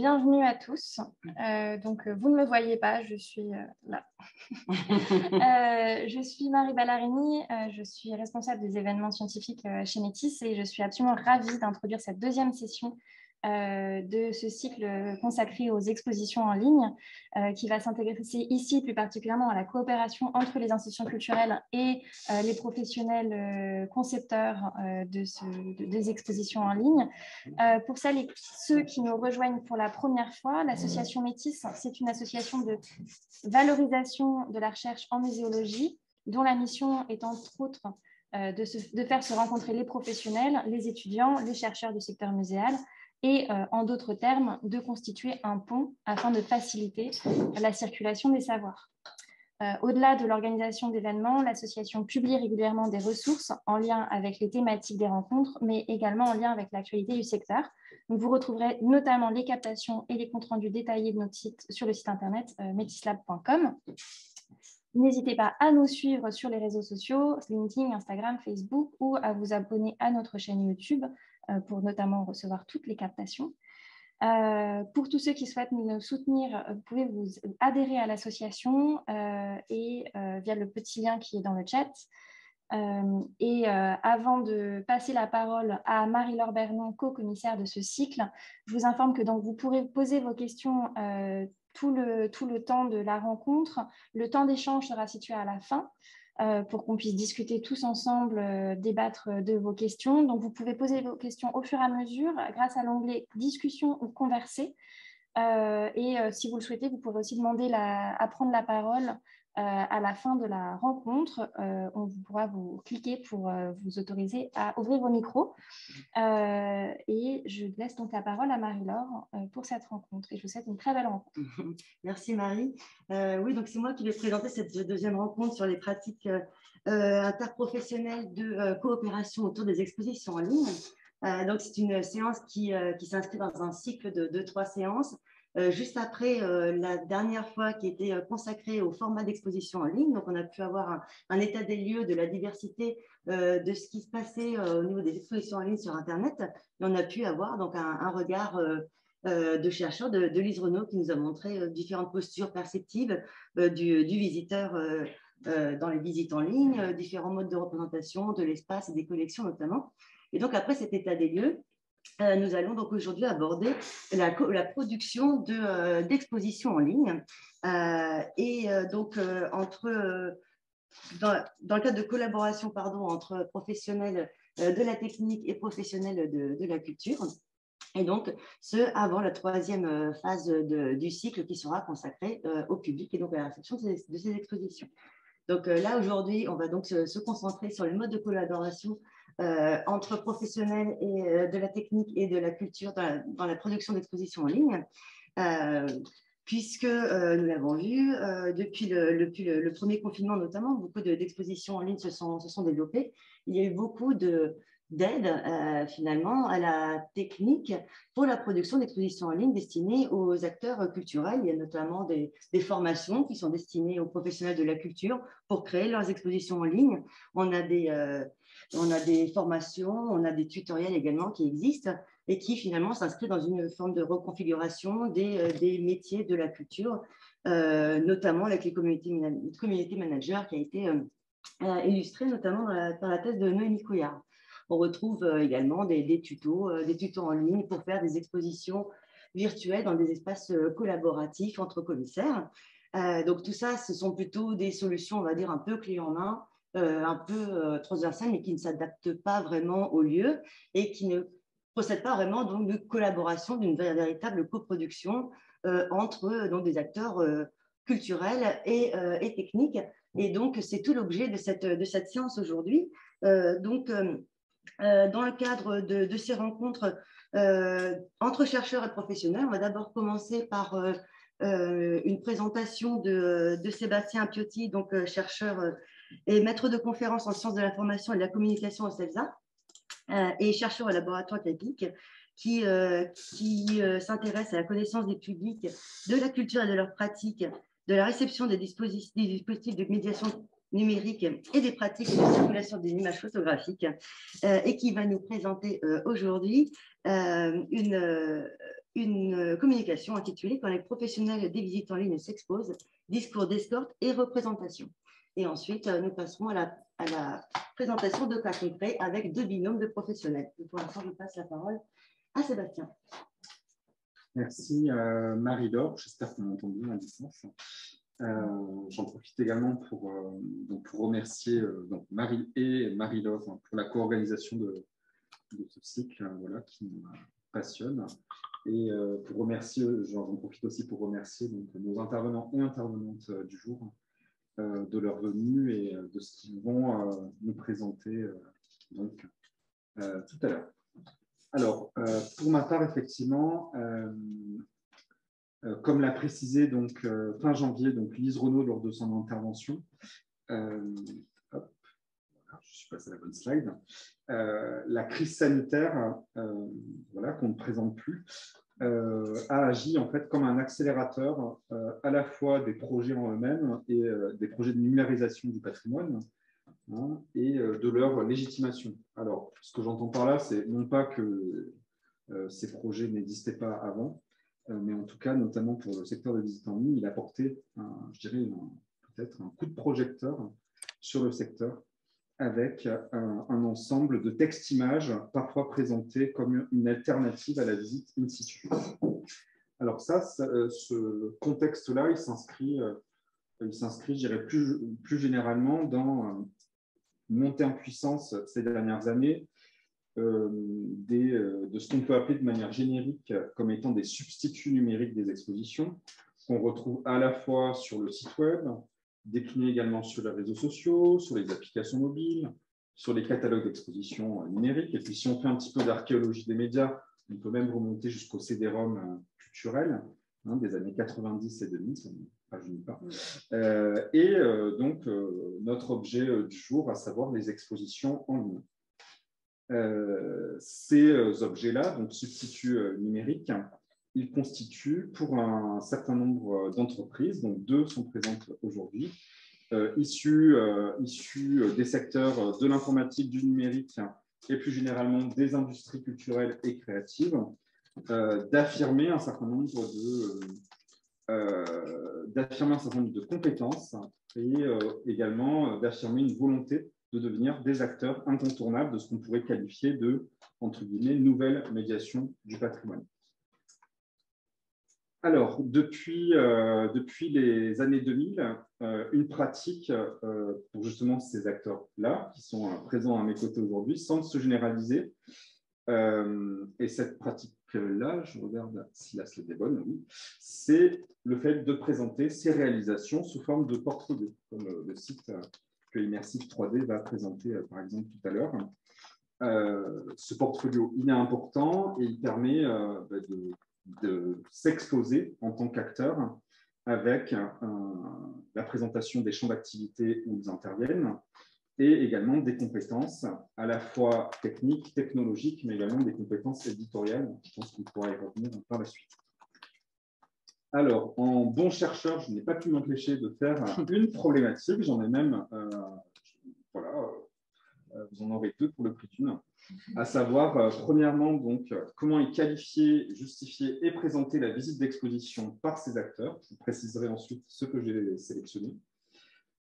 bienvenue à tous. Euh, donc, vous ne me voyez pas, je suis euh, là. je suis Marie Ballarini, je suis responsable des événements scientifiques chez Métis et je suis absolument ravie d'introduire cette deuxième session euh, de ce cycle consacré aux expositions en ligne, euh, qui va s'intéresser ici plus particulièrement à la coopération entre les institutions culturelles et euh, les professionnels concepteurs de des expositions en ligne. pour celles et ceux qui nous rejoignent pour la première fois, l'association Métis, c'est une association de valorisation de la recherche en muséologie, dont la mission est entre autres de, faire se rencontrer les professionnels, les étudiants, les chercheurs du secteur muséal et, euh, en d'autres termes, de constituer un pont afin de faciliter la circulation des savoirs. Euh, au-delà de l'organisation d'événements, l'association publie régulièrement des ressources en lien avec les thématiques des rencontres, mais également en lien avec l'actualité du secteur. vous retrouverez notamment les captations et les comptes rendus détaillés de notre site sur le site internet euh, metislab.com. N'hésitez pas à nous suivre sur les réseaux sociaux, LinkedIn, Instagram, Facebook, ou à vous abonner à notre chaîne YouTube pour notamment recevoir toutes les captations. Euh, pour tous ceux qui souhaitent nous soutenir, vous pouvez vous adhérer à l'association euh, et via le petit lien qui est dans le chat. et avant de passer la parole à Marie-Laure Bernon, co-commissaire de ce cycle, je vous informe que donc, vous pourrez poser vos questions tout, le, tout le temps de la rencontre. Le temps d'échange sera situé à la fin. Euh, pour qu'on puisse discuter tous ensemble, euh, débattre de vos questions. Donc, vous pouvez poser vos questions au fur et à mesure grâce à l'onglet Discussion ou Converser. Euh, et si vous le souhaitez, vous pouvez aussi demander à prendre la parole euh, à la fin de la rencontre, euh, on pourra vous cliquer pour euh, vous autoriser à ouvrir vos micros. et je laisse donc la parole à Marie-Laure pour cette rencontre. Et je vous souhaite une très belle rencontre. Merci Marie. oui, donc c'est moi qui vais présenter cette deuxième rencontre sur les pratiques interprofessionnelles de coopération autour des expositions en ligne. donc c'est une séance qui, s'inscrit dans un cycle de deux, trois séances euh, juste après euh, la dernière fois qui était euh, consacrée au format d'exposition en ligne. Donc, on a pu avoir un, état des lieux de la diversité de ce qui se passait au niveau des expositions en ligne sur Internet. Et on a pu avoir donc un, regard de chercheurs de, Lise Renaud qui nous a montré différentes postures perceptives du, visiteur dans les visites en ligne, différents modes de représentation de l'espace et des collections notamment. Et donc, après cet état des lieux, euh, nous allons donc aujourd'hui aborder la, production euh, d'expositions en ligne. Euh, et donc, entre, dans, le cadre de collaboration pardon, entre professionnels de la technique et professionnels de, la culture. Et donc, ce avant la troisième phase du cycle qui sera consacrée au public et donc à la réception de ces, expositions. Donc là, aujourd'hui, on va donc se, concentrer sur les modes de collaboration euh, entre professionnels et, euh, de la technique et de la culture dans la, production d'expositions en ligne. Euh, puisque nous l'avons vu, depuis, le, premier confinement notamment, beaucoup d'expositions en ligne se sont, développées. Il y a eu beaucoup de, d'aide finalement à la technique pour la production d'expositions en ligne destinées aux acteurs culturels. Il y a notamment des, formations qui sont destinées aux professionnels de la culture pour créer leurs expositions en ligne. On a des, on a des formations, on a des tutoriels également qui existent et qui finalement s'inscrivent dans une forme de reconfiguration des, euh, métiers de la culture, notamment avec les community, managers qui a été illustré notamment dans la, thèse de Noémie Couillard. On retrouve euh, également des, tutos, euh, des tutos en ligne pour faire des expositions virtuelles dans des espaces euh, collaboratifs entre commissaires. donc tout ça, ce sont plutôt des solutions, on va dire, un peu clés en main, un peu transversales, mais qui ne s'adaptent pas vraiment au lieu et qui ne procèdent pas vraiment donc, de collaboration, d'une véritable coproduction entre donc, des acteurs culturels et, techniques. Et donc, c'est tout l'objet de cette, de cette séance aujourd'hui. donc, euh, dans le cadre de, ces rencontres euh, entre chercheurs et professionnels. On va d'abord commencer par euh, une présentation de, Sébastien Piotti, donc chercheur et maître de conférence en sciences de l'information et de la communication au CELSA, et chercheur au laboratoire technique, qui, qui s'intéresse à la connaissance des publics, de la culture et de leurs pratiques, de la réception des dispositifs, de médiation numérique et des pratiques de circulation des images photographiques euh, et qui va nous présenter euh, aujourd'hui euh, une, une communication intitulée Quand les professionnels des visites en ligne s'exposent, discours d'escorte et représentation. Et ensuite, nous passerons à la, la présentation de cas concrets avec deux binômes de professionnels. pour l'instant, je passe la parole à Sébastien. Merci euh, Marie-Laure, j'espère qu'on m'entend bien à distance. Euh, j'en profite également pour, euh, remercier donc Marie et Marie-Laure pour la co-organisation de, ce cycle voilà, qui me passionne. Et pour remercier, j'en profite aussi pour remercier donc, nos intervenants et intervenantes du jour de leur venue et de ce qu'ils vont nous présenter donc, tout à l'heure. Alors, euh, pour ma part, effectivement, euh, euh, comme l'a précisé donc, fin janvier donc, Lise Renaud lors de son intervention, je suis passé à la bonne slide, la crise sanitaire, voilà, qu'on ne présente plus, a agi en fait comme un accélérateur à la fois des projets en eux-mêmes et des projets de numérisation du patrimoine, Hein, et euh, de leur légitimation. Alors, ce que j'entends par là, c'est non pas que euh, ces projets n'existaient pas avant, euh, mais en tout cas, notamment pour le secteur de visite en ligne, il a porté, je dirais, peut-être un coup de projecteur sur le secteur avec un, ensemble de textes-images parfois présentés comme une alternative à la visite in situ. Alors ça, ce contexte-là, il s'inscrit, il s'inscrit, je dirais, plus, plus généralement dans montée en puissance ces dernières années euh, euh, de ce qu'on peut appeler de manière générique comme étant des substituts numériques des expositions, qu'on retrouve à la fois sur le site web, déclinés également sur les réseaux sociaux, sur les applications mobiles, sur les catalogues d'expositions numériques. Et puis, si on fait un petit peu d'archéologie des médias, on peut même remonter jusqu'au CD-ROM culturel hein, des années 90 et 2000, pas. Euh, et euh, donc, euh, notre objet du jour, à savoir les expositions en ligne. ces objets-là, donc substituts numériques, ils constituent pour un certain nombre d'entreprises, donc deux sont présentes aujourd'hui, issues, issues des secteurs de l'informatique, du numérique et plus généralement des industries culturelles et créatives, d'affirmer un certain nombre de, euh, compétences et euh, également euh, d'affirmer une volonté de devenir des acteurs incontournables de ce qu'on pourrait qualifier de, nouvelle médiation du patrimoine. Alors, depuis, depuis les années 2000, une pratique pour justement ces acteurs-là, qui sont présents à mes côtés aujourd'hui, semble se généraliser. et cette pratique là, je regarde si la slide est bonne, oui, c'est le fait de présenter ces réalisations sous forme de portfolio, comme euh, le site euh, que Immersive 3D va présenter euh, par exemple tout à l'heure. ce portfolio, il est important et il permet bah, de, s'exposer en tant qu'acteur avec la présentation des champs d'activité où ils interviennent, et également des compétences à la fois techniques, technologiques, mais également des compétences éditoriales. Je pense qu'on pourra y revenir par la suite. Alors, en bon chercheur, je n'ai pas pu m'empêcher de faire une problématique. J'en ai même, euh, voilà, euh, vous en aurez deux pour le prix d'une. À savoir, euh, premièrement, donc, comment est qualifié, justifié et présenté la visite d'exposition par ces acteurs. Je vous préciserai ensuite ce que j'ai sélectionné.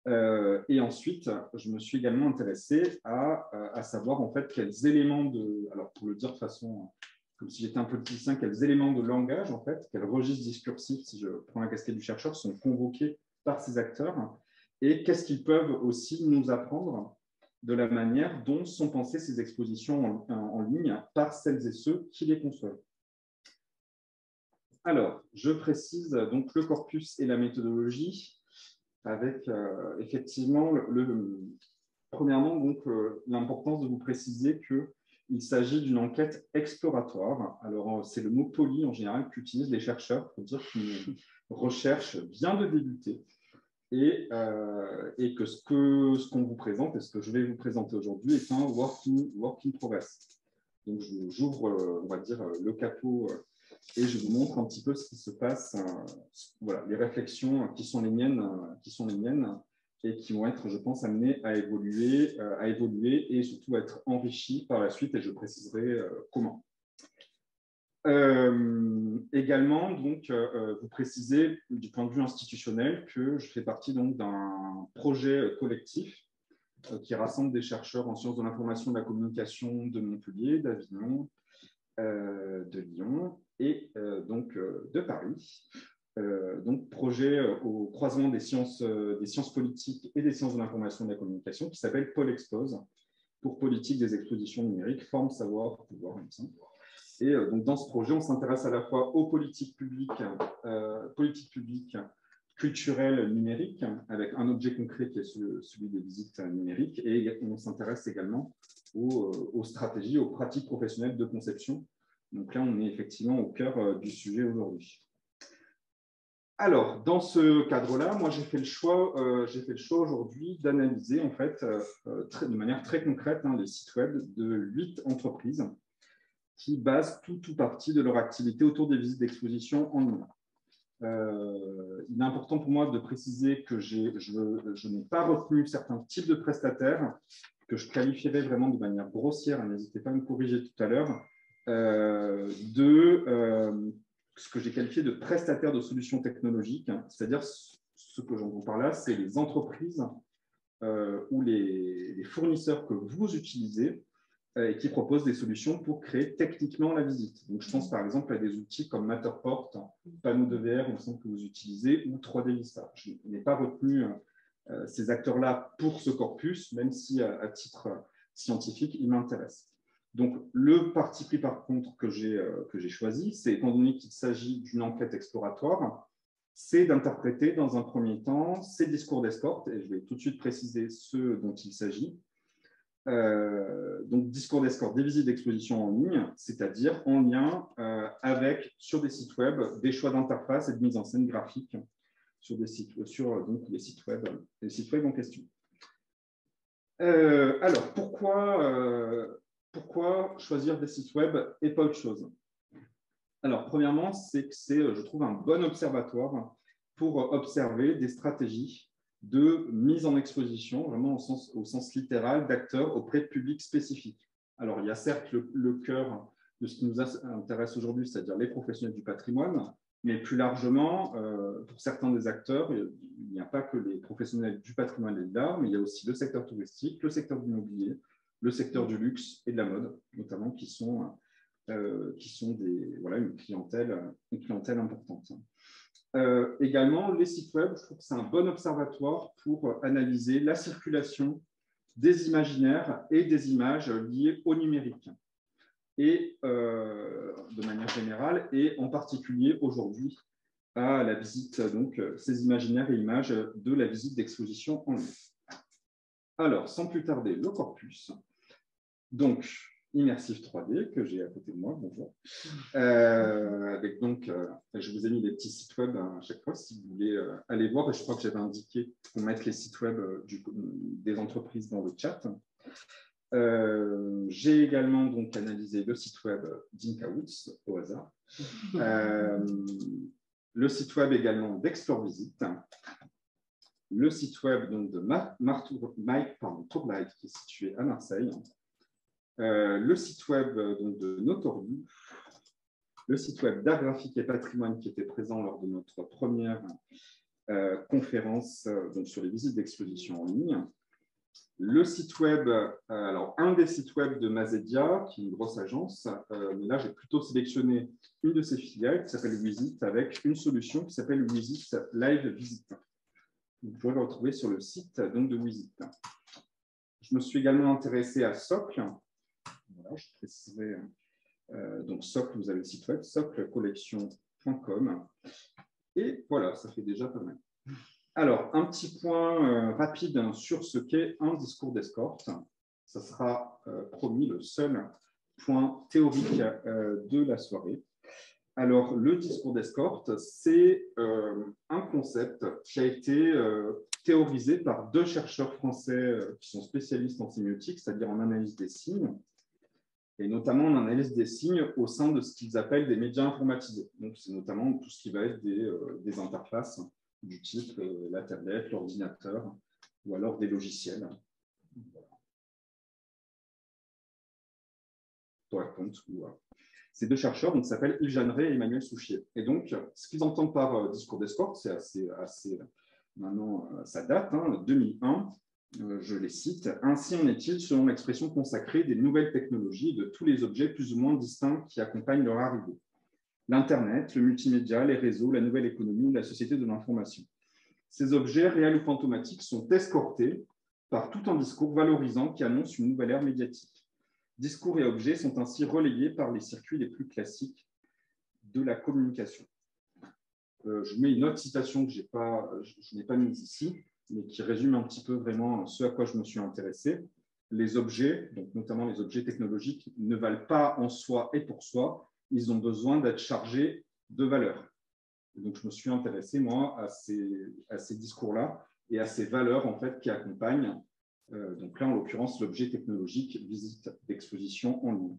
Euh, et ensuite, je me suis également intéressé à, euh, à, savoir en fait quels éléments de, alors pour le dire de façon comme si j'étais un politicien, quels éléments de langage en fait, quels registres discursifs, si je prends la casquette du chercheur, sont convoqués par ces acteurs et qu'est-ce qu'ils peuvent aussi nous apprendre de la manière dont sont pensées ces expositions en, ligne par celles et ceux qui les conçoivent. Alors, je précise donc le corpus et la méthodologie avec euh, effectivement, premièrement, donc euh, l'importance de vous préciser qu'il s'agit d'une enquête exploratoire. Alors, euh, c'est le mot poli en général qu'utilisent les chercheurs pour dire qu'une recherche vient de débuter et, et que ce qu'on ce vous présente et ce que je vais vous présenter aujourd'hui est un working, working progress. Donc, j'ouvre, on va dire, le capot et je vous montre un petit peu ce qui se passe, euh, voilà, les réflexions qui sont les miennes, euh, qui sont les miennes et qui vont être, je pense, amenées à évoluer, euh, à évoluer et surtout à être enrichies par la suite, et je préciserai comment. Également, donc, vous précisez du point de vue institutionnel que je fais partie d'un projet collectif qui rassemble des chercheurs en sciences de l'information et de la communication de Montpellier, d'Avignon, de Lyon et donc de Paris. Euh, donc projet euh, au croisement des sciences, euh, des sciences politiques et des sciences de l'information et de la communication qui s'appelle Paul Expose pour politique des expositions numériques, forme, savoir, pouvoir. Et donc dans ce projet, on s'intéresse à la fois aux politiques publiques, politiques publiques culturelles numériques, avec un objet concret qui est celui des visites numériques, et on s'intéresse également aux, aux, stratégies, aux pratiques professionnelles de conception. Donc là, on est effectivement au cœur du sujet aujourd'hui. Alors, dans ce cadre-là, moi, j'ai fait le choix, euh, choix aujourd'hui d'analyser en fait euh, de manière très concrète hein, les sites web de huit entreprises qui basent tout ou partie de leur activité autour des visites d'exposition en ligne. Euh, il est important pour moi de préciser que je, n'ai pas retenu certains types de prestataires que je qualifierais vraiment de manière grossière, n'hésitez pas à me corriger tout à l'heure, de ce que j'ai qualifié de prestataires de solutions technologiques, c'est-à-dire ce que j'entends par là, c'est les entreprises euh, ou les, fournisseurs que vous utilisez euh, et qui proposent des solutions pour créer techniquement la visite. Donc, je pense par exemple à des outils comme Matterport, panneau de VR, il me semble que vous utilisez, ou 3D Vista. Je n'ai pas retenu euh, ces acteurs-là pour ce corpus, même si à titre scientifique, ils m'intéressent. Donc, le parti pris, par contre, que j'ai euh, choisi, c'est, étant donné qu'il s'agit d'une enquête exploratoire, c'est d'interpréter dans un premier temps ces discours d'escorte, et je vais tout de suite préciser ce dont il s'agit. Euh, donc, discours d'escorte des visites d'exposition en ligne, c'est-à-dire en lien euh, avec, sur des sites web, des choix d'interface et de mise en scène graphique sur, des sites, sur donc, les, sites web, les sites web en question. alors, pourquoi pourquoi choisir des sites web et pas autre chose? Alors, premièrement, c'est que c'est, je trouve, un bon observatoire pour observer des stratégies de mise en exposition, vraiment au sens, littéral, d'acteurs auprès de publics spécifiques. Alors, il y a certes le, cœur de ce qui nous intéresse aujourd'hui, c'est-à-dire les professionnels du patrimoine, mais plus largement, euh, pour certains des acteurs, il n'y a pas que les professionnels du patrimoine et de l'art, mais il y a aussi le secteur touristique, le secteur de l'immobilier, le secteur du luxe et de la mode, notamment, qui sont, euh, qui sont des, voilà, une, clientèle, une clientèle importante. Euh, également, les sites web, je trouve que c'est un bon observatoire pour analyser la circulation des imaginaires et des images liées au numérique. Et euh, de manière générale, et en particulier aujourd'hui à la visite, donc ces imaginaires et images de la visite d'exposition en ligne. Alors, sans plus tarder, le corpus. Donc, Immersive 3D que j'ai à côté de moi, bonjour. Euh, avec donc, euh, je vous ai mis des petits sites web à chaque fois si vous voulez euh, aller voir. Je crois que j'avais indiqué qu'on mette les sites web des entreprises dans le chat. j'ai également donc analysé le site web d'Inkawoods au hasard. le site web également d'Explore Visite le site web donc, de Mike Tourlight, qui est situé à Marseille, euh, le site web euh, donc, de Notori, le site web d'art graphique et patrimoine qui était présent lors de notre première euh, conférence donc, sur les visites d'exposition en ligne, le site web, alors un des sites web de Mazedia, qui est une grosse agence, mais là j'ai plutôt sélectionné une de ses filiales qui s'appelle Visit avec une solution qui s'appelle Visit Live Visit. Vous pouvez le retrouver sur le site donc, de Visit. Je me suis également intéressé à Socle, je préciserai. Euh, donc, Socle, vous avez le site web, soclecollection.com. Et voilà, ça fait déjà pas mal. Alors, un petit point euh, rapide sur ce qu'est un discours d'escorte. Ça sera euh, promis le seul point théorique de la soirée. Alors, le discours d'escorte, c'est un concept qui a été théorisé par deux chercheurs français qui sont spécialistes en sémiotique, c'est-à-dire en analyse des signes, et notamment on analyse des signes au sein de ce qu'ils appellent des médias informatisés. Donc, c'est notamment tout ce qui va être des, euh, interfaces du type euh, la tablette, l'ordinateur, ou alors des logiciels. PowerPoint ou Ces deux chercheurs s'appellent Yves Jeanneret et Emmanuel Souchier. Et donc, ce qu'ils entendent par discours d'escorte, c'est assez, assez, maintenant, ça date, 2001, hein, je les cite, Ainsi en est-il, selon l'expression consacrée, des nouvelles technologies de tous les objets plus ou moins distincts qui accompagnent leur arrivée. L'Internet, le multimédia, les réseaux, la nouvelle économie, la société de l'information. Ces objets, réels ou fantomatiques, sont escortés par tout un discours valorisant qui annonce une nouvelle ère médiatique. Discours et objets sont ainsi relayés par les circuits les plus classiques de la communication. Euh, je mets une autre citation que je n'ai pas mise ici mais qui résume un petit peu vraiment ce à quoi je me suis intéressé. Les objets, donc notamment les objets technologiques, ne valent pas en soi et pour soi, ils ont besoin d'être chargés de valeur. Donc je me suis intéressé, moi, à ces, à ces discours-là et à ces valeurs en fait, qui accompagnent, euh, donc là en l'occurrence, l'objet technologique, visite d'exposition en ligne.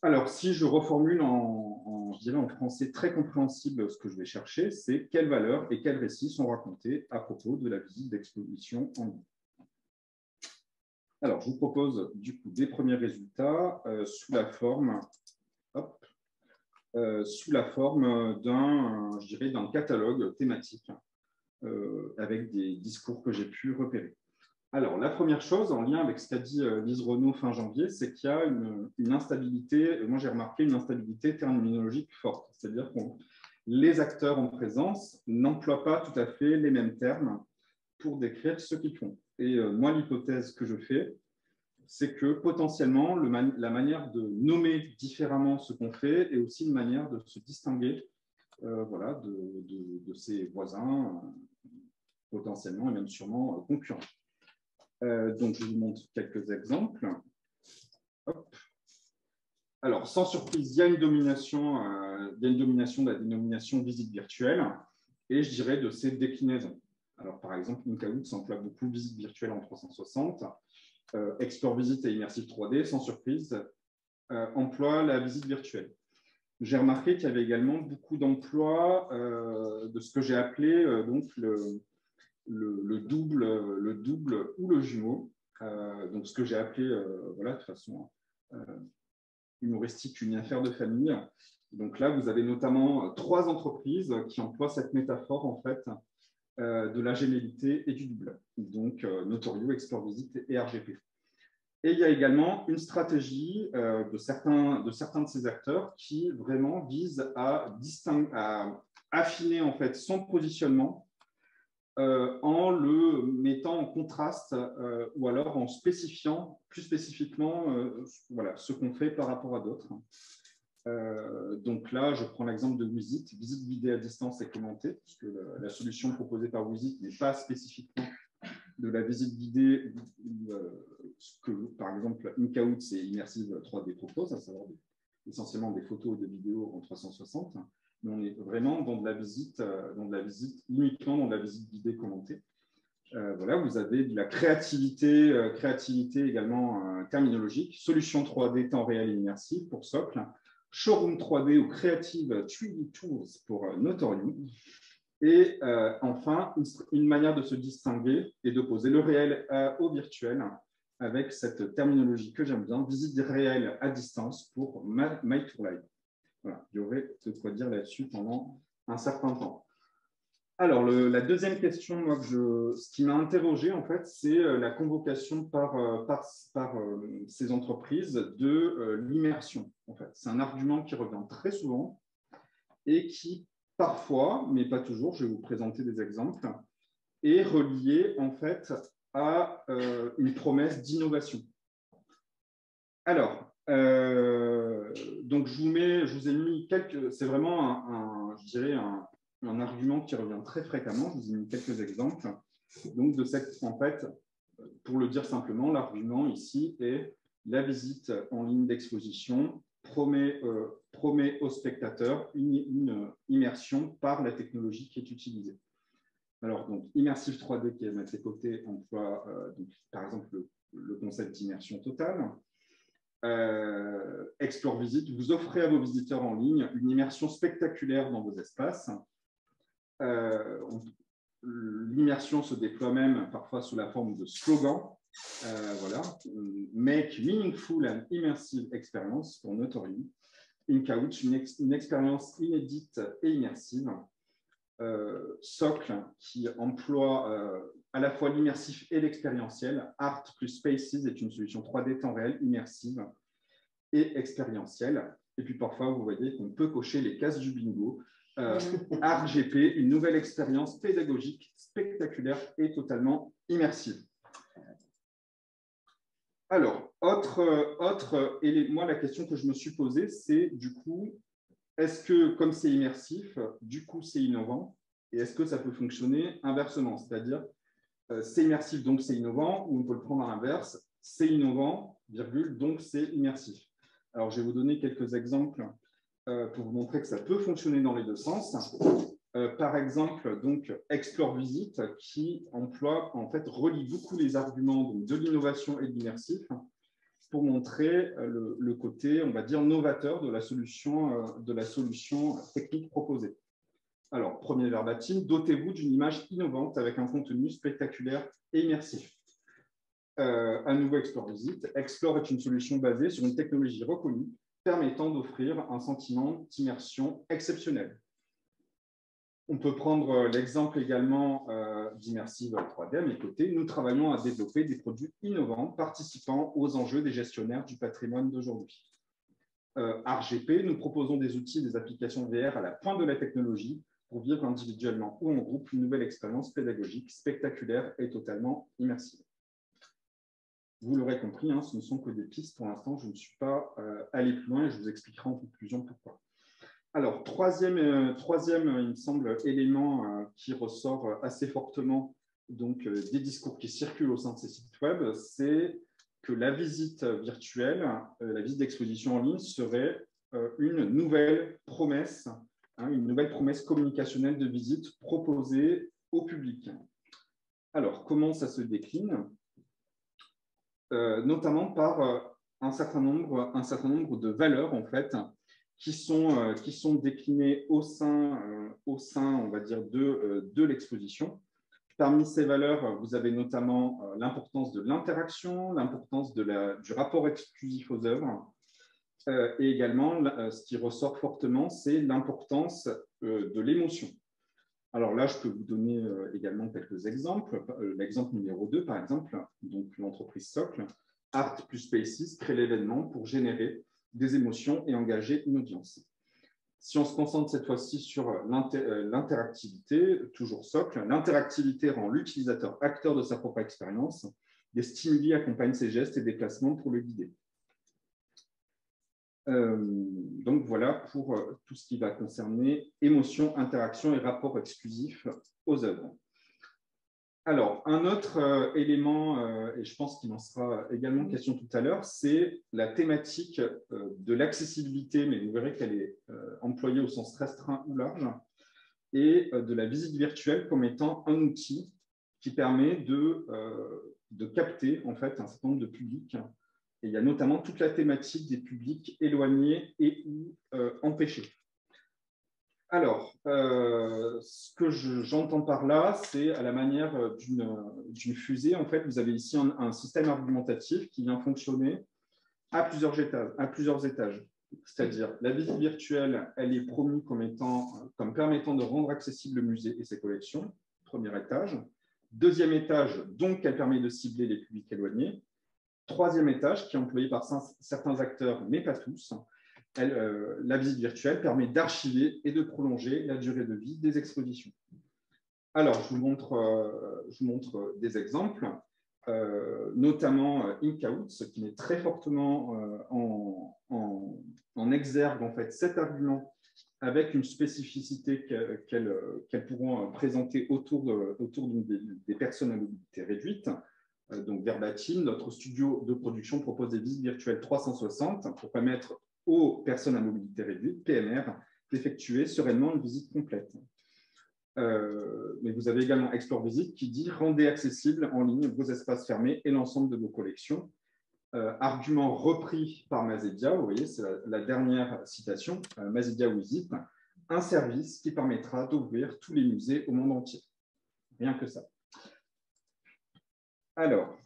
Alors, si je reformule en, je dirais en français très compréhensible ce que je vais chercher, c'est quelles valeurs et quels récits sont racontés à propos de la visite d'exposition en ligne. Alors, je vous propose du coup des premiers résultats euh, sous la forme, euh, sous la forme d'un, je dirais, d'un catalogue thématique euh, avec des discours que j'ai pu repérer. Alors, la première chose, en lien avec ce qu'a dit euh, Lise Renaud fin janvier, c'est qu'il y a une, instabilité, moi j'ai remarqué une instabilité terminologique forte, c'est-à-dire que les acteurs en présence n'emploient pas tout à fait les mêmes termes pour décrire ce qu'ils font. Et euh, moi, l'hypothèse que je fais, c'est que potentiellement, la manière de nommer différemment ce qu'on fait est aussi une manière de se distinguer euh, voilà, de, ses voisins, potentiellement et même sûrement concurrents. Euh, donc, je vous montre quelques exemples. Alors, sans surprise, il y a une domination, euh, domination de la dénomination visite virtuelle et je dirais de ses déclinaisons. Alors, par exemple, Inkaout s'emploie beaucoup visite virtuelle en 360. Euh, Export Visite et Immersive 3D, sans surprise, euh, emploient la visite virtuelle. J'ai remarqué qu'il y avait également beaucoup d'emplois de ce que j'ai appelé donc le, le, double, le double ou le jumeau. Euh, donc, ce que j'ai appelé, euh, voilà, de façon euh, humoristique, une affaire de famille. Donc là, vous avez notamment trois entreprises qui emploient cette métaphore, en fait, de la gémellité et du double. Donc, Notorio, Export Visit et RGP. Et il y a également une stratégie de, certains, de certains de ces acteurs qui vraiment vise à, à affiner en fait son positionnement euh, en le mettant en contraste euh, ou alors en spécifiant plus spécifiquement euh, voilà, ce qu'on fait par rapport à d'autres. donc là, je prends l'exemple de Wizit. Visite guidée à distance et commentée, puisque la, solution proposée par Wizit n'est pas spécifiquement de la visite guidée, ce que par exemple Inkaout et Immersive 3D propose, à savoir essentiellement des photos et des vidéos en 360 on est vraiment dans de la visite, euh, dans de la visite uniquement dans de la visite guidée commentée. Euh, voilà, vous avez de la créativité, euh, créativité également terminologique, solution 3D temps réel et immersif pour Socle, Showroom 3D ou Creative 3D Tools pour Notorium. Et enfin, une, manière de se distinguer et d'opposer le réel au virtuel avec cette terminologie que j'aime bien, visite réelle à distance pour My Tour Live. Il y aurait de quoi dire là-dessus pendant un certain temps. Alors, la deuxième question, moi, ce qui m'a interrogé, en fait, c'est euh, la convocation par, euh, euh, ces entreprises de l'immersion. En fait, c'est un argument qui revient très souvent et qui, parfois, mais pas toujours, je vais vous présenter des exemples, est relié, en fait, à une promesse d'innovation. Alors, euh, donc, je vous, ai mis quelques. C'est vraiment un, argument qui revient très fréquemment. Je vous ai mis quelques exemples. Donc, de cette, en fait, pour le dire simplement, l'argument ici est la visite en ligne d'exposition promet, euh, promet aux spectateurs une, immersion par la technologie qui est utilisée. Alors, donc, Immersive 3D qui est à ses côtés emploie, donc, par exemple, le, le concept d'immersion totale euh, Explore Visit, vous offrez à vos visiteurs en ligne une immersion spectaculaire dans vos espaces. Euh, l'immersion se déploie même parfois sous la forme de slogans. Euh, voilà, Make meaningful and immersive experience pour Notorium. InCouch, une, une, expérience inédite et immersive. Socle, qui emploie à la fois l'immersif et l'expérientiel. Art plus Spaces est une solution 3D temps réel, immersive et expérientielle. Et puis parfois, vous voyez qu'on peut cocher les cases du bingo. Euh, GP, une nouvelle expérience pédagogique spectaculaire et totalement immersive. Alors, autre, autre moi, la question que je me suis posée, c'est du coup, est-ce que comme c'est immersif, du coup, c'est innovant? Et est-ce que ça peut fonctionner inversement? C'est-à-dire, c'est immersif, donc c'est innovant, ou on peut le prendre à l'inverse, c'est innovant, virgule, donc c'est immersif. Alors, je vais vous donner quelques exemples euh, pour vous montrer que ça peut fonctionner dans les deux sens. Euh, par exemple, donc Explore Visite, qui emploie, en fait, relie beaucoup les arguments de l'innovation et de l'immersif pour montrer le, côté, on va dire, novateur de la solution, de la solution technique proposée. Alors, premier verbatim, dotez-vous d'une image innovante avec un contenu spectaculaire et immersif. Euh, un nouveau Explore Visite. Explore est une solution basée sur une technologie reconnue permettant d'offrir un sentiment d'immersion exceptionnel. On peut prendre l'exemple également euh, d'Immersive 3D à mes côtés. Nous travaillons à développer des produits innovants participant aux enjeux des gestionnaires du patrimoine d'aujourd'hui. Euh, RGP, nous proposons des outils des applications VR à la pointe de la technologie pour vivre individuellement ou en groupe une nouvelle expérience pédagogique spectaculaire et totalement immersive. Vous l'aurez compris, hein, ce ne sont que des pistes pour l'instant. Je ne suis pas euh, allé plus loin et je vous expliquerai en conclusion pourquoi. Alors, troisième, euh, troisième il me semble, élément euh, qui ressort assez fortement donc, des discours qui circulent au sein de ces sites web, c'est que la visite virtuelle, la visite d'exposition en ligne serait une nouvelle promesse Hein, une nouvelle promesse communicationnelle de visite proposée au public. Alors, comment ça se décline? Euh, Notamment par euh, un, certain nombre, un certain nombre de valeurs, en fait, qui sont, euh, qui sont déclinées au sein, au sein, on va dire, de, de l'exposition. Parmi ces valeurs, vous avez notamment l'importance de l'interaction, l'importance du rapport exclusif aux œuvres, et également, euh, ce qui ressort fortement, c'est l'importance euh, de l'émotion. Alors là, je peux vous donner également quelques exemples. L'exemple numéro 2, par exemple, donc l'entreprise Socle, Art plus Spaces crée l'événement pour générer des émotions et engager une audience. Si on se concentre cette fois-ci sur l'interactivité, toujours Socle, l'interactivité rend l'utilisateur acteur de sa propre expérience. Des stimuli accompagnent ses gestes et déplacements pour le guider. Euh, donc voilà pour euh, tout ce qui va concerner émotion, interaction et rapport exclusif aux œuvres. Alors, un autre euh, élément, et je pense qu'il en sera également question tout à l'heure, c'est la thématique de l'accessibilité, mais vous verrez qu'elle est employée au sens restreint ou large, et de la visite virtuelle comme étant un outil qui permet de, de capter en fait un certain nombre de publics et il y a notamment toute la thématique des publics éloignés et ou euh, empêchés. Alors, euh, ce que j'entends par là, c'est à la manière d'une fusée. En fait, vous avez ici un, système argumentatif qui vient fonctionner à plusieurs étages. À plusieurs étages. C'est-à-dire, la visite virtuelle, elle est promue comme, étant, comme permettant de rendre accessible le musée et ses collections, premier étage. Deuxième étage, donc, elle permet de cibler les publics éloignés. Troisième étage, qui est employé par certains acteurs, mais pas tous, euh, la visite virtuelle permet d'archiver et de prolonger la durée de vie des expositions. Alors, je vous montre, euh, des exemples, euh, notamment Inkouts, qui met très fortement en, exergue en fait, cet argument avec une spécificité qu'elles pourront présenter autour, autour des personnes à mobilité réduite. Euh, donc verbatim, notre studio de production propose des visites virtuelles 360 pour permettre aux personnes à mobilité réduite, PMR, d'effectuer sereinement une visite complète. Euh, mais vous avez également Explore Visite qui dit rendez accessible en ligne vos espaces fermés et l'ensemble de vos collections. Euh, argument repris par Mazedia, vous voyez, c'est la, dernière citation, Mazedia Visite, un service qui permettra d'ouvrir tous les musées au monde entier. Rien que ça. Alors,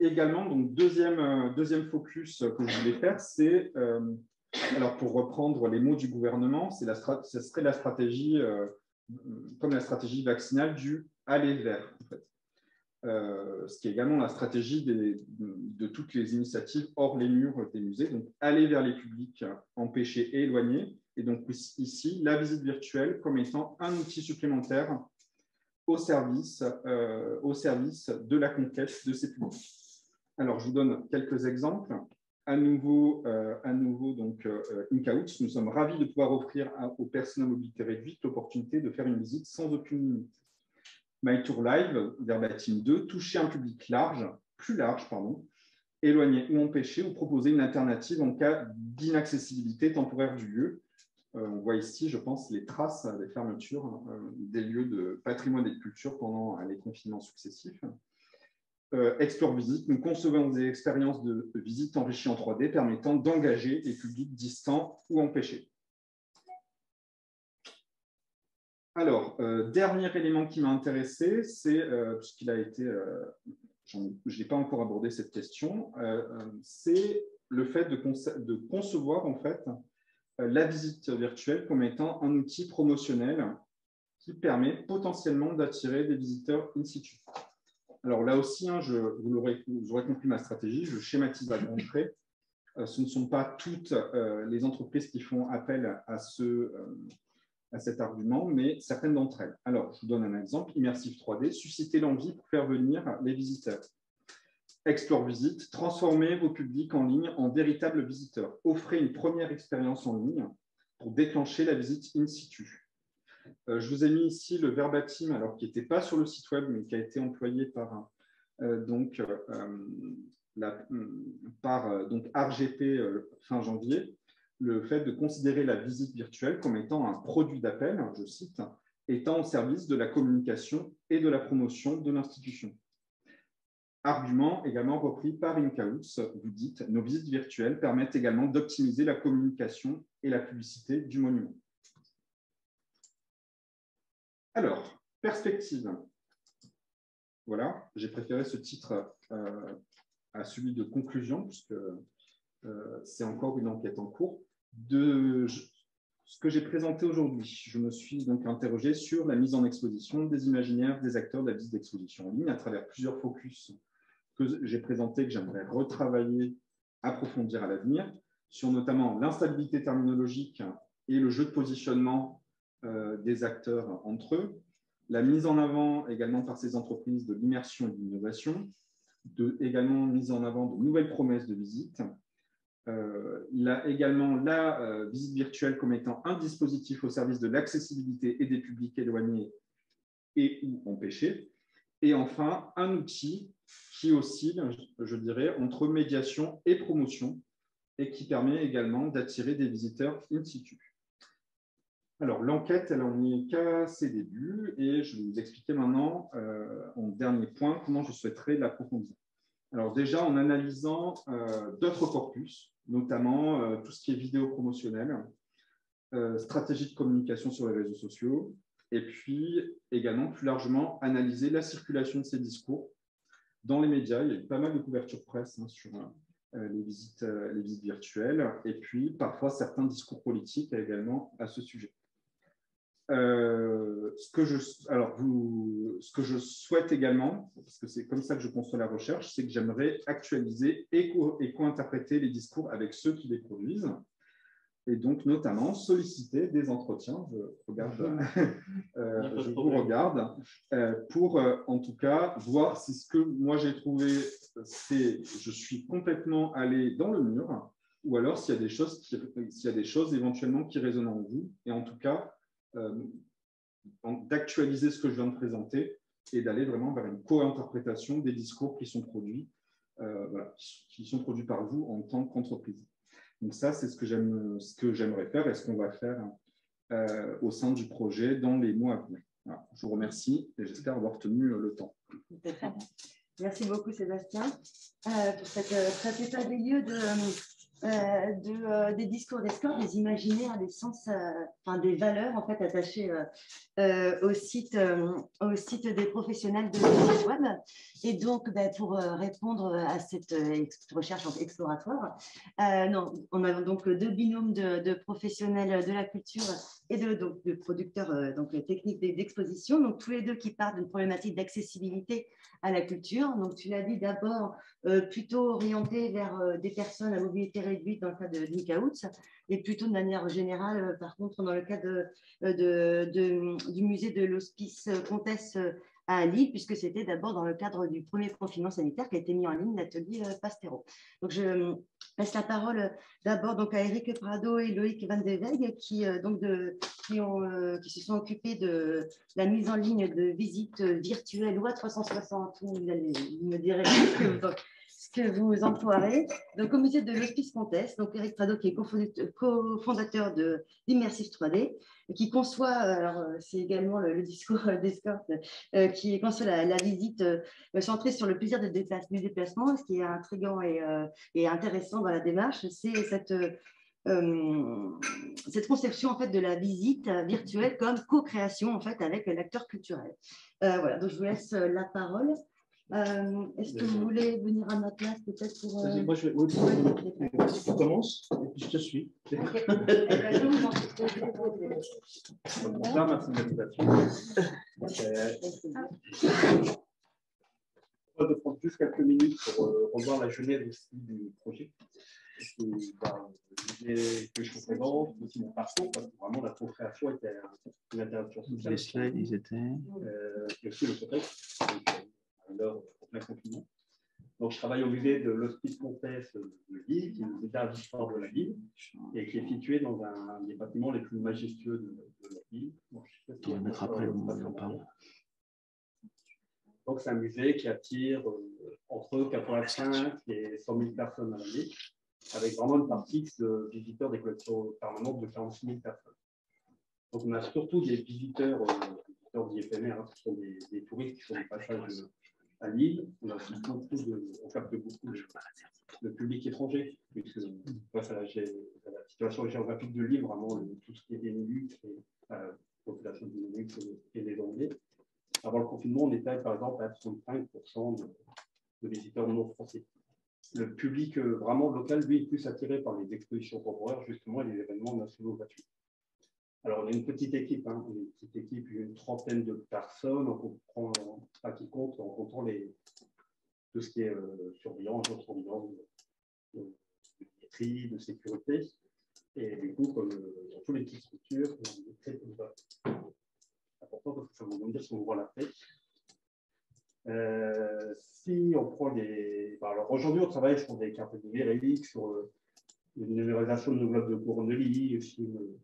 également, donc deuxième, deuxième focus que je voulais faire, c'est, alors pour reprendre les mots du gouvernement, c'est la, ce serait la stratégie, comme la stratégie vaccinale du aller vers. En fait. Euh, ce qui est également la stratégie de toutes les initiatives hors les murs des musées, donc aller vers les publics empêchés et éloignés, et donc ici, la visite virtuelle comme étant un outil supplémentaire au service, euh, au service de la conquête de ces publics. Alors, je vous donne quelques exemples. À nouveau, euh, à nouveau donc, euh, nous sommes ravis de pouvoir offrir aux personnes à mobilité réduite l'opportunité de faire une visite sans aucune limite. My Tour Live, verbatim 2, toucher un public large, plus large, pardon, éloigné ou empêché, ou proposer une alternative en cas d'inaccessibilité temporaire du lieu. Euh, on voit ici, je pense, les traces des fermetures euh, des lieux de patrimoine et de culture pendant les confinements successifs. Euh, Explore Visite, nous concevons des expériences de visite enrichies en 3D permettant d'engager les publics distants ou empêchés. Alors, euh, dernier élément qui m'a intéressé, c'est, euh, puisqu'il a été, euh, je n'ai pas encore abordé cette question, c'est le fait de, concevoir en fait la visite virtuelle comme étant un outil promotionnel qui permet potentiellement d'attirer des visiteurs in situ. Alors là aussi, hein, je, vous, aurez, compris ma stratégie, je schématise à grands traits. ce ne sont pas toutes les entreprises qui font appel à ce à cet argument, mais certaines d'entre elles. Alors, je vous donne un exemple. Immersive 3D, susciter l'envie pour faire venir les visiteurs. Explore Visite, transformer vos publics en ligne en véritables visiteurs. Offrez une première expérience en ligne pour déclencher la visite in situ. Euh, je vous ai mis ici le verbatim, alors qui n'était pas sur le site web, mais qui a été employé par, euh, euh, par donc RGP fin janvier le fait de considérer la visite virtuelle comme étant un produit d'appel, je cite, étant au service de la communication et de la promotion de l'institution. Argument également repris par Incaus, vous dites, nos visites virtuelles permettent également d'optimiser la communication et la publicité du monument. Alors, perspective. Voilà, j'ai préféré ce titre euh, à celui de conclusion, puisque euh, c'est encore une enquête en cours de ce que j'ai présenté aujourd'hui. Je me suis donc interrogé sur la mise en exposition des imaginaires des acteurs de la visite d'exposition en ligne à travers plusieurs focus que j'ai présentés, que j'aimerais retravailler, approfondir à l'avenir, sur notamment l'instabilité terminologique et le jeu de positionnement euh, des acteurs entre eux, la mise en avant également par ces entreprises de l'immersion et de l'innovation, également mise en avant de nouvelles promesses de visite, euh, également la euh, visite virtuelle comme étant un dispositif au service de l'accessibilité et des publics éloignés et ou empêchés. Et enfin, un outil qui oscille, je dirais, entre médiation et promotion et qui permet également d'attirer des visiteurs in situ. Alors, l'enquête, elle en est qu'à ses débuts et je vais vous expliquer maintenant, euh, en dernier point, comment je souhaiterais l'approfondir. Alors déjà, en analysant d'autres corpus, notamment euh, tout ce qui est vidéo promotionnelle, euh, stratégie de communication sur les réseaux sociaux, et puis également plus largement analyser la circulation de ces discours dans les médias. Il y a eu pas mal de couverture presse hein, sur euh, les, visites, les visites virtuelles, et puis parfois certains discours politiques également à ce sujet. ce, que je, alors vous, ce que je souhaite également, parce que c'est comme ça que je conçois la recherche, c'est que j'aimerais actualiser et co-interpréter les discours avec ceux qui les produisent, et donc notamment solliciter des entretiens, je, regarde, euh, je vous regarde, euh, pour euh, en tout cas voir si ce que moi j'ai trouvé, c'est je suis complètement allé dans le mur, ou alors s'il y a des choses, s'il y a des choses éventuellement qui résonnent en vous, et en tout cas d'actualiser ce que je viens de présenter et d'aller vraiment vers une co-interprétation des discours qui sont produits, euh, qui sont produits par vous en tant qu'entreprise. Donc ça, c'est ce que j'aime, ce que j'aimerais faire et ce qu'on va faire euh, au sein du projet dans les mois à venir. je vous remercie et j'espère avoir tenu le temps. Merci beaucoup Sébastien euh, pour cette, cet état des lieux de, euh, de, euh, des discours, des scores, des imaginaires, des sens, euh, enfin des valeurs en fait attachées au, site, au site des professionnels de site web. Et donc, ben, pour répondre à cette recherche exploratoire, non, on a donc deux binômes de, professionnels de la culture et de, producteurs donc, techniques d'exposition, donc tous les deux qui partent d'une problématique d'accessibilité à la culture. Donc, tu l'as dit d'abord, plutôt orienté vers des personnes à mobilité réduite dans le cas de Nickouts, et plutôt de manière générale, euh, par contre, dans le euh, du musée de l'Hospice Comtesse à Lille, puisque c'était d'abord dans le cadre du premier confinement sanitaire qui a été mis en ligne l'atelier euh, Pastero. Donc, je passe la parole d'abord donc à Eric Prado et Loïc Van de Weg qui, donc qui, ont, qui se sont occupés de la mise en ligne de visites virtuelles loi 360. Vous allez me dire que vous emploierez. Donc, au musée de l'Hospice Comtesse, donc Eric Prado, qui est cofondateur de l'Immersive 3D, qui conçoit, alors c'est également le, discours d'escorte, euh, qui conçoit la, visite euh, centrée sur le plaisir de du déplacement. Ce qui est intriguant et, euh, et intéressant dans la démarche, c'est cette, cette conception en fait, de la visite virtuelle comme co-création en fait, avec l'acteur culturel. voilà, donc je vous laisse la parole. Euh, est-ce que vous voulez venir à ma place peut-être pour. Euh... Moi, je vais. Oui, tu commences et puis je te suis. Okay. Bonsoir, merci de l'invitation. On va prendre juste quelques minutes pour euh, revoir la genèse aussi du projet. Bah, L'idée que je vous présente, aussi mon parcours, parce que vraiment la co-création était une intervention sociale. Les slides, ils étaient. Euh, et aussi le contexte l'heure plein confinement. Donc, je travaille au musée de l'Hospice Comtesse de Lille, qui est le musée d'histoire de la ville, et qui est situé dans un des bâtiments les plus majestueux de, la ville. Donc, on va mettre après le Donc, c'est un musée qui attire euh, entre 85 et 100 000 personnes à l'année, avec vraiment une partie de visiteurs des collections permanentes de 46 000 personnes. Donc, on a surtout des visiteurs, euh, visiteurs d'IFMR, hein, ce sont des, des, touristes qui sont des passages à Lille, on, a beaucoup de, on capte beaucoup de, public étranger, puisque face à la, situation géographique de Lille, vraiment tout ce qui est Benelux et la population du Benelux et des Anglais. Avant le confinement, on était par exemple à 35% de, de, visiteurs non français. Le public euh, vraiment local, lui, est plus attiré par les expositions temporaires, justement, et les événements nationaux gratuits. Alors, on est une petite équipe, hein, une petite équipe, une trentaine de personnes, on comprend, pas qui compte, en comptant les, tout ce qui est euh, surveillance, surveillance de, de, sécurité. Et du coup, comme euh, dans toutes les petites structures, on important parce que ça veut dire si on voit la tête. Euh, si on prend les. alors aujourd'hui, on travaille sur des cartes numériques, sur une numérisation de nos globes de lit, sur une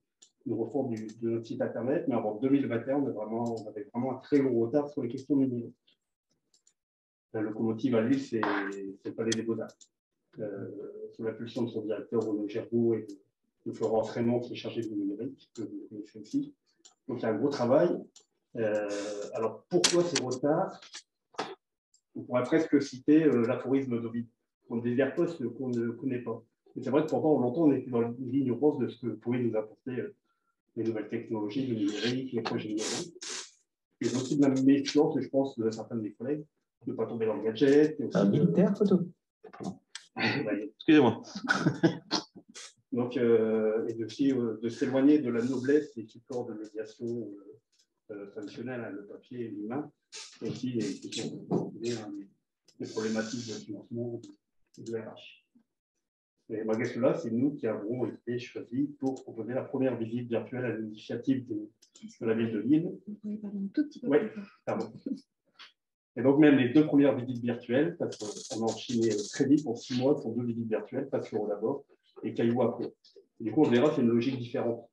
refonte de notre site internet, mais avant 2021, on, vraiment, on, avait vraiment un très gros retard sur les questions numériques. La locomotive à Lille, c'est le palais des Beaux-Arts. Euh, sous l'impulsion de son directeur Renaud Gerbeau et de, Florence Raymond, qui est chargé du numérique, que vous connaissez aussi. Donc il y a un gros travail. Euh, alors pourquoi ces retards? On pourrait presque citer euh, l'aphorisme d'Ovid. On ne désire pas ce qu'on ne connaît pas. Mais c'est vrai que pendant longtemps, on était dans l'ignorance de ce que pouvait nous apporter euh, les nouvelles technologies, le numérique, les projets numériques. Et aussi de la méfiance, je pense, de certains de mes collègues, de ne pas tomber dans le gadget. Et aussi militaire, photo Excusez-moi. Donc, euh, et aussi euh, de s'éloigner de la noblesse des supports de médiation euh, euh traditionnels, hein, le papier et l'humain, et aussi les, les, problématiques de financement de RH. Et malgré cela, c'est nous qui avons été choisis pour proposer la première visite virtuelle à l'initiative de, la ville de Lille. Vous pouvez parler un tout petit peu Oui, pardon. Et donc, même les deux premières visites virtuelles, parce qu'on a enchaîné très vite pour six mois pour deux visites virtuelles, Pasquero d'abord et Caillou après. du coup, on verra, c'est une logique différente.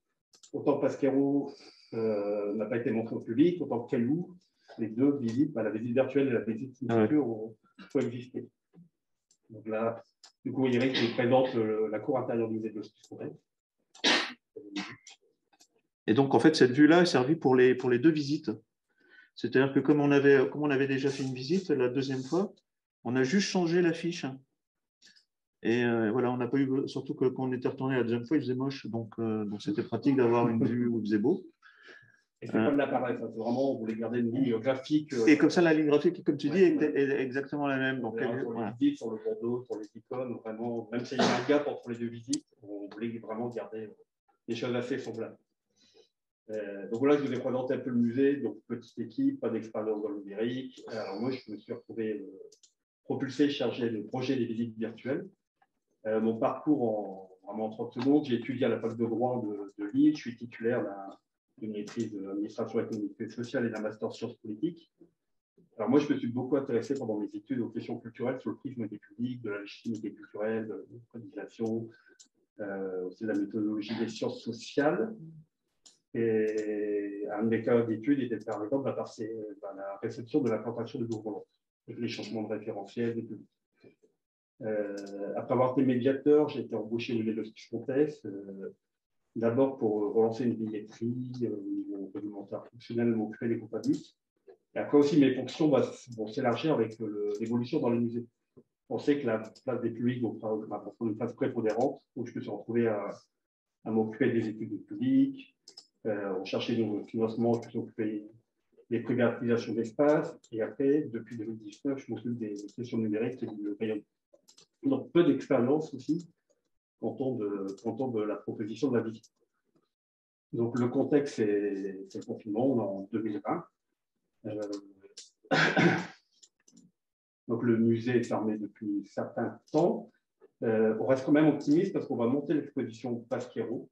Autant Pasquero euh, n'a pas été montré au public, autant que Caillou, les deux visites, bah, la visite virtuelle et la visite ah ouais. ont coexisté. Donc là, du coup, Eric qui présente euh, la cour intérieure du musée de l'Hospice Et donc, en fait, cette vue-là est servie pour les, pour les deux visites. C'est-à-dire que comme on, avait, comme on avait déjà fait une visite la deuxième fois, on a juste changé l'affiche. Et voilà, on n'a pas eu, surtout que quand on était retourné la deuxième fois, il faisait moche, donc donc c'était pratique d'avoir une vue où il faisait beau. Et c'est comme l'appareil, c'est vraiment, vous voulez garder une ligne graphique. Et comme ça, la ligne graphique, comme tu dis, est, exactement la même. Donc, sur les visites, sur le bordeaux, sur les icônes, vraiment, même s'il y a un gap entre les deux visites, on voulait vraiment garder des choses assez semblables. Euh, donc voilà, je vous ai présenté un peu le musée. Donc, petite équipe, pas d'expérience dans le numérique. Alors, moi, je me suis retrouvé euh, propulsé, chargé de projet des visites virtuelles. Euh, mon parcours en vraiment 30 secondes, j'ai étudié à la fac de droit de, de Lille. Je suis titulaire d'une maîtrise d'administration économique et sociale et d'un master sciences politiques. Alors, moi, je me suis beaucoup intéressé pendant mes études aux questions culturelles sur le prisme des publics, de la légitimité culturelle, de la codification, aussi de la méthodologie des sciences sociales. Et un de mes cas d'études était par exemple la, bah, la réception de la plantation de nouveaux les changements de référentiel des publics. Euh, après avoir été médiateur, j'ai été embauché au de Fontes, euh, d'abord pour relancer une billetterie euh, au niveau réglementaire fonctionnel, créer les compagnies. Et après aussi, mes fonctions vont s'élargir avec l'évolution dans les musées. On sait que la place des publics va prendre une place prépondérante, donc je me suis retrouvé à, à m'occuper des études publiques, euh, on cherchait des financements qui s'occupaient des privatisations d'espace. Et après, depuis 2019, je m'occupe des questions numériques et du rayon. Donc, peu d'expérience aussi quand de, de la proposition de la visite. Donc, le contexte, c'est le confinement, en 2020. Euh, donc, le musée est fermé depuis un certain temps. Euh, on reste quand même optimiste parce qu'on va monter l'exposition Pasquero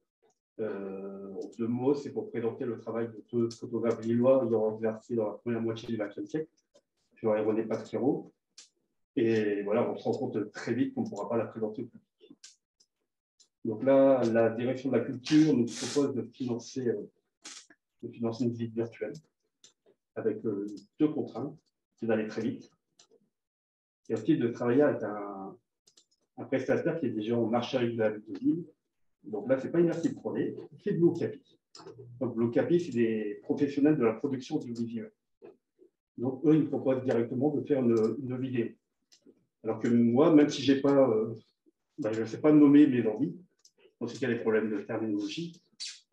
euh, deux mots, c'est pour présenter le travail de deux photographes lillois ayant exercé dans la première moitié du XXe siècle, sur René Pasquero. Et voilà, on se rend compte très vite qu'on ne pourra pas la présenter au public. Donc là, la direction de la culture nous propose de financer, euh, de financer une visite virtuelle avec euh, deux contraintes, c'est d'aller très vite et aussi de travailler avec un, prestataire qui est déjà en marché avec de la ville donc là, ce n'est pas Immersive 3D, c'est Blue Capi. Donc Blue Capi, c'est des professionnels de la production audiovisuelle. Donc eux, ils proposent directement de faire une, vidéo. Alors que moi, même si j'ai pas, euh, ben, je ne sais pas nommer mes envies, qu'il y a des problèmes de terminologie,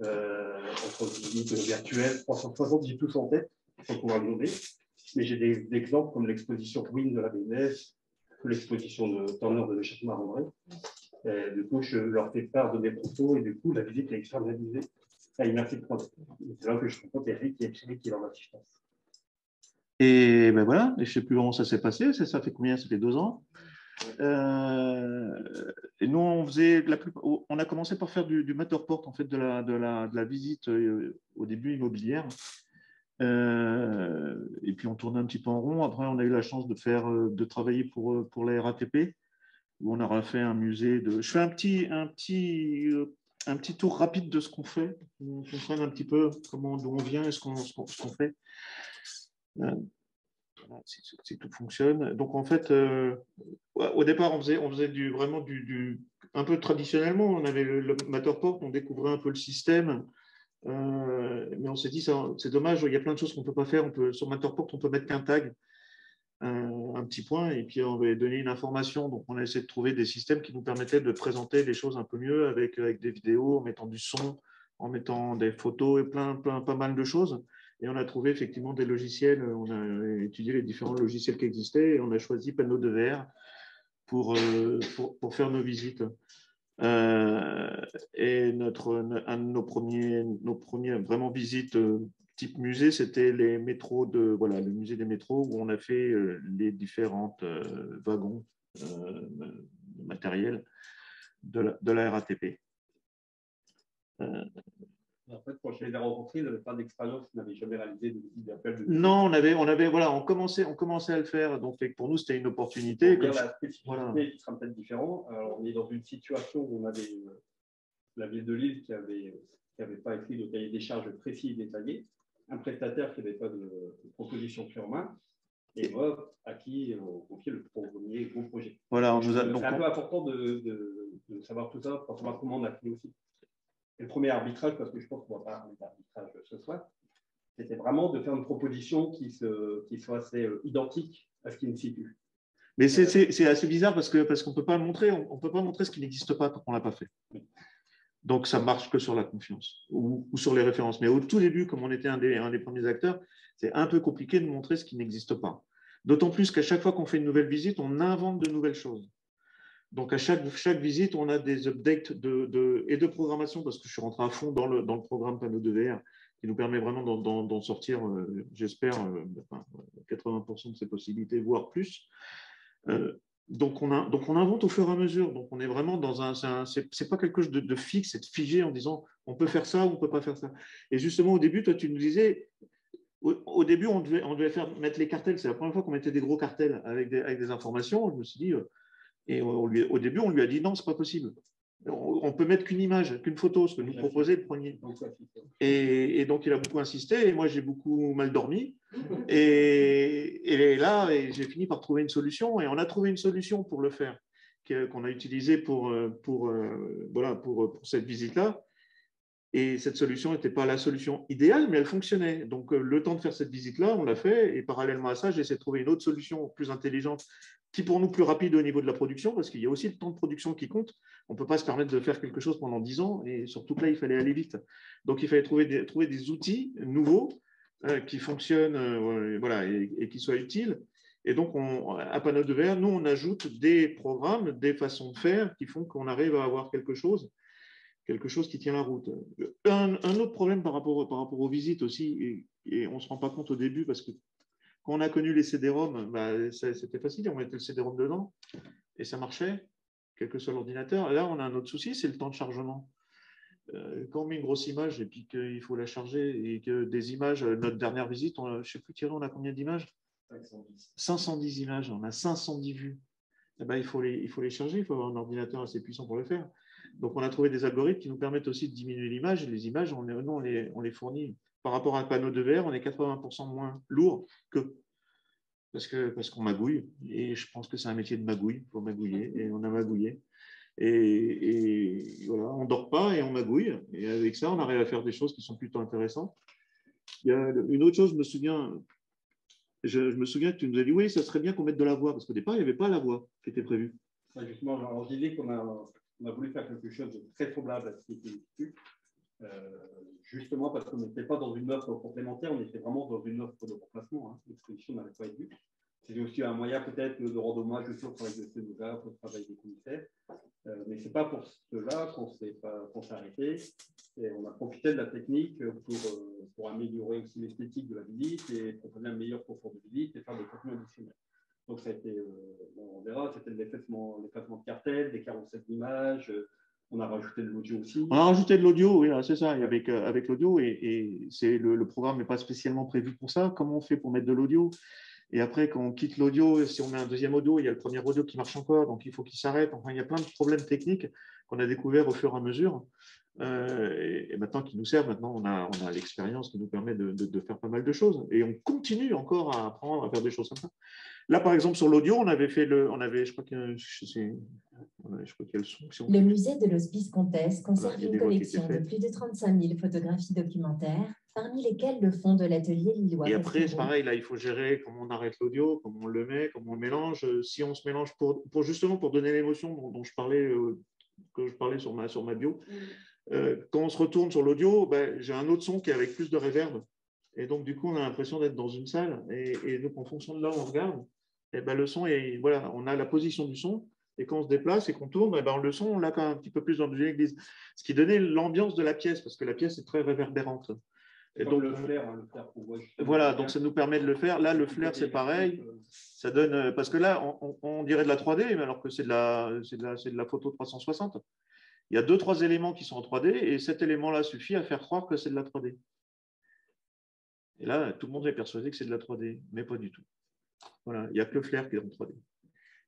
euh, entre virtuelles, 360, j'ai tous en tête, sans pouvoir le nommer. Mais j'ai des, exemples comme l'exposition Win de la BNS, l'exposition de Turner de l'échappement Marandré, euh, du coup, je leur fais part de mes propos et du coup, la visite est externalisée à Immersive 3D. C'est là que je rencontre Eric et Eric qui est dans l'assistance. Et ben voilà, et je ne sais plus comment ça s'est passé. Ça, fait combien? Ça fait deux ans? Euh, et nous, on faisait la on a commencé par faire du, du Matterport en fait de la, de la, de la visite euh, au début immobilière. et puis on tournait un petit peu en rond. Après, on a eu la chance de faire, de travailler pour pour la RATP où on aura fait un musée de. Je fais un petit, un petit, euh, un petit tour rapide de ce qu'on fait, on comprenne un petit peu d'où on vient et ce qu'on fait. Euh, si, tout fonctionne. Donc en fait, euh, au départ, on faisait, vraiment du, un peu traditionnellement. On avait le, Matterport, on découvrait un peu le système. mais on s'est dit, c'est dommage, il y a plein de choses qu'on ne peut pas faire. Sur Matterport, on peut mettre qu'un tag un, petit point et puis on va donner une information. Donc, on a essayé de trouver des systèmes qui nous permettaient de présenter les choses un peu mieux avec, avec des vidéos, en mettant du son, en mettant des photos et plein, plein, pas mal de choses. Et on a trouvé effectivement des logiciels, on a étudié les différents logiciels qui existaient et on a choisi Panneau de verre pour, euh, faire nos visites. Euh, et notre, un de nos premiers, nos premiers vraiment visites euh, type musée, c'était les métros de le musée des métros où on a fait euh, les différentes euh, wagons euh, matériels de la, de la RATP. En fait, quand je les ai rencontrés, ils n'avaient pas d'expérience, ils n'avaient jamais réalisé de d'appel. Non, on avait, on avait, voilà, on commençait, on commençait à le faire. Donc, pour nous, c'était une opportunité. La spécificité qui sera peut-être différente. Alors, on est dans une situation où on avait la ville de Lille qui avait, qui avait pas écrit de cahier des charges précis et détaillé un prestataire qui n'avait pas de, proposition sur main, et moi, à qui on confiait le premier gros projet. Voilà, on nous a, c'est un peu important de, de, savoir tout ça pour savoir comment on a fait aussi. Le premier arbitrage, parce que je pense qu'on va pas parler ce soir, c'était vraiment de faire une proposition qui, soit assez euh, identique à ce qui nous situe. Mais c'est assez bizarre parce qu'on ne peut pas montrer, on, peut pas montrer ce qui n'existe pas tant qu'on ne l'a pas fait. Donc, ça marche que sur la confiance ou, sur les références. Mais au tout début, comme on était un des premiers acteurs, c'est un peu compliqué de montrer ce qui n'existe pas. D'autant plus qu'à chaque fois qu'on fait une nouvelle visite, on invente de nouvelles choses. Donc, à chaque, chaque visite, on a des updates de, et de programmation, parce que je suis rentré à fond dans le, dans le programme panneau de VR, qui nous permet vraiment d'en sortir, euh, j'espère, 80% euh, de ces possibilités, voire plus. Euh, donc on, a, donc on invente au fur et à mesure. Donc on est vraiment dans un. C'est pas quelque chose de, de fixe et de figé en disant on peut faire ça ou on peut pas faire ça. Et justement, au début, toi, tu nous disais. Au, début, on devait, on devait faire, mettre les cartels. C'est la première fois qu'on mettait des gros cartels avec des, avec des informations. Je me suis dit. Et au début, on lui a dit non, c'est pas possible on peut mettre qu'une image, qu'une photo, ce que nous proposait le premier. Et, donc, il a beaucoup insisté, et moi, j'ai beaucoup mal dormi. Et, là, j'ai fini par trouver une solution, et on a trouvé une solution pour le faire, qu'on a utilisée pour, pour, voilà, pour, pour cette visite-là. Et cette solution n'était pas la solution idéale, mais elle fonctionnait. Donc, le temps de faire cette visite-là, on l'a fait. Et parallèlement à ça, j'ai essayé de trouver une autre solution plus intelligente qui pour nous plus rapide au niveau de la production, parce qu'il y a aussi le temps de production qui compte. On ne peut pas se permettre de faire quelque chose pendant 10 ans, et surtout là, il fallait aller vite. Donc, il fallait trouver des, trouver des outils nouveaux euh, qui fonctionnent euh, voilà, et, qui soient utiles. Et donc, on, à Panneau de Verre, nous, on ajoute des programmes, des façons de faire qui font qu'on arrive à avoir quelque chose, quelque chose qui tient la route. Un, autre problème par rapport, par rapport aux visites aussi, et, et on ne se rend pas compte au début parce que quand on a connu les CD-ROM, bah, c'était facile, on mettait le CD-ROM dedans et ça marchait, quel que soit l'ordinateur. Là, on a un autre souci, c'est le temps de chargement. Euh, quand on met une grosse image et qu'il faut la charger et que des images, euh, notre dernière visite, je ne sais plus Thierry, on a combien d'images? 510. 510 images, on a 510 vues. Eh ben, il, faut les, charger, il faut avoir un ordinateur assez puissant pour le faire. Donc on a trouvé des algorithmes qui nous permettent aussi de diminuer l'image. Les images, nous, on les fournit par rapport à un panneau de verre, on est 80% moins lourd que parce que parce qu'on magouille. Et je pense que c'est un métier de magouille, il faut magouiller, et on a magouillé. Et, voilà, on ne dort pas et on magouille. Et avec ça, on arrive à faire des choses qui sont plutôt intéressantes. Il y a une autre chose, je me souviens, je, me souviens que tu nous as dit oui, ça serait bien qu'on mette de la voix, parce qu'au départ, il n'y avait pas la voix qui était prévue. justement, alors je qu'on a, on a voulu faire quelque chose de très semblable à ce qui était. Euh, justement parce qu'on n'était pas dans une offre complémentaire, on était vraiment dans une offre de remplacement. Hein. L'exposition n'avait pas été. C'était aussi un moyen peut-être de rendre hommage au travail de scénographe, au travail des commissaires. Euh, mais ce n'est pas pour cela qu'on s'est arrêté. Et on a profité de la technique pour, euh, pour améliorer aussi l'esthétique de la visite et proposer un meilleur confort de visite et faire des contenus additionnels. Donc ça a été, on verra, c'était l'effacement de cartels, des carousels d'images, on a rajouté de l'audio aussi. On a rajouté de l'audio, oui, c'est ça, avec, euh, avec l'audio. Et, c'est le, programme n'est pas spécialement prévu pour ça. Comment on fait pour mettre de l'audio? Et après, quand on quitte l'audio, si on met un deuxième audio, il y a le premier audio qui marche encore, donc il faut qu'il s'arrête. Enfin, il y a plein de problèmes techniques qu'on a découverts au fur et à mesure. Euh, et, maintenant, qui nous servent. Maintenant, on a, on a l'expérience qui nous permet de, de, faire pas mal de choses. Et on continue encore à apprendre à faire des choses comme ça. Là, par exemple, sur l'audio, on avait fait le. On avait, je crois que je sais, je crois qu'il y a le son. Le musée de l'Hospice Comtesse conserve une collection de plus de 35 000 photographies documentaires, parmi lesquelles le fond de l'atelier Lillois. Et après, c'est pareil, là, il faut gérer comment on arrête l'audio, comment on le met, comment on le mélange. Si on se mélange pour, pour justement pour donner l'émotion dont, je parlais, euh, que je parlais sur ma, sur ma bio. Mm. Euh, quand on se retourne sur l'audio, ben, j'ai un autre son qui est avec plus de réverb. Et donc, du coup, on a l'impression d'être dans une salle. Et, et, donc, en fonction de là où on regarde, et ben, le son, est, voilà, on a la position du son. Et quand on se déplace et qu'on tourne, et ben, le son, on l'a quand même un petit peu plus dans l'église. Ce qui donnait l'ambiance de la pièce, parce que la pièce est très réverbérante. Et donc, le flair, hein, le flair Voilà, donc ça nous permet de le faire. Là, le flair, c'est pareil. Ça donne, euh, parce que là, on, on, dirait de la 3D, mais alors que c'est de la, de de la photo 360. Il y a deux, trois éléments qui sont en 3D, et cet élément-là suffit à faire croire que c'est de la 3D. Et là, tout le monde est persuadé que c'est de la 3D, mais pas du tout. Voilà, il n'y a que le flair qui est en 3D.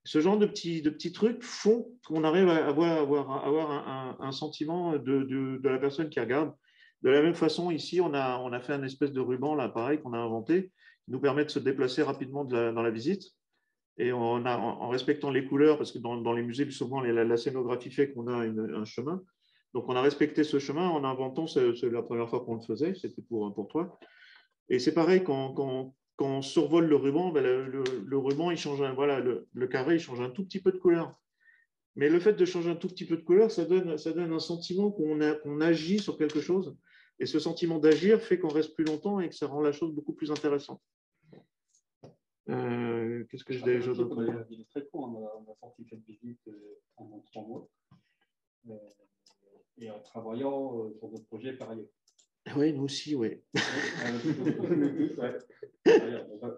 Ce genre de petits, trucs font qu'on arrive à avoir, un, sentiment de, la personne qui regarde. De la même façon, ici, on a, fait un espèce de ruban, là, pareil, qu'on a inventé, qui nous permet de se déplacer rapidement dans la visite. Et en, respectant les couleurs, parce que dans, les musées, souvent, la, scénographie fait qu'on a un chemin. Donc, on a respecté ce chemin en inventant, c'est la première fois qu'on le faisait, c'était pour, toi. Et c'est pareil, quand on survole le ruban, ben, le, ruban, il change un, voilà, le, carré, il change un tout petit peu de couleur. Mais le fait de changer un tout petit peu de couleur, ça donne, ça donne un sentiment qu'on agit sur quelque chose. Et ce sentiment d'agir fait qu'on reste plus longtemps et que ça rend la chose beaucoup plus intéressante. Euh, qu'est-ce que je Il est très court, on a, sorti cette visite euh, pendant trois mois. Euh, et en travaillant sur d'autres projets par ailleurs. Oui, nous aussi, oui. ça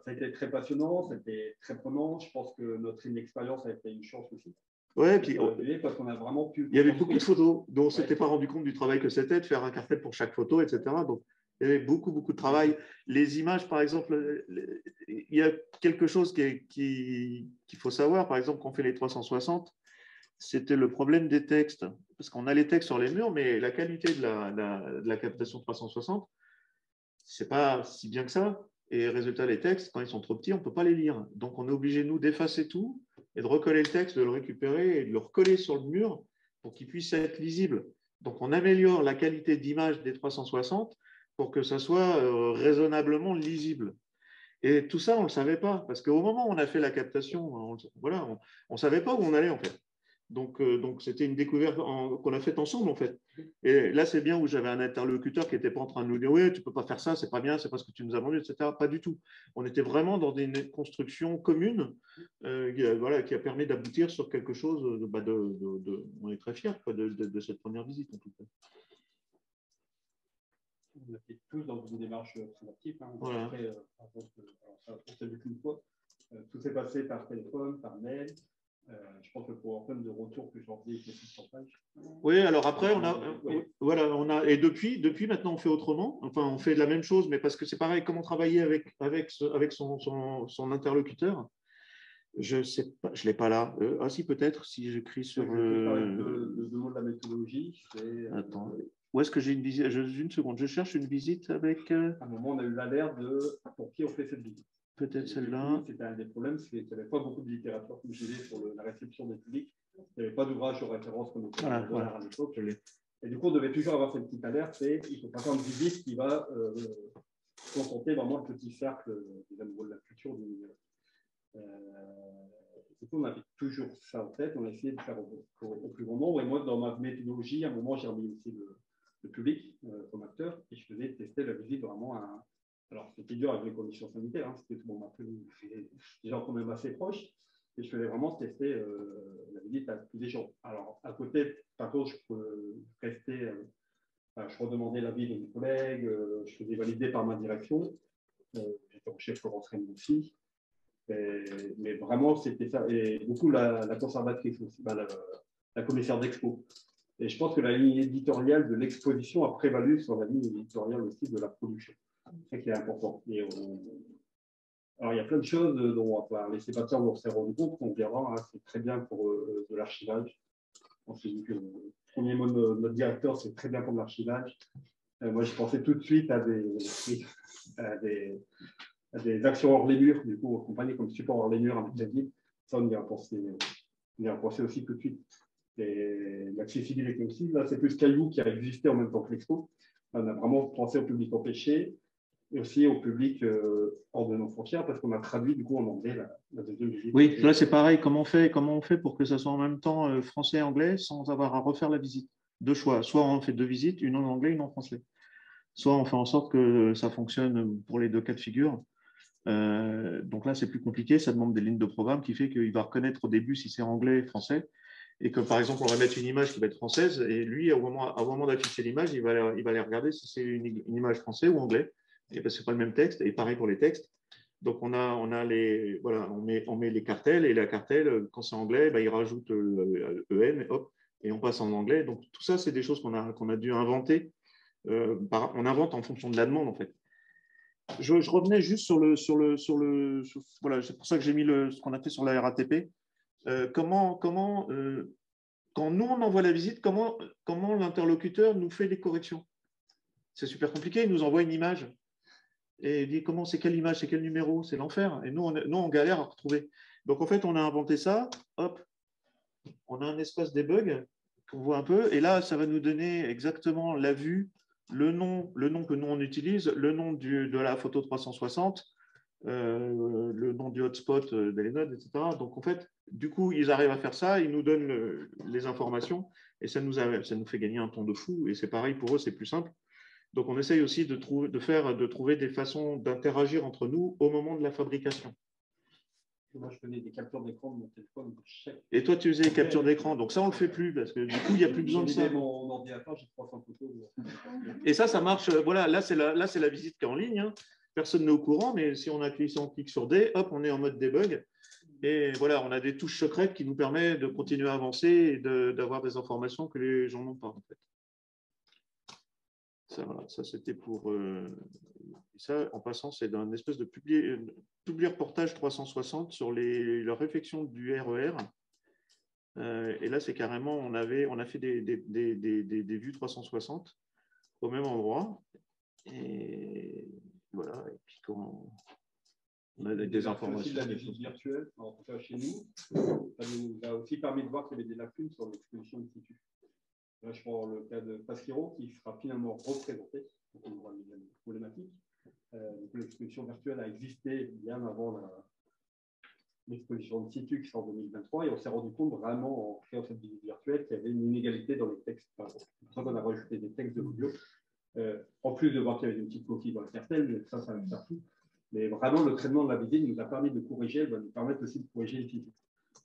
a été très passionnant, ça a été très prenant. Je pense que notre inexpérience a été une chance aussi. Ouais, puis parce qu'on a vraiment pu. Il y avait beaucoup de photos dont on ne s'était pas rendu compte du travail que c'était, de faire un cartel pour chaque photo, etc. Donc, il y avait beaucoup, beaucoup de travail. Les images, par exemple, il y a quelque chose qu'il qui, faut savoir. Par exemple, quand on fait les 360, c'était le problème des textes. Parce qu'on a les textes sur les murs, mais la qualité de la, captation 360, c'est pas si bien que ça. Et résultat, les textes, quand ils sont trop petits, on ne peut pas les lire. Donc, on est obligé, nous, d'effacer tout et de recoller le texte, de le récupérer et de le recoller sur le mur pour qu'il puisse être lisible. Donc, on améliore la qualité d'image des 360 pour que ça soit euh, raisonnablement lisible. Et tout ça, on ne le savait pas, parce qu'au moment où on a fait la captation, on, voilà, on ne savait pas où on allait en fait. Donc, euh, donc c'était une découverte qu'on a faite ensemble, en fait. Et là, c'est bien où j'avais un interlocuteur qui n'était pas en train de nous dire Oui, tu ne peux pas faire ça, c'est pas bien, c'est pas ce que tu nous as vendu, etc. Pas du tout. On était vraiment dans une construction commune euh, qui, a, voilà, qui a permis d'aboutir sur quelque chose. Bah, de, de, on est très fiers de, cette première visite, en tout cas. On était tous dans une démarche active. Hein. Voilà. Après, euh, ça, s'est vu qu'une fois. tout s'est passé par téléphone, par mail. Euh, je pense que pour un de retour que j'en dis, Oui, alors après, on a, euh, voilà, on a, et depuis, depuis maintenant, on fait autrement. Enfin, on fait la même chose, mais parce que c'est pareil, comment travailler avec, avec, avec son, son, son interlocuteur? Je sais pas, je l'ai pas là. Euh, ah si, peut-être, si j'écris sur. le de, la méthodologie. Attends. Où est-ce que j'ai une visite? Une seconde, je cherche une visite avec. À un moment, on a eu l'alerte de pour qui on fait cette visite. Peut-être celle-là. C'était un des problèmes, c'est qu'il n'y avait pas beaucoup de littérature comme je disais sur la réception des publics. Il n'y avait pas d'ouvrage sur référence comme on voilà, à l'époque. Et du coup, on devait toujours avoir cette petite alerte, c'est il faut pas faire une visite qui va euh, concentrer vraiment le petit cercle des amoureux de la culture du milieu. Euh, du coup, on avait toujours ça en tête, on a essayé de faire au, plus grand nombre. Et moi, dans ma méthodologie, à un moment, j'ai remis aussi le, public euh, comme acteur et je faisais tester la visite vraiment à, alors, c'était dur avec les conditions sanitaires, hein, c'était tout le monde des gens quand même assez proches, et je faisais vraiment tester euh, la visite à tous les gens. Alors, à côté, par contre, je peux rester, euh, je redemandais l'avis de mes collègues, euh, je faisais valider par ma direction, j'étais en chef Florence Raymond aussi, mais vraiment, c'était ça, et beaucoup la, conservatrice aussi, bah, la, commissaire d'expo. Et je pense que la ligne éditoriale de l'exposition a prévalu sur la ligne éditoriale aussi de la production. Ça qui est important. Alors, il y a plein de choses dont on va laisser passer, on s'est rendu compte qu'on verra. Hein, c'est très bien pour euh, de l'archivage. On le premier mot de notre directeur, c'est très bien pour l'archivage. Euh, moi, je pensais tout de suite à des, actions hors les murs, du coup, compagnie comme support hors les murs avec ville. Ça, on y a pensé, on y a pensé aussi tout de suite. Et l'accessibilité aussi, là, c'est plus Caillou qui a existé en même temps que l'expo. On a vraiment pensé au public empêché, et aussi au public euh, hors de nos frontières, parce qu'on a traduit du coup en anglais la, deuxième visite. Oui, là c'est pareil. Comment on, fait, comment on fait pour que ça soit en même temps euh, français et anglais sans avoir à refaire la visite? Deux choix. Soit on fait deux visites, une en anglais, une en français. Soit on fait en sorte que ça fonctionne pour les deux cas de figure. Euh, donc là, c'est plus compliqué. Ça demande des lignes de programme qui fait qu'il va reconnaître au début si c'est anglais et français. Et que par exemple, on va mettre une image qui va être française. Et lui, au moment, moment d'afficher l'image, il va, il va aller regarder si c'est une, une image française ou anglais et que ce n'est pas le même texte, et pareil pour les textes. Donc on a, on a les, voilà, on met, on met les cartels, et la cartelle, quand c'est anglais, bah, il rajoute le, EN, hop, et on passe en anglais. Donc tout ça, c'est des choses qu'on a, qu'on a dû inventer. Euh, on invente en fonction de la demande, en fait. Je, revenais juste sur le, sur le, sur le, voilà, c'est pour ça que j'ai mis le, ce qu'on a fait sur la RATP. Euh, comment, comment, euh, quand nous on envoie la visite, comment, comment l'interlocuteur nous fait les corrections? C'est super compliqué. Il nous envoie une image et il dit comment c'est quelle image, c'est quel numéro, c'est l'enfer. Et nous on, nous, on galère à retrouver. Donc en fait, on a inventé ça, hop, on a un espace debug qu'on voit un peu, et là, ça va nous donner exactement la vue, le nom, le nom que nous on utilise, le nom du, de la photo 360, le nom du hotspot des nodes, etc. Donc, en fait, du coup, ils arrivent à faire ça, ils nous donnent les informations et ça nous, ça nous fait gagner un temps de fou. Et c'est pareil pour eux, c'est plus simple. Donc, on essaye aussi de, trouver, de, faire, de trouver des façons d'interagir entre nous au moment de la fabrication. Moi, je faisais des captures d'écran de mon téléphone. Et toi, tu faisais des captures d'écran. Donc, ça, on ne le fait plus parce que du coup, il n'y a plus besoin de ça. mon ordinateur, j'ai 300 photos. Et ça, ça marche. Voilà, là, c'est la, là, la visite qui est en ligne. Hein. Personne n'est au courant, mais si on, appuie, si on clique sur D, hop, on est en mode debug. Et voilà, on a des touches secrètes qui nous permettent de continuer à avancer et d'avoir des informations que les gens n'ont pas, en fait. Ça, ça c'était pour. Euh, ça, en passant, c'est d'un espèce de publier reportage 360 sur les, la réflexion du RER. E euh, et là, c'est carrément, on, avait, on a fait des, des, des, des, vues 360 au même endroit. Et voilà. Et puis, comment on a des, informations. la visite virtuelle, en tout cas chez nous, ça nous a aussi permis de voir qu'il y avait des lacunes sur l'exposition de situ. Là, je prends le cas de Pasquero qui sera finalement représenté, donc on aura une problématique. Euh, l'exposition virtuelle a existé bien avant l'exposition de situ qui sort en 2023 et on s'est rendu compte vraiment en créant cette visite virtuelle qu'il y avait une inégalité dans les textes. Enfin, on a rajouté des textes de l'audio. Euh, en plus de voir qu'il y avait une petite coquille dans cartel, mais ça, ça va faire tout. Mais vraiment, le traitement de la visite nous a permis de corriger, va nous permettre aussi de corriger le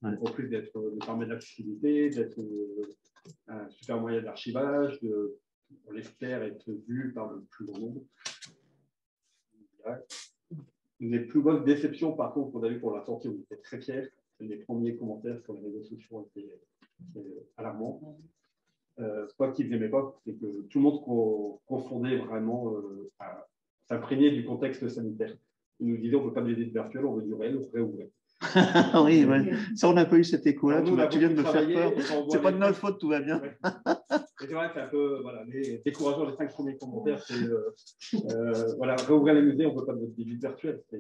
En plus d'être, de permettre l'accessibilité, d'être euh, un super moyen d'archivage, de, on l'espère être vu par le plus grand nombre. Les plus grosses déceptions, par contre, qu'on a vu pour la sortie, on était très fiers. Les premiers commentaires sur les réseaux sociaux étaient, alarmants. Euh, ce qu'ils n'aimaient pas, c'est que tout le monde confondait vraiment euh, à s'imprégner du contexte sanitaire. Ils nous disaient on ne peut pas de visite virtuelle, on veut du réel, on réouvrait. oui, ça, on n'a pas eu cet écho-là. Tu, viens de me faire peur. C'est pas de notre faute, tout va bien. c'est vrai que c'est un peu voilà, les, décourageant les cinq premiers commentaires. C'est euh, euh, voilà, réouvrir les musées, on ne peut pas de visite virtuelle. Et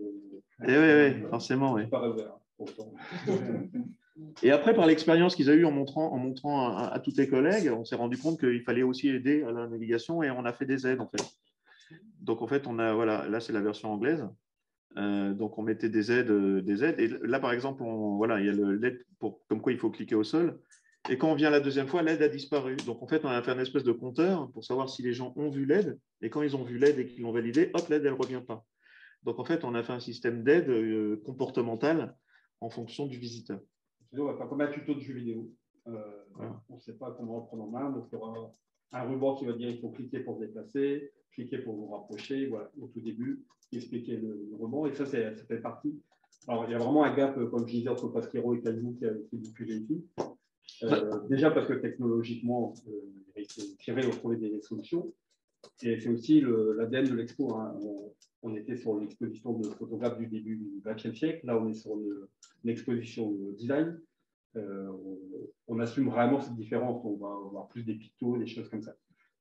eh oui, oui, forcément. Oui. Pas réouvert, Et après, par l'expérience qu'ils ont eue en montrant, en montrant à, à tous tes collègues, on s'est rendu compte qu'il fallait aussi aider à la navigation et on a fait des aides en fait. Donc en fait, on a voilà, là c'est la version anglaise. Euh, donc, on mettait des aides, euh, des aides. Et là, par exemple, voilà, il y a l'aide pour comme quoi il faut cliquer au sol. Et quand on vient la deuxième fois, l'aide a disparu. Donc, en fait, on a fait un espèce de compteur pour savoir si les gens ont vu l'aide. Et quand ils ont vu l'aide et qu'ils l'ont validée, hop, l'aide, elle ne revient pas. Donc, en fait, on a fait un système d'aide euh, comportementale en fonction du visiteur. Comme un tuto de jeu vidéo. On ne sait pas comment reprendre en main. Donc, il y aura un ruban qui va dire il faut cliquer pour se déplacer, cliquer pour vous rapprocher, voilà, au tout début expliquer le, roman. Et ça, ça fait partie. Alors, il y a vraiment un gap, comme je disais, entre Pasquero et Calvin qui a été diffusé ici. Euh, déjà parce que technologiquement, euh, il a été tiré pour trouver des solutions. Et c'est aussi l'ADN de l'expo. Hein. On, était sur l'exposition de photographes du début du XXe siècle. Là, on est sur une, exposition de design. Euh, on, assume vraiment cette différence. On va avoir plus des pictos, des choses comme ça.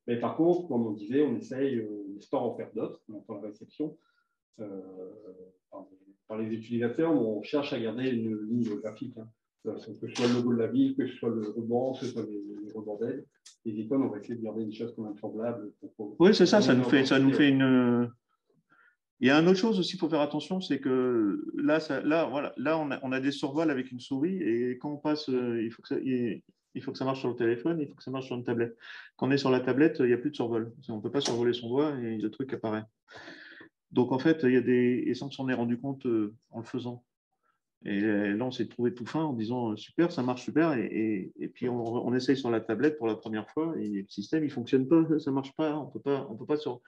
Mais par contre, comme on disait, on essaye, on espère en faire d'autres, dans la réception, euh, par, les utilisateurs, on cherche à garder une ligne graphique. Hein. Que ce soit le logo de la ville, que ce soit le ruban, que ce soit les, les d'aide. Les icônes, on va essayer de garder des choses comme un semblable. oui, c'est ça, ça nous, fait, ça nous fait une. Il y a une autre chose aussi, il faut faire attention, c'est que là, ça, là, voilà, là on, a, on, a, des survols avec une souris et quand on passe, euh, il faut, que ça, il, faut que ça marche sur le téléphone, il faut que ça marche sur une tablette. Quand on est sur la tablette, il n'y a plus de survol. On ne peut pas survoler son doigt et le truc apparaît. Donc en fait, il y a des. Et sans s'en est rendu compte euh, en le faisant. Et là, on s'est trouvé tout fin en disant euh, super, ça marche super. Et, puis on, essaye sur la tablette pour la première fois et le système, il ne fonctionne pas, ça marche pas, on peut pas, on peut pas sur.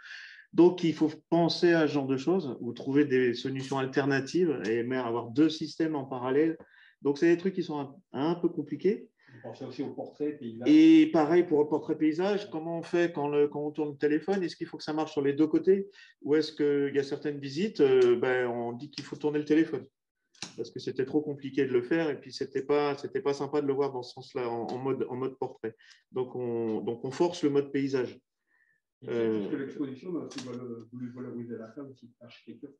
Donc il faut penser à ce genre de choses ou trouver des solutions alternatives et même avoir deux systèmes en parallèle. Donc c'est des trucs qui sont un peu compliqués aussi au portrait paysage. Et pareil pour le portrait paysage, comment on fait quand, le, quand on tourne le téléphone? Est-ce qu'il faut que ça marche sur les deux côtés? Ou est-ce qu'il y a certaines visites, euh, ben, on dit qu'il faut tourner le téléphone? Parce que c'était trop compliqué de le faire et puis c'était pas, c'était pas sympa de le voir dans ce sens-là, en, mode, en mode portrait. Donc on, donc on force le mode paysage. Euh, parce que l'exposition a aussi voulu valoriser la femme, aussi l'architecture.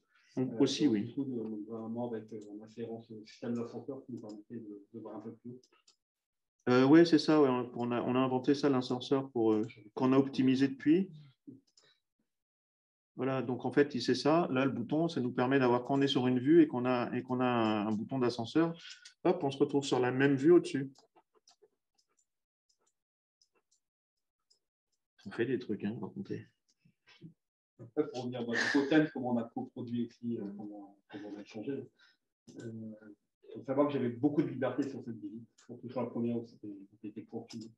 aussi, oui. Du coup, vraiment avec en afférence au système d'ascenseur qui nous permettait de, de voir un peu plus haut. Euh, oui, c'est ça. On, a, inventé ça, l'ascenseur, pour euh, qu'on a optimisé depuis. Voilà, donc en fait, c'est ça. Là, le bouton, ça nous permet d'avoir, quand on est sur une vue et qu'on a, a un, bouton d'ascenseur, hop, on se retrouve sur la même vue au-dessus. On fait des trucs, hein, raconter. Après, pour revenir au thème, comment on a coproduit écrit, euh, comment, comment, on a changé. Il faut savoir que j'avais beaucoup de liberté sur cette visite, sur la première c'était confiné.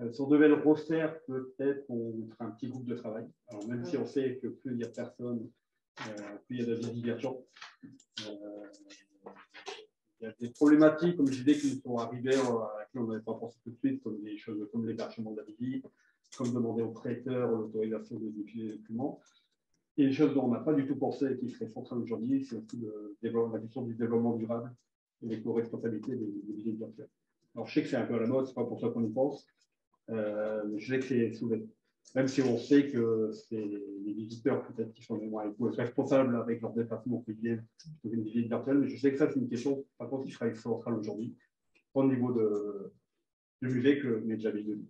Euh, si on devait le refaire, peut-être on ferait un petit groupe de travail. Alors, même si on sait que plus il y a personne, euh, plus il y a d'avis divergents. Euh, il y a des problématiques, comme je disais, qui nous sont arrivées, à qui on n'avait pas pensé tout de suite, comme des choses comme l'hébergement de la visite, comme demander au prêteur l'autorisation de diffuser les documents. Et des choses dont on n'a pas du tout pensé et qui seraient centrales aujourd'hui, c'est aussi la question du développement durable et l'éco-responsabilité des, des visites virtuelles. Alors, je sais que c'est un peu la mode, ce n'est pas pour ça qu'on y pense, euh, je sais que c'est soulevé. Même si on sait que c'est les visiteurs peut-être qui sont les moins responsables avec leur déplacement privilégié pour une visite virtuelle, mais je sais que ça, c'est une question, par contre, qui sera centrale aujourd'hui, au niveau de, du musée que j'ai déjà vu.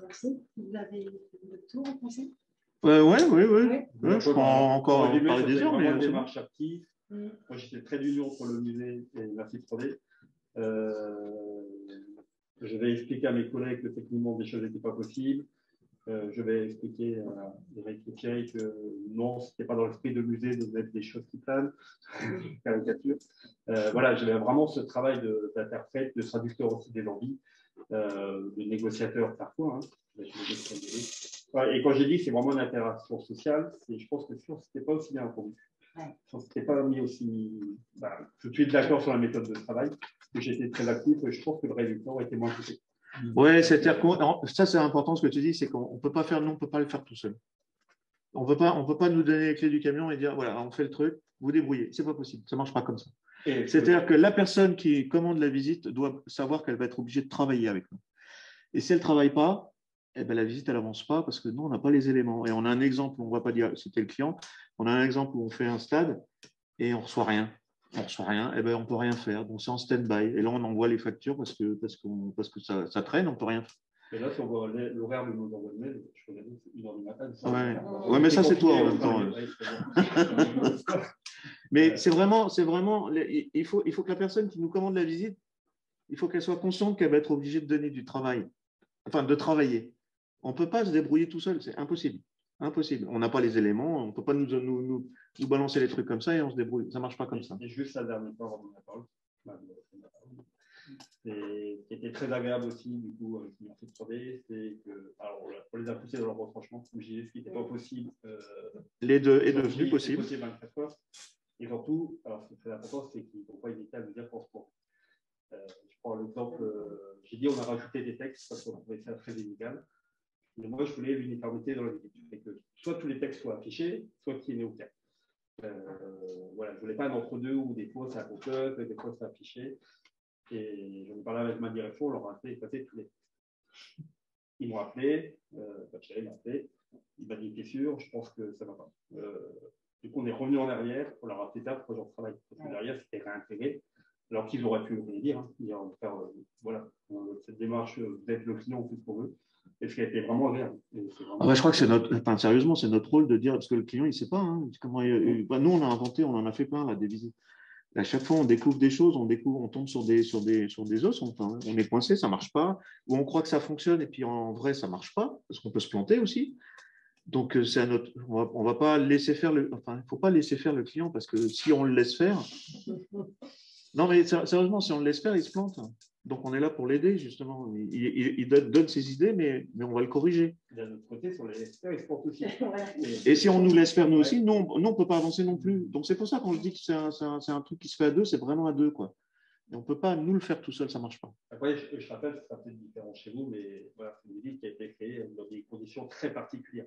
Merci. Vous avez le tour en français oui, oui, oui. Ouais. Ouais, je peux encore parler des heures, mais. Une démarche active. Mm. Moi, j'étais très d'union pour le musée et merci 3D. Euh, je vais expliquer à mes collègues que techniquement des choses n'étaient pas possibles. Euh, je vais expliquer à Eric et Thierry que non, ce n'était pas dans l'esprit de musée de mettre des choses qui planent, caricature. Euh, voilà, j'avais vraiment ce travail d'interprète, de, traducteur aussi des envies, de négociateur parfois. Hein. Et quand j'ai dit que c'est vraiment une interaction sociale, je pense que ce n'était pas aussi bien entendu. Je ne pas mis aussi bah, tout de suite d'accord sur la méthode de travail, que j'étais très actif et je pense que le résultat aurait été moins coûteux. Oui, c'est-à-dire que ça, c'est important ce que tu dis, c'est qu'on ne peut pas faire, non, on peut pas le faire tout seul. On ne peut pas nous donner les clés du camion et dire voilà, on fait le truc, vous débrouillez. C'est pas possible, ça ne marche pas comme ça. C'est-à-dire que la personne qui commande la visite doit savoir qu'elle va être obligée de travailler avec nous. Et si elle ne travaille pas, eh ben, la visite, elle n'avance pas parce que nous, on n'a pas les éléments. Et on a un exemple, on ne va pas dire c'était le client, on a un exemple où on fait un stade et on ne reçoit rien. On ne reçoit rien, et eh ben, on ne peut rien faire. Donc, c'est en stand-by. Et là, on envoie les factures parce que, parce parce que ça, ça traîne, on ne peut rien faire. Et là, si on voit l'horaire de nos envois de mail, je connais, c'est une heure du matin. Oui, ouais, mais ça, c'est toi en même temps. mais c'est vraiment, c'est vraiment, il faut, il faut que la personne qui nous commande la visite, il faut qu'elle soit consciente qu'elle va être obligée de donner du travail, enfin de travailler. On ne peut pas se débrouiller tout seul, c'est impossible. Impossible. On n'a pas les éléments, on ne peut pas nous, nous, nous, balancer les trucs comme ça et on se débrouille. Ça ne marche pas comme ça. Et juste la dernière fois avant la parole. Et qui était très agréable aussi, du coup, de 3D, c'est que, alors, pour les imposer dans leur retranchement, ce qui n'était pas possible. Euh, les deux est devenu possible. possible 24 heures. Et surtout, alors, ce qui est très important, c'est qu'ils ne vont pas hésiter à nous dire pour Euh, je prends l'exemple, euh, j'ai dit, on a rajouté des textes parce qu'on trouvait ça très inégal. Mais moi, je voulais l'uniformité dans visite. Que soit tous les textes soient affichés, soit qu'il y ait aucun. Euh, voilà, je ne voulais pas un entre-deux où des fois ça pop des fois ça affiché. Et j'en ai parlé avec ma direction, on leur a fait passer tous les textes. Ils m'ont appelé, euh, Thierry m'a appelé, il m'a dit T'es sûr? Je pense que ça ne va pas. Euh, du coup, on est revenu en arrière, on leur a fait ça trois jours de travail. Parce que derrière, c'était réintégré. Alors qu'ils auraient pu rien dire, hein, dire faire, euh, voilà, cette démarche d'être le client, on fait ce qu'on veut ce qui a été vraiment agréable. Ah bah, je crois que c'est notre, enfin, sérieusement, c'est notre rôle de dire, parce que le client, il ne sait pas. Hein, comment bah, nous, on a inventé, on en a fait plein, là, des visites. À chaque fois, on découvre des choses, on découvre, on tombe sur des, sur des, sur des os, on, on est coincé, ça ne marche pas, ou on croit que ça fonctionne, et puis en vrai, ça ne marche pas, parce qu'on peut se planter aussi. Donc, euh, c'est notre, on ne va pas laisser faire le, enfin, il faut pas laisser faire le client, parce que si on le laisse faire, non, mais sérieusement, si on le laisse faire, il se plante. Donc, on est là pour l'aider, justement. Il, donne, ses idées, mais, mais, on va le corriger. D'un autre côté, si on les laisse faire, ils se plantent aussi. Et si on nous laisse faire, nous aussi, nous, on ne peut pas avancer non plus. Donc, c'est pour ça qu'on se dit que c'est un, un, truc qui se fait à deux, c'est vraiment à deux. Quoi. Et on ne peut pas nous le faire tout seul, ça ne marche pas. Après, je, je rappelle, ça sera peut-être différent chez vous, mais voilà, c'est une ville qui a été créée dans des conditions très particulières.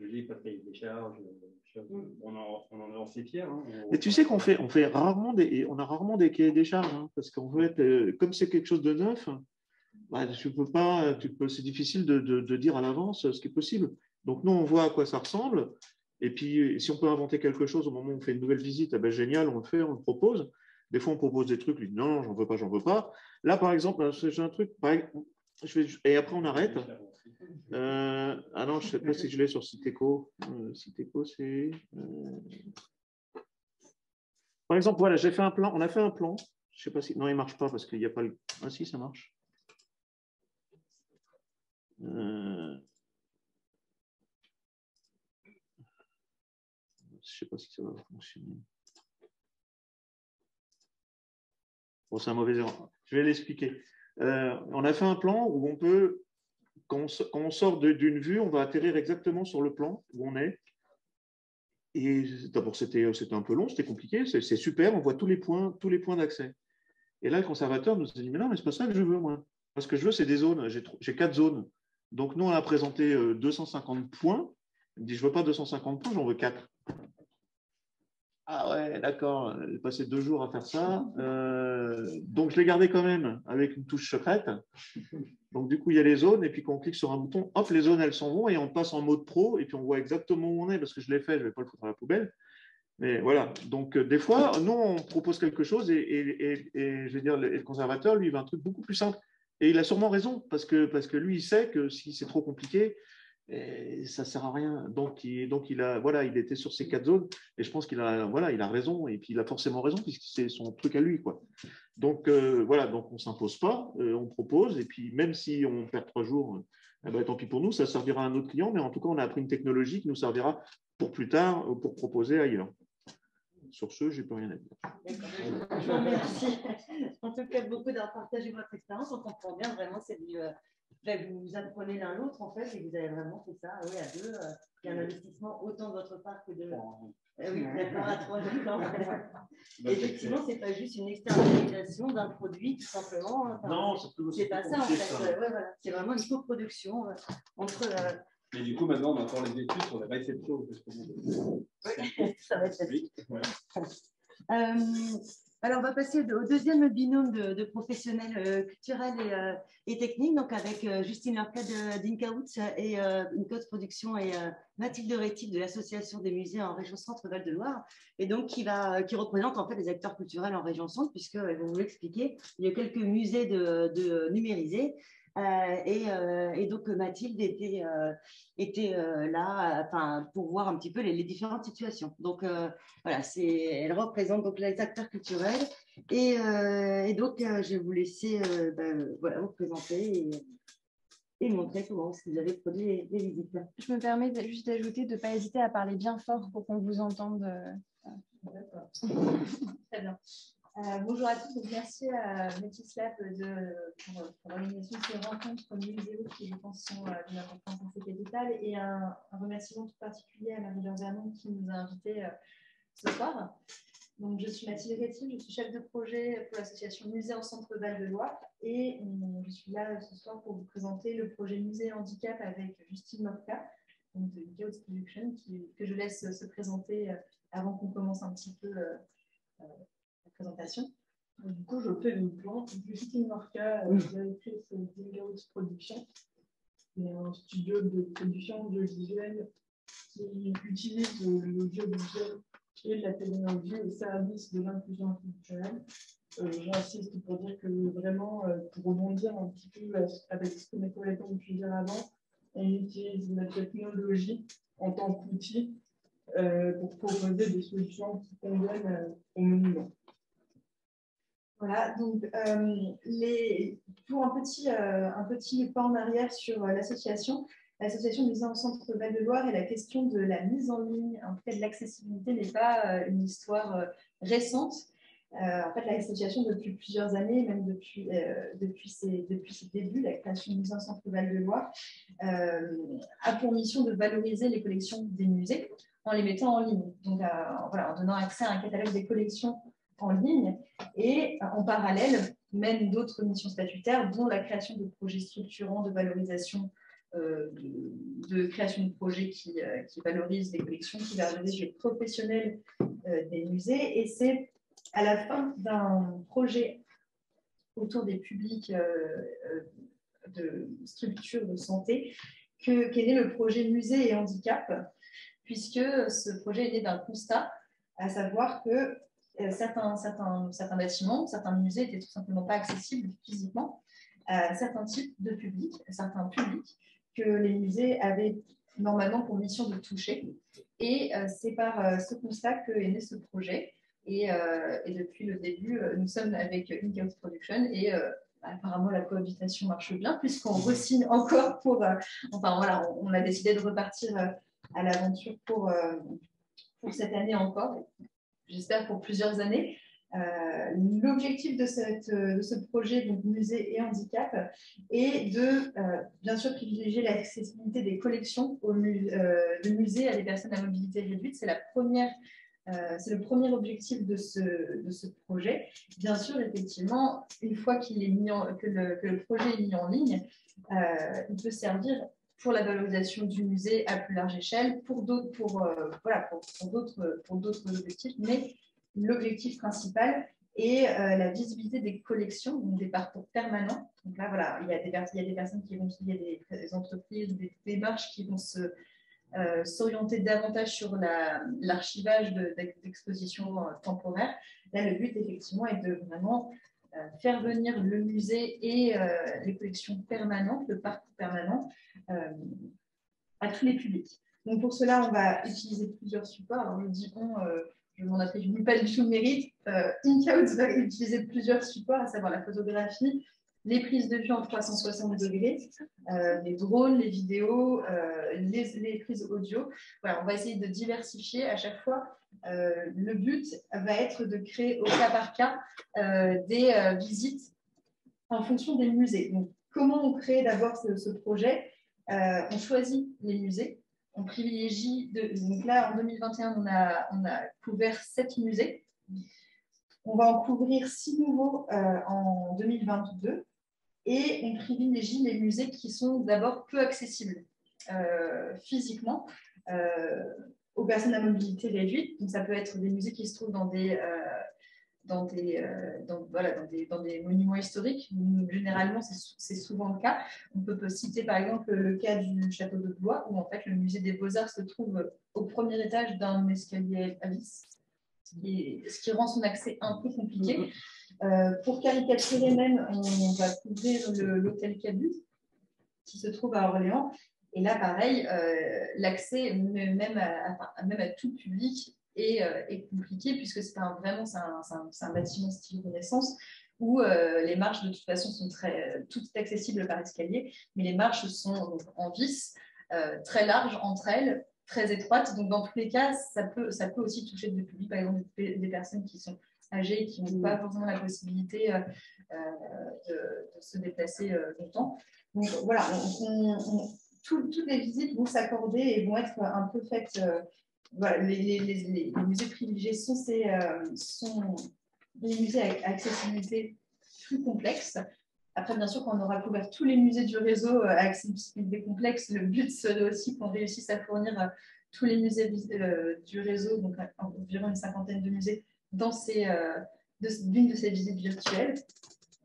Je dis, pas de cahier des charges, on en, on en est assez fiers. Hein. Et tu sais qu'on fait, on fait rarement des, on a rarement des cahiers des charges, hein, parce qu'on veut être, euh, comme c'est quelque chose de neuf, bah, tu peux pas, tu peux, c'est difficile de, de, dire à l'avance ce qui est possible. Donc nous, on voit à quoi ça ressemble, et puis si on peut inventer quelque chose au moment où on fait une nouvelle visite, eh ben, génial, on le fait, on le propose. Des fois, on propose des trucs, lui dit non, non, j'en veux pas, j'en veux pas. Là, par exemple, c'est un truc, je vais, et après, on arrête. Euh, ah non, je ne sais pas si je l'ai sur Citeco. Euh, Citeco, c'est. Euh, par exemple, voilà, j'ai fait un plan. On a fait un plan. Je sais pas si. Non, il ne marche pas parce qu'il n'y a pas le. Ah si, ça marche. Euh... Je ne sais pas si ça va fonctionner. Bon, c'est un mauvais erreur. Je vais l'expliquer. On a fait un plan où on peut, quand on, sort d'une vue, on va atterrir exactement sur le plan où on est. Et d'abord, c'était un peu long, c'était compliqué, c'est super, on voit tous les points, tous les points d'accès. Et là, le conservateur nous a dit, mais non, mais c'est pas ça que je veux, moi. Ce que je veux, c'est des zones. J'ai quatre zones. Donc, nous, on a présenté 250 euh, points. Il me dit, je veux pas 250 points, j'en veux quatre. Ah ouais, d'accord, j'ai passé deux jours à faire ça. Euh, donc, je l'ai gardé quand même avec une touche secrète. Donc, du coup, il y a les zones, et puis quand on clique sur un bouton, hop, les zones, elles s'en vont, et on passe en mode pro, et puis on voit exactement où on est, parce que je l'ai fait, je ne vais pas le foutre à la poubelle. Mais voilà, donc euh, des fois, nous, on propose quelque chose, et, je vais dire, le, conservateur, lui, il veut un truc beaucoup plus simple. Et il a sûrement raison, parce que, parce que lui, il sait que si c'est trop compliqué, et ça sert à rien. Donc, il, a, voilà, il était sur ces quatre zones, et je pense qu'il a, voilà, il a raison, et puis il a forcément raison puisque c'est son truc à lui, quoi. Donc euh, voilà, donc on s'impose pas, euh, on propose, et puis même si on perd trois jours, eh ben, tant pis pour nous, ça servira à un autre client, mais en tout cas, on a appris une technologie qui nous servira pour plus tard, pour proposer ailleurs. Sur ce, j'ai plus rien à dire. D'accord. Remercie. En tout cas, beaucoup d'avoir partagé votre expérience. On comprend bien vraiment cette vous apprenez l'un l'autre en fait et vous avez vraiment fait ça oui, à deux. Euh, il y a un investissement autant de votre part que de. Eh oui, d'accord, à trois Effectivement, ce n'est pas juste une externalisation d'un produit, tout simplement. Enfin, non, c'est pas ça en fait. Ouais, voilà. C'est vraiment une coproduction euh, entre. Euh... Mais du coup, maintenant, on a encore les études sur la réception. Oui, ça va être vite. Ouais. Euh, alors, on va passer au deuxième binôme de, professionnels euh, culturels euh, et, techniques, donc avec euh, Justine Lorca d'Incaout et une code production et Mathilde Rétif de l'Association des musées en région Centre-Val de Loire, et donc qui, va, qui représente en fait les acteurs culturels en région Centre, puisqu'elle va vous l'expliquer, il y a quelques musées de numérisés euh, euh, et, donc Mathilde était, euh, était là enfin, pour voir un petit peu les, différentes situations. Donc voilà, elle représente donc les acteurs culturels. Et, donc je vais vous laisser ben, voilà, vous présenter et, montrer comment vous avez produit les, visites. Je me permets juste d'ajouter de ne pas hésiter à parler bien fort pour qu'on vous entende. D'accord. Très bien. Euh, bonjour à tous, merci à Métis Lab de, pour, l'organisation de ces rencontres muséo qui, je pense, sont euh, d'une importance assez capitale et un, remerciement tout particulier à Marie-Laure Vernon qui nous a invités euh, ce soir. Donc, je suis Mathilde Rétine, je suis chef de projet pour l'association Musée en Centre Val de Loire et je suis là ce soir pour vous présenter le projet Musée Handicap avec Justine donc de Chaos Production, que je laisse se présenter avant qu'on commence un petit peu présentation. Du coup, je fais une plante. Justine Marca, euh, directrice d'Ingaus Production. C'est un studio de production audiovisuelle qui utilise l'audiovisuel et la technologie au service de l'inclusion culturelle. Euh, J'insiste pour dire que vraiment, euh, pour rebondir un petit peu avec ce que mes collègues ont pu dire avant, on utilise la technologie en tant qu'outil euh, pour proposer des solutions qui conviennent aux monuments. Voilà, donc euh, pour un petit, euh, pas en arrière sur euh, l'association, l'association Musée en Centre Val-de-Loire et la question de la mise en ligne, en tout cas de l'accessibilité, n'est pas une histoire récente. en fait, l'association, depuis plusieurs années, même depuis, depuis, ses, depuis ses débuts, la création du Musée en Centre Val-de-Loire, a pour mission de valoriser les collections des musées en les mettant en ligne. Donc, voilà, en donnant accès à un catalogue des collections en ligne et euh, en parallèle mène d'autres missions statutaires, dont la création de projets structurants de valorisation, euh, de, création de projets qui, euh, qui, valorisent les collections, qui valorisent les professionnels des musées. Et c'est à la fin d'un projet autour des publics de structures de santé qu'est né le projet Musée et Handicap, puisque ce projet est né d'un constat, à savoir que euh, certains, certains, bâtiments, certains musées n'étaient tout simplement pas accessibles physiquement. à certains types de publics, certains publics que les musées avaient normalement pour mission de toucher. Et c'est par ce constat que est né ce projet. Et, depuis le début, nous sommes avec In-House Production et apparemment la cohabitation marche bien puisqu'on re-signe encore pour. enfin voilà, on, a décidé de repartir à l'aventure pour, pour cette année encore, j'espère pour plusieurs années. Euh, l'objectif de, de, ce projet, donc musée et handicap, est de euh, bien sûr privilégier l'accessibilité des collections au euh, de musée à des personnes à mobilité réduite. C'est la première c'est le premier objectif de ce, de ce, projet. Bien sûr, effectivement, une fois qu'il est mis que, le, que, le, projet est mis en ligne, il peut servir pour la valorisation du musée à plus large échelle, pour d'autres pour, voilà, pour, pour objectifs, mais l'objectif principal est euh, la visibilité des collections, donc des parcours permanents. Donc là, voilà, il y a des, il y a des personnes qui vont, il y a des, entreprises, des démarches qui vont se, euh, s'orienter davantage sur l'archivage d'expositions euh, temporaires. Là, le but, effectivement, est de vraiment faire venir le musée et les collections permanentes, le parcours permanent, à tous les publics. Donc, pour cela, on va utiliser plusieurs supports. Alors, je dis on, je m'en attribue pas du tout le mérite. Euh, va utiliser plusieurs supports, à savoir la photographie, les prises de vue en 360 degrés, euh, les drones, les vidéos, euh, les, prises audio. Voilà, on va essayer de diversifier à chaque fois. Euh, le but va être de créer au cas par cas des visites en fonction des musées. Donc, comment on crée d'abord ce, projet? On choisit les musées on privilégie. Donc là, en 2021, on a, couvert sept musées. On va en couvrir six nouveaux en 2022 et on privilégie les musées qui sont d'abord peu accessibles euh, physiquement euh, aux personnes à mobilité réduite. Donc, ça peut être des musées qui se trouvent dans des dans des, euh, dans, voilà, dans, des, dans des monuments historiques. Généralement, c'est souvent le cas. On peut, citer par exemple le cas du château de Blois, où en fait le musée des beaux-arts se trouve au premier étage d'un escalier à vis, ce qui, rend son accès un peu compliqué. Euh, pour caricaturer même, on va couvrir l'hôtel Cabu, qui se trouve à Orléans. Et là, pareil, euh, l'accès même à, tout public euh, est, compliqué puisque c'est un, vraiment un, bâtiment style Renaissance où les marches de toute façon sont très toutes accessibles par escalier, mais les marches sont en vis, très larges entre elles, très étroites. Donc dans tous les cas, ça peut, ça peut aussi toucher du public, par exemple des, personnes qui sont âgées, qui n'ont pas forcément la possibilité de, se déplacer longtemps. Donc voilà, toutes les visites vont s'accorder et vont être un peu faites les, musées privilégiés sont, ces, euh, sont des musées avec accessibilité plus complexe. Après, bien sûr, quand on aura couvert tous les musées du réseau à euh, accessibilité complexe, le but serait aussi qu'on réussisse à fournir euh, tous les musées du réseau, donc environ une cinquantaine de musées, dans l'une de, ces visites virtuelles.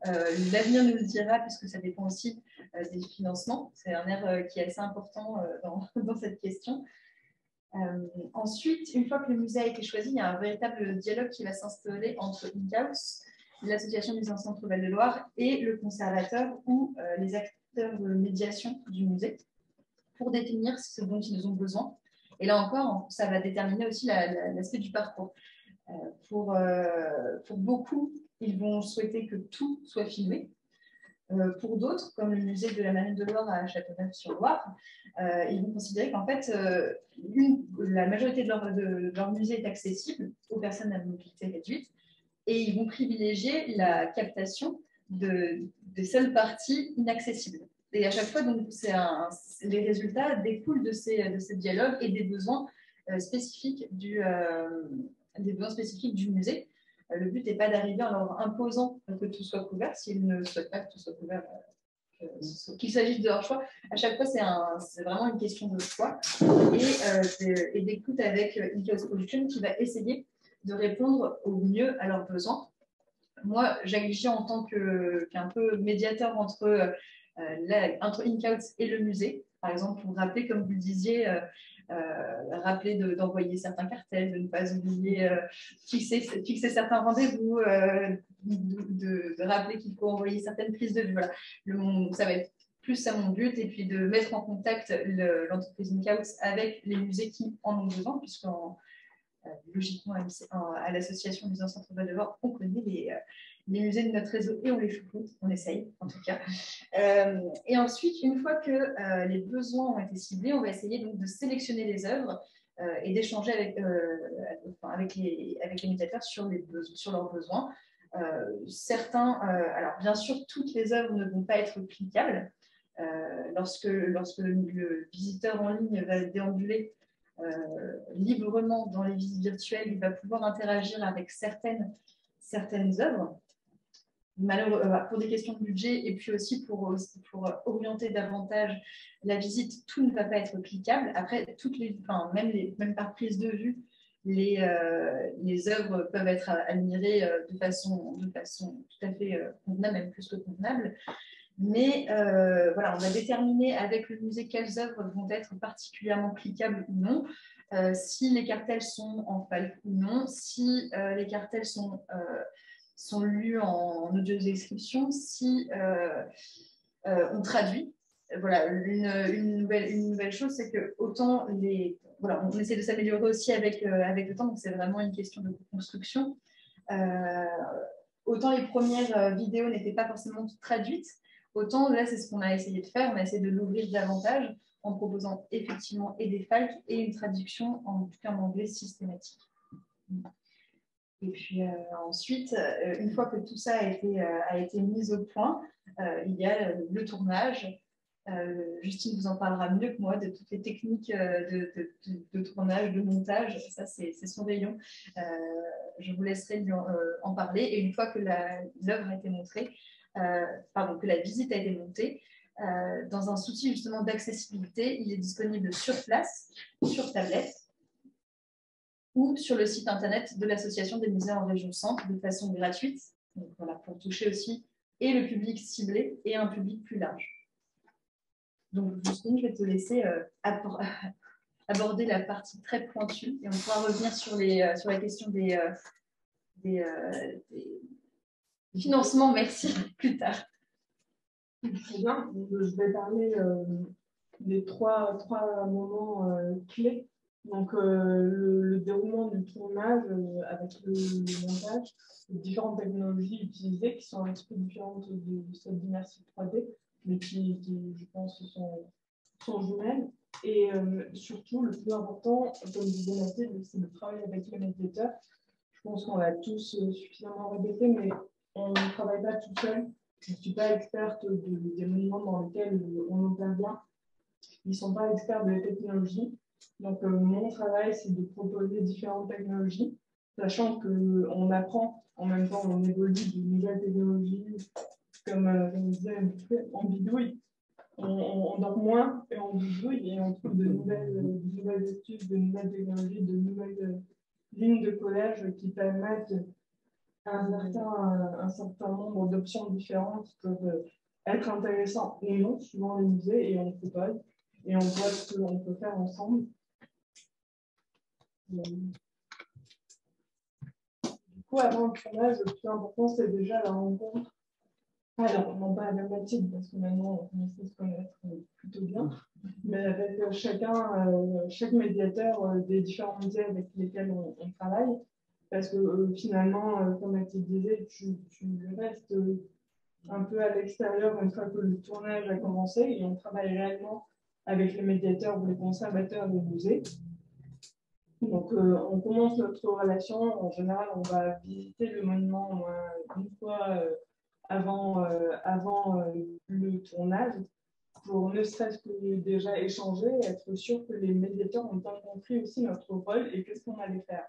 L'avenir nous le dira, puisque ça dépend aussi des financements. C'est un air qui est assez important dans, cette question. Euh, ensuite, une fois que le musée a été choisi, il y a un véritable dialogue qui va s'installer entre INCAUS, l'Association des anciens Val de Loire, et le conservateur ou euh, les acteurs de médiation du musée pour définir ce dont ils ont besoin. Et là encore, ça va déterminer aussi l'aspect du parcours. Euh, pour, pour beaucoup, ils vont souhaiter que tout soit filmé, euh, pour d'autres, comme le musée de la Marine de Loire à Châteauneuf-sur-Loire, euh, ils vont considérer qu'en fait, euh, la majorité de leur, musée est accessible aux personnes à mobilité réduite et ils vont privilégier la captation de, des seules parties inaccessibles. Et à chaque fois, donc, les résultats découlent de ces, de ces dialogues et des besoins spécifiques du, des besoins spécifiques du musée. Le but n'est pas d'arriver en leur imposant que tout soit couvert s'ils ne souhaitent pas que tout soit couvert, euh, qu'il s'agisse de leur choix. À chaque fois, c'est vraiment une question de choix et, euh, d'écoute avec euh, in Production qui va essayer de répondre au mieux à leurs besoins. Moi, j'agis en tant qu'un peu médiateur entre, in et le musée. Par exemple, pour rappeler, comme vous le disiez, rappeler d'envoyer certains cartels, de ne pas oublier fixer, fixer certains rendez-vous, de, rappeler qu'il faut envoyer certaines prises de vue. Voilà. Le, ça va être plus à mon but, et puis de mettre en contact l'entreprise Nicaus avec les musées qui en ont besoin, puisque logiquement à, l'association Musées Centre Val de Loire, on connaît les, les musées de notre réseau et on les choucroute, on essaye en tout cas. Euh, et ensuite, une fois que euh, les besoins ont été ciblés, on va essayer donc de sélectionner les œuvres euh, et d'échanger avec, les, avec médiateurs sur, leurs besoins. certains, alors bien sûr, toutes les œuvres ne vont pas être cliquables. lorsque, le visiteur en ligne va déambuler librement dans les visites virtuelles, il va pouvoir interagir avec certaines œuvres malheureux, euh, pour des questions de budget et puis aussi pour, pour orienter davantage la visite, tout ne va pas être cliquable. Après, toutes les, enfin, même, même par prise de vue, les, euh, les œuvres peuvent être admirées euh, de, façon, de façon tout à fait convenable, même plus que convenable. Mais voilà, on va déterminer avec le musée quelles œuvres vont être particulièrement cliquables ou non. si les cartels sont en falque ou non, si les cartels sont sont lus en audio description si euh, euh, on traduit. Voilà, une, nouvelle, une nouvelle chose, c'est que autant les. Voilà, on essaie de s'améliorer aussi avec, euh, avec le temps, donc c'est vraiment une question de construction. autant les premières vidéos n'étaient pas forcément traduites, autant là, c'est ce qu'on a essayé de faire. On a essayé de l'ouvrir davantage en proposant effectivement et des falques et une traduction en tout cas en anglais systématique. Et puis euh, ensuite, euh, une fois que tout ça a été, euh, mis au point, il y a le tournage. Justine vous en parlera mieux que moi de toutes les techniques de, de, tournage, de montage. Ça, c'est son rayon. je vous laisserai lui en, parler. Et une fois que l'œuvre a été montrée, pardon, que la visite a été montée, dans un souci justement d'accessibilité, il est disponible sur place, sur tablette, ou sur le site internet de l'Association des musées en région centre de façon gratuite. Voilà, pour toucher aussi et le public ciblé et un public plus large. Donc Justine, je vais te laisser euh, aborder la partie très pointue et on pourra revenir sur, les, euh, sur la question des, euh, financements. Merci, plus tard. Très. Je vais parler des trois, trois moments clés donc, euh, le, déroulement du tournage euh, avec le, montage, les différentes technologies utilisées qui sont un petit peu différentes de, cette d'immersive 3D, mais qui, je pense, sont, sont jumelles. Et euh, surtout, le plus important, comme disait Mathilde, c'est de travailler avec les médiateurs. Je pense qu'on l'a tous suffisamment répété, mais on ne travaille pas tout seul. Je ne suis pas experte des monuments dans lesquels on intervient. Ils ne sont pas experts de la technologie. Donc, euh, mon travail, c'est de proposer différentes technologies, sachant qu'on apprend en même temps, on évolue de nouvelles technologies, comme euh, je disais, en bidouille. On, dort moins et on bidouille et on trouve de nouvelles, de nouvelles études, de nouvelles technologies, de nouvelles lignes de collège qui permettent un certain, un certain nombre d'options différentes qui peuvent être intéressantes ou non, suivant les musées, et on propose et on voit ce que l'on peut faire ensemble. Du coup, avant le tournage, le plus important, c'est déjà la rencontre. Alors, non pas avec Mathilde, parce que maintenant, on commence à se connaître plutôt bien, mais avec chacun, euh, chaque médiateur euh, des différents musées avec lesquels on, travaille. Parce que euh, finalement, comme Mathilde disait, tu, tu restes un peu à l'extérieur une fois que le tournage a commencé et on travaille réellement avec les médiateurs ou les conservateurs des musées. Donc, euh, on commence notre relation. En général, on va visiter le monument euh, une fois euh, avant, avant le tournage pour ne serait-ce que déjà échanger, être sûr que les médiateurs ont bien compris aussi notre rôle et qu'est-ce qu'on allait faire.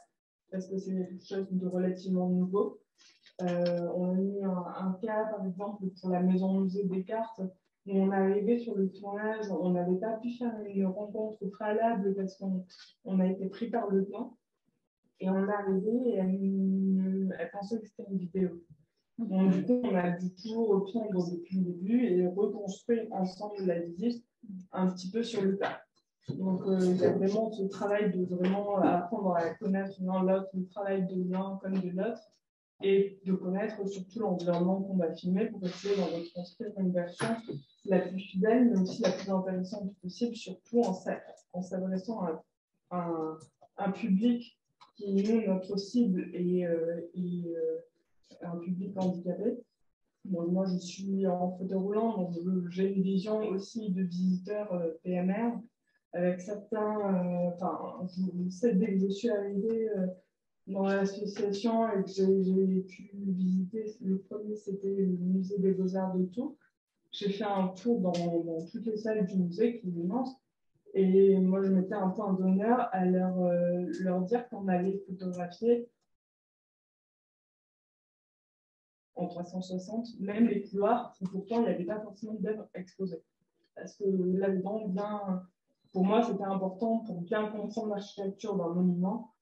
Parce que c'est quelque chose de relativement nouveau. on a eu un, un, cas, par exemple, pour la maison musée des cartes, on est arrivé sur le tournage, on n'avait pas pu faire une rencontre préalable parce qu'on a été pris par le temps. Et on est arrivé et elle, pensait que c'était une vidéo. Donc, du coup, on a dû tout reprendre depuis le début et reconstruire ensemble la visite un petit peu sur le tas. Donc, euh, il y a vraiment ce travail de vraiment apprendre à connaître l'un l'autre, le travail de l'un comme de l'autre, et de connaître surtout l'environnement qu'on va filmer pour essayer d'en retranscrire une version la plus fidèle, mais aussi la plus intéressante possible, surtout en s'adressant à, un public qui est notre cible et, euh, euh, un public handicapé. moi, je suis en fauteuil roulant, donc j'ai une vision aussi de visiteurs euh, PMR avec certains. Enfin, je sais dès que je suis arrivée dans l'association et que j'ai pu visiter, le premier c'était le musée des Beaux-Arts de Tours. J'ai fait un tour dans, toutes les salles du musée qui est immense. Et moi, je mettais un point d'honneur à leur, euh, leur dire qu'on allait photographier en 360, même les couloirs, où pourtant il n'y avait pas forcément d'œuvres exposées. Parce que là-dedans, pour moi, c'était important pour bien comprendre l'architecture d'un monument,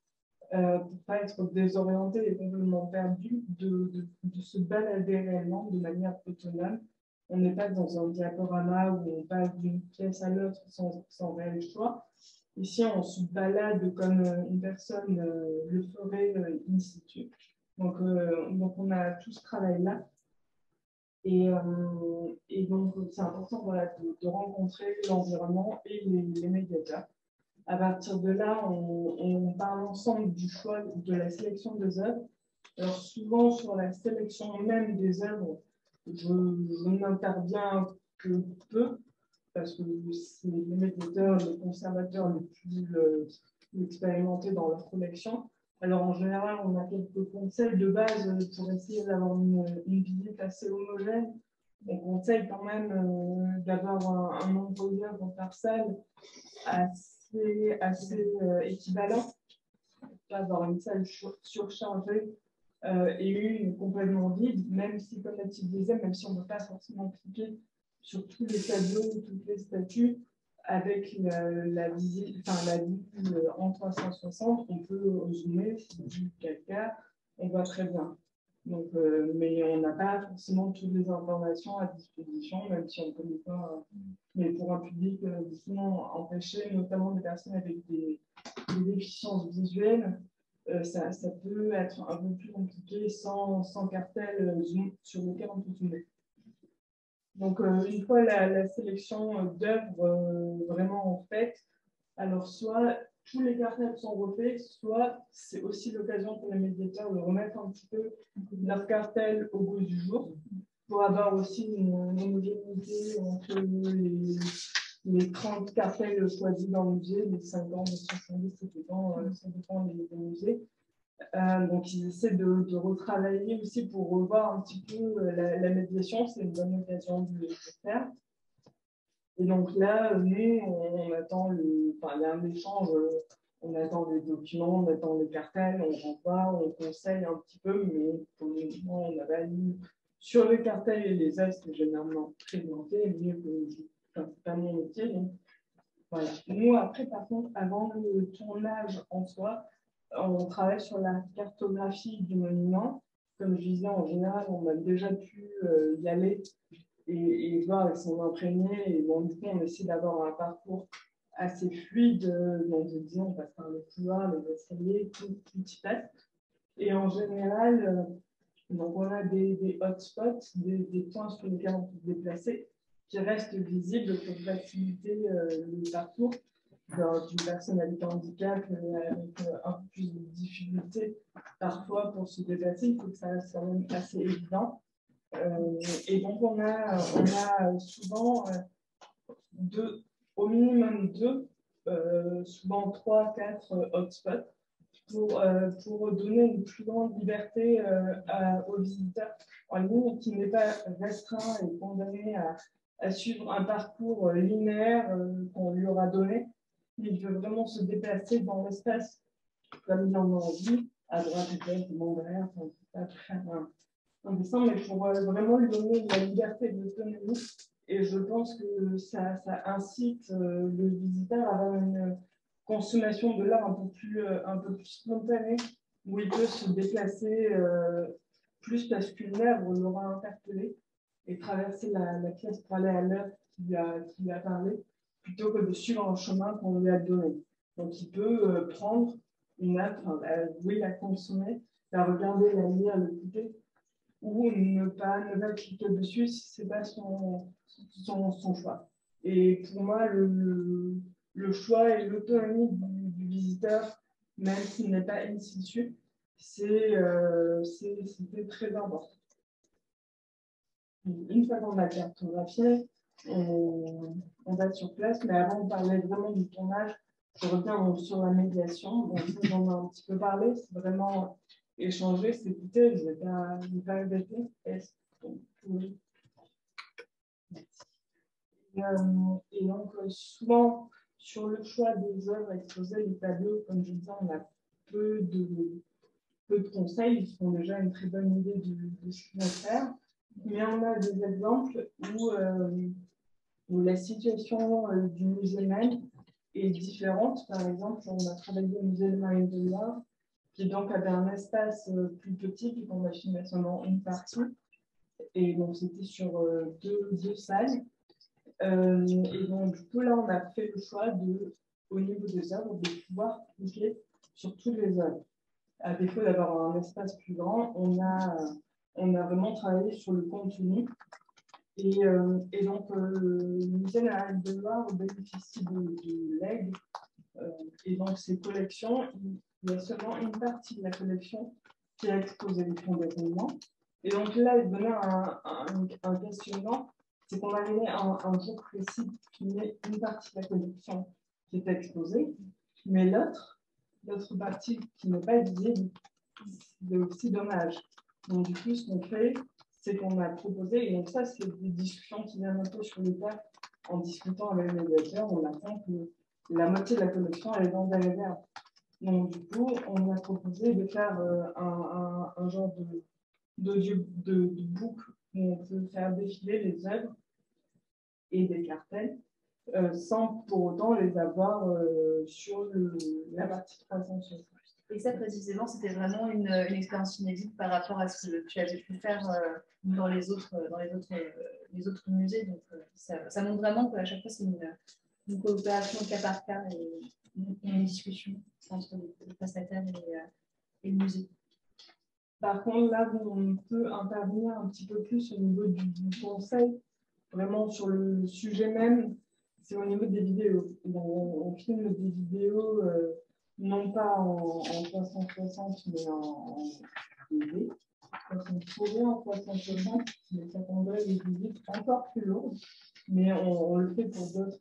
euh, pour pas être désorienté et complètement perdu, de, de, se balader réellement de manière autonome on n'est pas dans un diaporama où on passe d'une pièce à l'autre sans, sans, réel choix. Ici, on se balade comme euh, une personne euh, le ferait euh, in situ. Donc, donc, on a tout ce travail-là. Et, et, donc, c'est important voilà, de, rencontrer l'environnement et les, médiateurs. À partir de là, on, parle ensemble du choix de la sélection des œuvres. Alors, souvent, sur la sélection même des œuvres, je, n'interviens que peu, parce que c'est les médiateurs, les conservateurs les plus euh, expérimentés dans leur collection. Alors en général, on a quelques conseils de base pour essayer d'avoir une, visite assez homogène. On conseille quand même euh, d'avoir un, nombre d'œuvres par salle assez, assez euh, équivalent, pas avoir une salle surchargée euh, et une complètement vide, même si, comme tu disait, même si on ne peut pas forcément cliquer sur tous les tableaux, toutes les statues, avec la, la, enfin, la vue en 360, on peut zoomer, si quelqu'un, on voit très bien. Donc, euh, mais on n'a pas forcément toutes les informations à disposition, même si on ne connaît pas. mais pour un public euh, justement empêché, notamment des personnes avec des, déficiences visuelles, euh, ça, ça, peut être un peu plus compliqué sans, sans cartel euh, sur lequel on peut zoomer. Donc, euh, une fois la, la sélection d'œuvres vraiment faite, alors soit tous les cartels sont refaits, soit c'est aussi l'occasion pour les médiateurs de remettre un petit peu leur cartel au goût du jour pour avoir aussi une, homogénéité entre les, les 30 cartels choisis dans le musée, les 50, les 70, ça dépend, ça dépend des, musées. Euh, donc, ils essaient de, retravailler aussi pour revoir un petit peu euh, la, médiation. C'est une bonne occasion de le faire. Et donc là, nous, on, attend le. Enfin, il échange. On attend les documents, on attend les cartels, on renvoie, on conseille un petit peu, mais pour le moment, on pas eu sur les cartels et les aides, c'est généralement présenté, mieux que c'est pas mon métier. Donc, voilà. Nous, après, par contre, avant le tournage en soi, on travaille sur la cartographie du monument. Comme je disais, en général, on a déjà pu euh, y aller et, et s'en imprégner. Et bon, du coup, on essaie d'avoir un parcours assez fluide. Donc, je disais, on passe par les couloirs, les escaliers, tout, tout y passe. Et en général, euh, donc on a des, des hotspots, des, points sur lesquels on peut se déplacer qui restent visibles pour faciliter euh, le parcours d'une personne avec handicap avec euh, un peu plus de difficultés parfois pour se déplacer, il faut que ça quand même assez évident. Euh, et donc on a, on a souvent euh, deux, au minimum deux, souvent trois, quatre hotspots pour, pour donner une plus grande liberté aux visiteurs en ligne qui n'est pas restreint et condamné à, à suivre un parcours linéaire qu'on lui aura donné, il veut vraiment se déplacer dans l'espace comme il en a envie, à droite, à gauche, derrière, enfin, pas très un dessin, mais pour euh, vraiment lui donner la liberté de l'autonomie. Et je pense que ça, incite euh, le visiteur à avoir une consommation de l'art un peu plus, euh, un peu plus spontanée, où il peut se déplacer plus parce qu'une œuvre l'aura interpellé et traverser la, pièce pour aller à l'œuvre qui a, qui a parlé plutôt que de suivre un chemin qu'on lui a donné. Donc, il peut prendre une oui, la consommer, la regarder, la lire, l'écouter, ou ne pas, ne pas cliquer dessus si ce n'est pas son, son, son, choix. Et pour moi, le, le choix et l'autonomie du, visiteur, même s'il n'est pas in situ, euh, c'était très important. Une fois qu'on a cartographié, on, on va sur place, mais avant de parler vraiment du tournage, je reviens sur la médiation. Bon, on en a un petit peu parlé, c'est vraiment échanger, s'écouter, je ne vais pas, pas répéter. Et, euh, et donc, euh, souvent, sur le choix des œuvres exposées, les tableaux, comme je disais, on a peu de, de conseils, ils font déjà une très bonne idée de, de ce qu'ils vont faire. Mais on a des exemples où, euh, où la situation euh, du musée même est différente. Par exemple, on a travaillé au musée de Marine de Loire, qui donc avait un espace euh, plus petit, puisqu'on a filmé seulement une partie. Et donc, c'était sur euh, deux, deux, salles. Euh, et donc, du coup, là, on a fait le choix de, au niveau des œuvres, de pouvoir cliquer sur toutes les œuvres à défaut d'avoir un espace plus grand, on a, on a vraiment travaillé sur le contenu. Et, donc, euh, le musée de Loire bénéficie de, de l'aigle. Et donc, ces collections, il y a seulement une partie de la collection qui a exposé les fonds d'événements. Et donc là, il venait un, un, un questionnement, c'est qu'on arrivait à un, un jour précis qui met une partie de la collection qui est exposée, mais l'autre, l'autre partie qui n'est pas visible, c'est aussi dommage. Donc, du coup, ce qu'on fait, c'est qu'on a proposé, et donc ça, c'est des discussions qui viennent un peu sur le tas en discutant avec les médiateurs, on apprend que la moitié de la collection, est dans des réserves. Donc, du coup, on a proposé de faire euh, un, genre de, de, book où on peut faire défiler les œuvres et des cartels euh, sans pour autant les avoir euh, sur la partie 360. Et ça, précisément, c'était vraiment une, expérience inédite par rapport à ce que tu avais pu faire dans, les autres, dans les, autres, musées. Donc, ça, montre vraiment qu'à chaque fois, c'est une, une, coopération cas par cas une, une discussion entre les prestataires et, et, le musée. Par contre, là où on peut intervenir un petit peu plus au niveau du, conseil, vraiment sur le sujet même, c'est au niveau des vidéos. On, on filme des vidéos euh, non pas en, en, 360 mais en, en DV. On en 360, mais ça rendrait les visites encore plus lourdes. Mais on, on le fait pour d'autres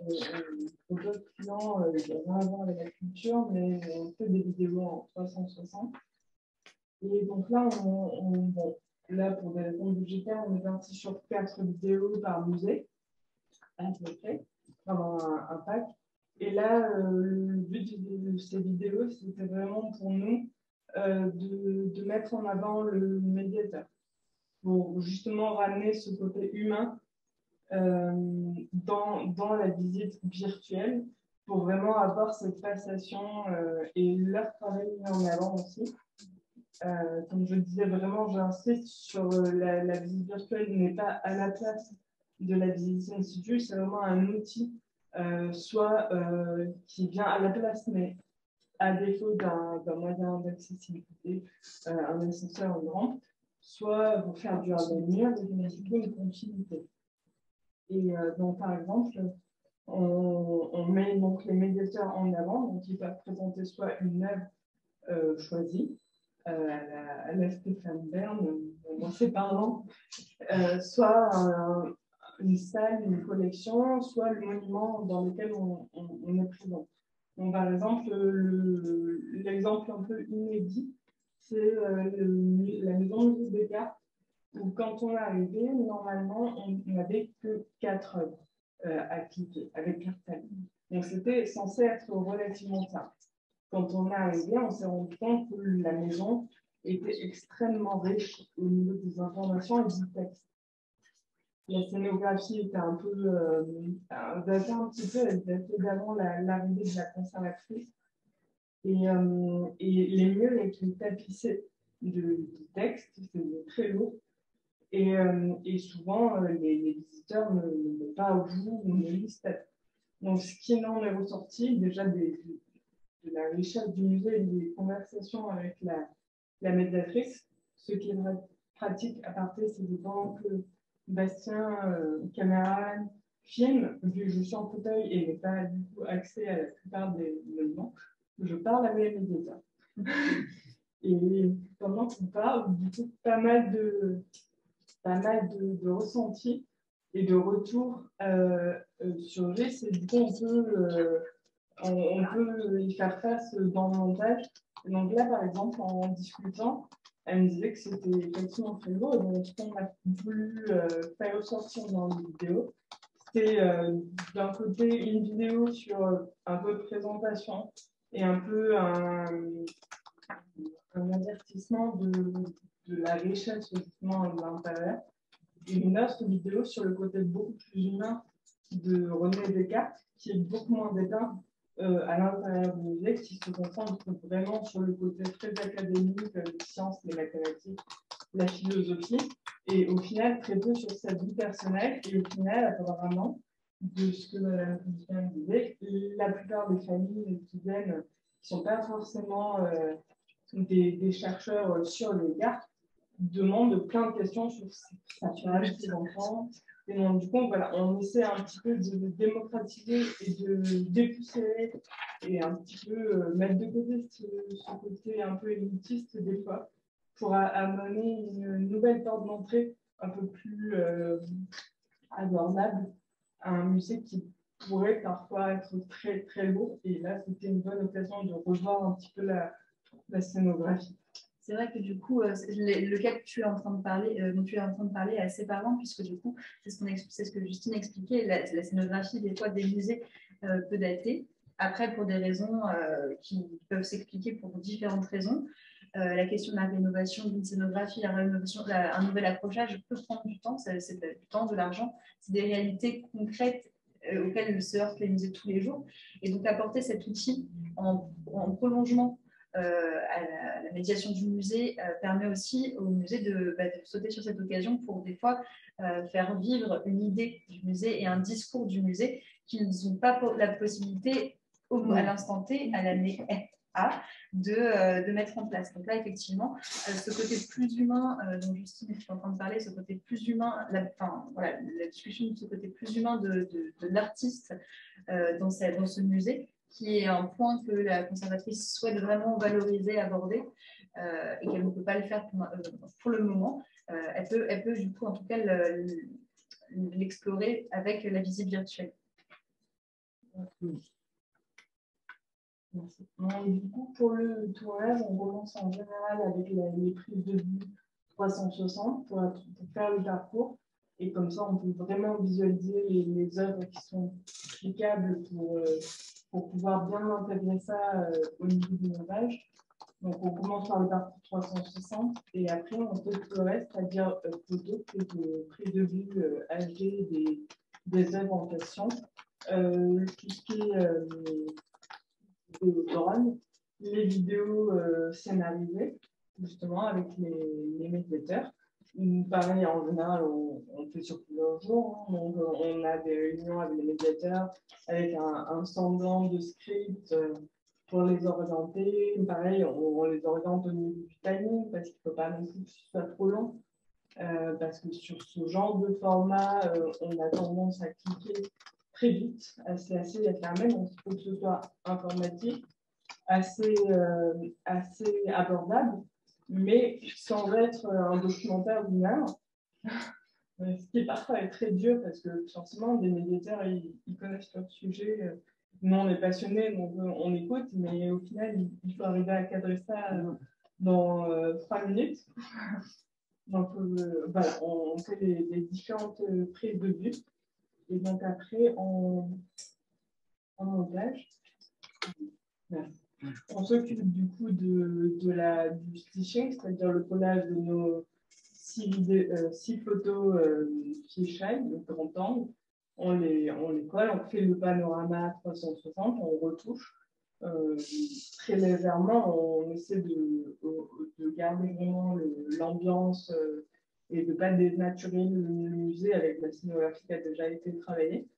euh, euh d'autres clients, euh, avec la culture, mais on fait des vidéos en 360. Et donc là, on, on bon, là pour des raisons budgétaires, on est parti sur quatre vidéos par musée à peu près, un, un, pack. Et là, euh, le but de, ces vidéos, c'était vraiment pour nous euh, de, de, mettre en avant le médiateur, pour justement ramener ce côté humain euh, dans, dans la visite virtuelle, pour vraiment avoir cette passation euh, et leur travail mis en avant aussi. Euh, comme je disais, vraiment, j'insiste sur la, visite virtuelle n'est pas à la place de la visite institut, c'est vraiment un outil, euh, soit euh, qui vient à la place, mais à défaut d'un moyen d'accessibilité, euh, un ascenseur en grand, soit pour faire du avenir, mais une continuité. Et euh, donc, par exemple, on, met donc les médiateurs en avant, donc ils peuvent présenter soit une œuvre euh, choisie, euh, à, la, Stéphane Bern, c'est parlant, soit un, une salle, une collection, soit le monument dans lequel on, est présent. Donc, par exemple, l'exemple un peu inédit, c'est la maison de Descartes, où quand on est arrivé, normalement, on n'avait que quatre œuvres euh, à cliquer avec cartel. Donc, c'était censé être relativement simple. Quand on est arrivé, on s'est rendu compte que la maison était extrêmement riche au niveau des informations et du texte la scénographie était un peu euh, datée un petit peu, elle d'avant l'arrivée de la conservatrice. Et, euh, les murs étaient tapissés de, de textes, c'était très lourd. Et, et souvent, les, visiteurs ne, ne pas au bout ou ne lisent pas. Donc, ce qui en est ressorti, déjà des, de la richesse du musée et des conversations avec la, la médiatrice, ce qui est pratique à partir, c'est de que Bastien, euh, film, vu que je suis en fauteuil et n'ai pas du tout accès à la plupart des événements, je parle avec les médiateurs. et pendant qu'on parle, du coup, pas mal de, pas mal de, de ressentis et de retours euh, euh, sur G, c'est du coup, on peut, on, peut y faire face dans le montage. Donc là, par exemple, en discutant, elle me disait que c'était effectivement très beau. Donc, ce qu'on a voulu euh, faire ressortir dans la vidéo, c'était euh, d'un côté une vidéo sur euh, un peu de présentation et un peu un, un avertissement de, de, la richesse justement de l'intérieur. Et une autre vidéo sur le côté beaucoup plus humain de René Descartes, qui est beaucoup moins déteint euh, à l'intérieur du musée qui se concentre vraiment sur le côté très académique, euh, les sciences, les mathématiques, la philosophie, et au final très peu sur sa vie personnelle. Et au final, apparemment, de ce que Mme Poutine disait, la plupart des familles qui viennent, ne sont pas forcément euh, des, des, chercheurs sur les cartes, demandent plein de questions sur sa famille, ses enfants, et donc, du coup, voilà, on essaie un petit peu de démocratiser et de dépousser et un petit peu euh, mettre de côté ce, côté un peu élitiste des fois pour amener une nouvelle porte d'entrée un peu plus euh, abordable à un musée qui pourrait parfois être très très lourd. Et là, c'était une bonne occasion de revoir un petit peu la scénographie. C'est vrai que du coup, euh, le, cas tu es en train de parler, euh, dont tu es en train de parler est assez parlant, puisque du coup, c'est ce, que Justine expliquait, la, scénographie des fois des musées euh, peut dater. Après, pour des raisons qui peuvent s'expliquer pour différentes raisons, la question de la rénovation d'une scénographie, la rénovation, un nouvel accrochage peut prendre du temps, c'est du temps, de l'argent, c'est des réalités concrètes auxquelles se heurtent les musées tous les jours. Et donc apporter cet outil en prolongement euh, à la, médiation du musée euh, permet aussi au musée bah, de, sauter sur cette occasion pour des fois euh, faire vivre une idée du musée et un discours du musée qu'ils n'ont pas la possibilité à l'instant T, à l'année A, de, de, mettre en place. Donc là, effectivement, ce côté plus humain dont Justine est en train de parler, ce côté plus humain, la, enfin, voilà, la discussion de ce côté plus humain de, de, l'artiste dans, dans, ce musée, qui est un point que la conservatrice souhaite vraiment valoriser, aborder, euh, et qu'elle ne peut pas le faire pour, euh, le moment. Euh, elle, peut, elle peut, du coup, en tout cas, l'explorer avec la visite virtuelle. Merci. du coup, pour le tournage, on commence en général avec les prises de vue 360 pour, faire le parcours. Et comme ça, on peut vraiment visualiser les, œuvres qui sont cliquables pour, pour pouvoir bien intégrer ça euh, au niveau du montage. Donc, on commence par le parcours 360 et après, on fait tout le reste, c'est-à-dire euh, photo, prise de vue euh, des, des œuvres en question, euh, tout ce qui est euh, les vidéos scénarisées, justement, avec les, les médiateurs. Pareil, en général, on, fait sur plusieurs jours. Hein. Donc, on a des réunions avec les médiateurs, avec un, un semblant de script euh, pour les orienter. Pareil, on, les oriente au niveau du timing parce qu'il ne faut pas non plus que ce soit trop long. Euh, parce que sur ce genre de format, euh, on a tendance à cliquer très vite, assez, assez à même. Il faut que ce soit informatique, assez, assez abordable mais sans être un documentaire d'une heure. Ce qui parfois est très dur parce que forcément, des médiateurs, ils, connaissent leur sujet. Nous, on est passionnés, donc on écoute, mais au final, il faut arriver à cadrer ça dans euh, trois minutes. Donc euh, voilà, on, fait les, différentes prises de vue. Et donc après, on, on montage. Merci. On s'occupe du coup de, de la, du stitching, c'est-à-dire le collage de nos six, euh, photos euh, fisheye, de grand angle. On les, on les colle, on fait le panorama 360, on retouche. Euh, très légèrement, on essaie de, de garder vraiment l'ambiance et de ne pas dénaturer le, musée avec la scénographie qui a déjà été travaillée.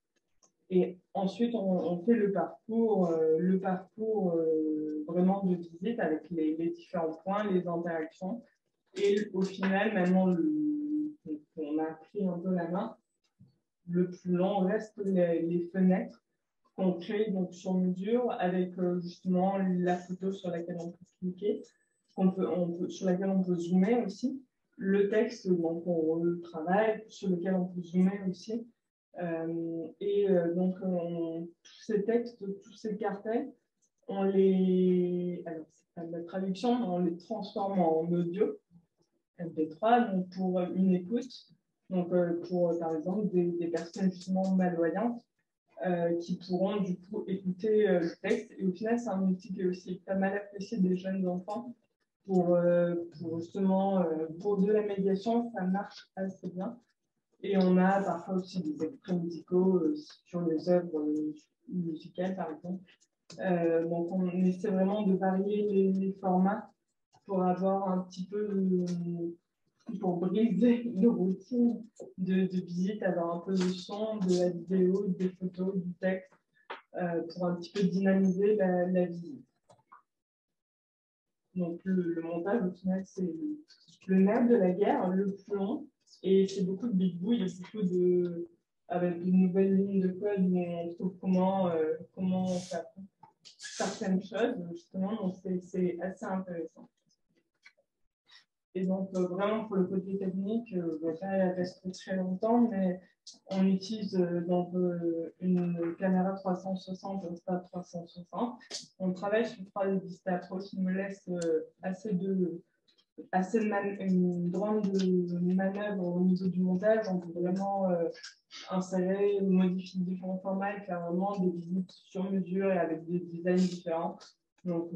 Et ensuite, on, fait le parcours, euh, le parcours euh, vraiment de visite avec les, différents points, les interactions. Et au final, maintenant, on a pris un peu la main. Le plus long reste les, fenêtres qu'on crée donc sur mesure avec euh, justement la photo sur laquelle on peut cliquer, peut, sur laquelle on peut zoomer aussi, le texte donc on travaille, sur lequel on peut zoomer aussi. Euh, et euh, donc, tous ces textes, tous ces cartels, on les. Alors, c'est pas de la traduction, on les transforme en audio, MP3, donc pour une écoute. Donc, euh, pour, par exemple, des, personnes justement malvoyantes qui pourront du coup écouter le texte. Et au final, c'est un outil qui est aussi pas mal apprécié des jeunes enfants pour justement, pour de la médiation, ça marche assez bien. Et on a parfois aussi des extraits musicaux euh, sur les œuvres euh, musicales, par exemple. Euh, donc, on essaie vraiment de varier les, formats pour avoir un petit peu, pour briser nos routines de, visite, avoir un peu de son, de la vidéo, des photos, du texte, pour un petit peu dynamiser la, visite. Donc, le, montage, au final, c'est le nerf de la guerre, le plus long, et c'est beaucoup de big bouille, beaucoup de, avec de nouvelles lignes de code où on trouve comment, euh, comment faire certaines choses, justement. Donc, c'est assez intéressant. Et donc, euh, vraiment, pour le côté technique, euh, ne va rester très longtemps, mais on utilise euh, donc une caméra 360, un stade 360. On travaille sur 3D Pro qui me laisse assez de assez une grande manœuvre au niveau du montage. On peut vraiment euh, insérer, modifier différents formats faire vraiment des visites sur mesure et avec des designs différents. Donc,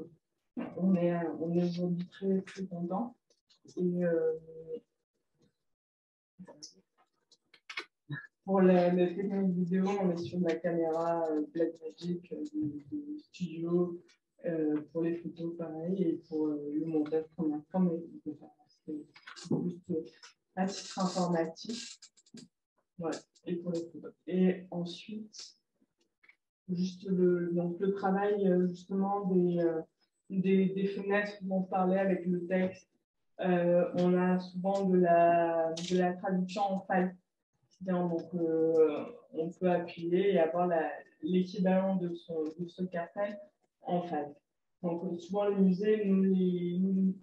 on est, on est aujourd'hui très, très content. Et, euh, pour la, technique vidéo, on est sur la caméra euh, Blackmagic de studio euh, pour les photos, pareil, et pour euh, le montage qu'on a quand même C'est juste euh, à titre informatif. Voilà, et pour les photos. Et ensuite, juste le, donc le travail justement des, des, fenêtres dont on parlait avec le texte. on a souvent de la, de la traduction en file. Donc, on peut appuyer et avoir l'équivalent de, de ce cartel en fait. Donc, euh, souvent, les musées nous les, nous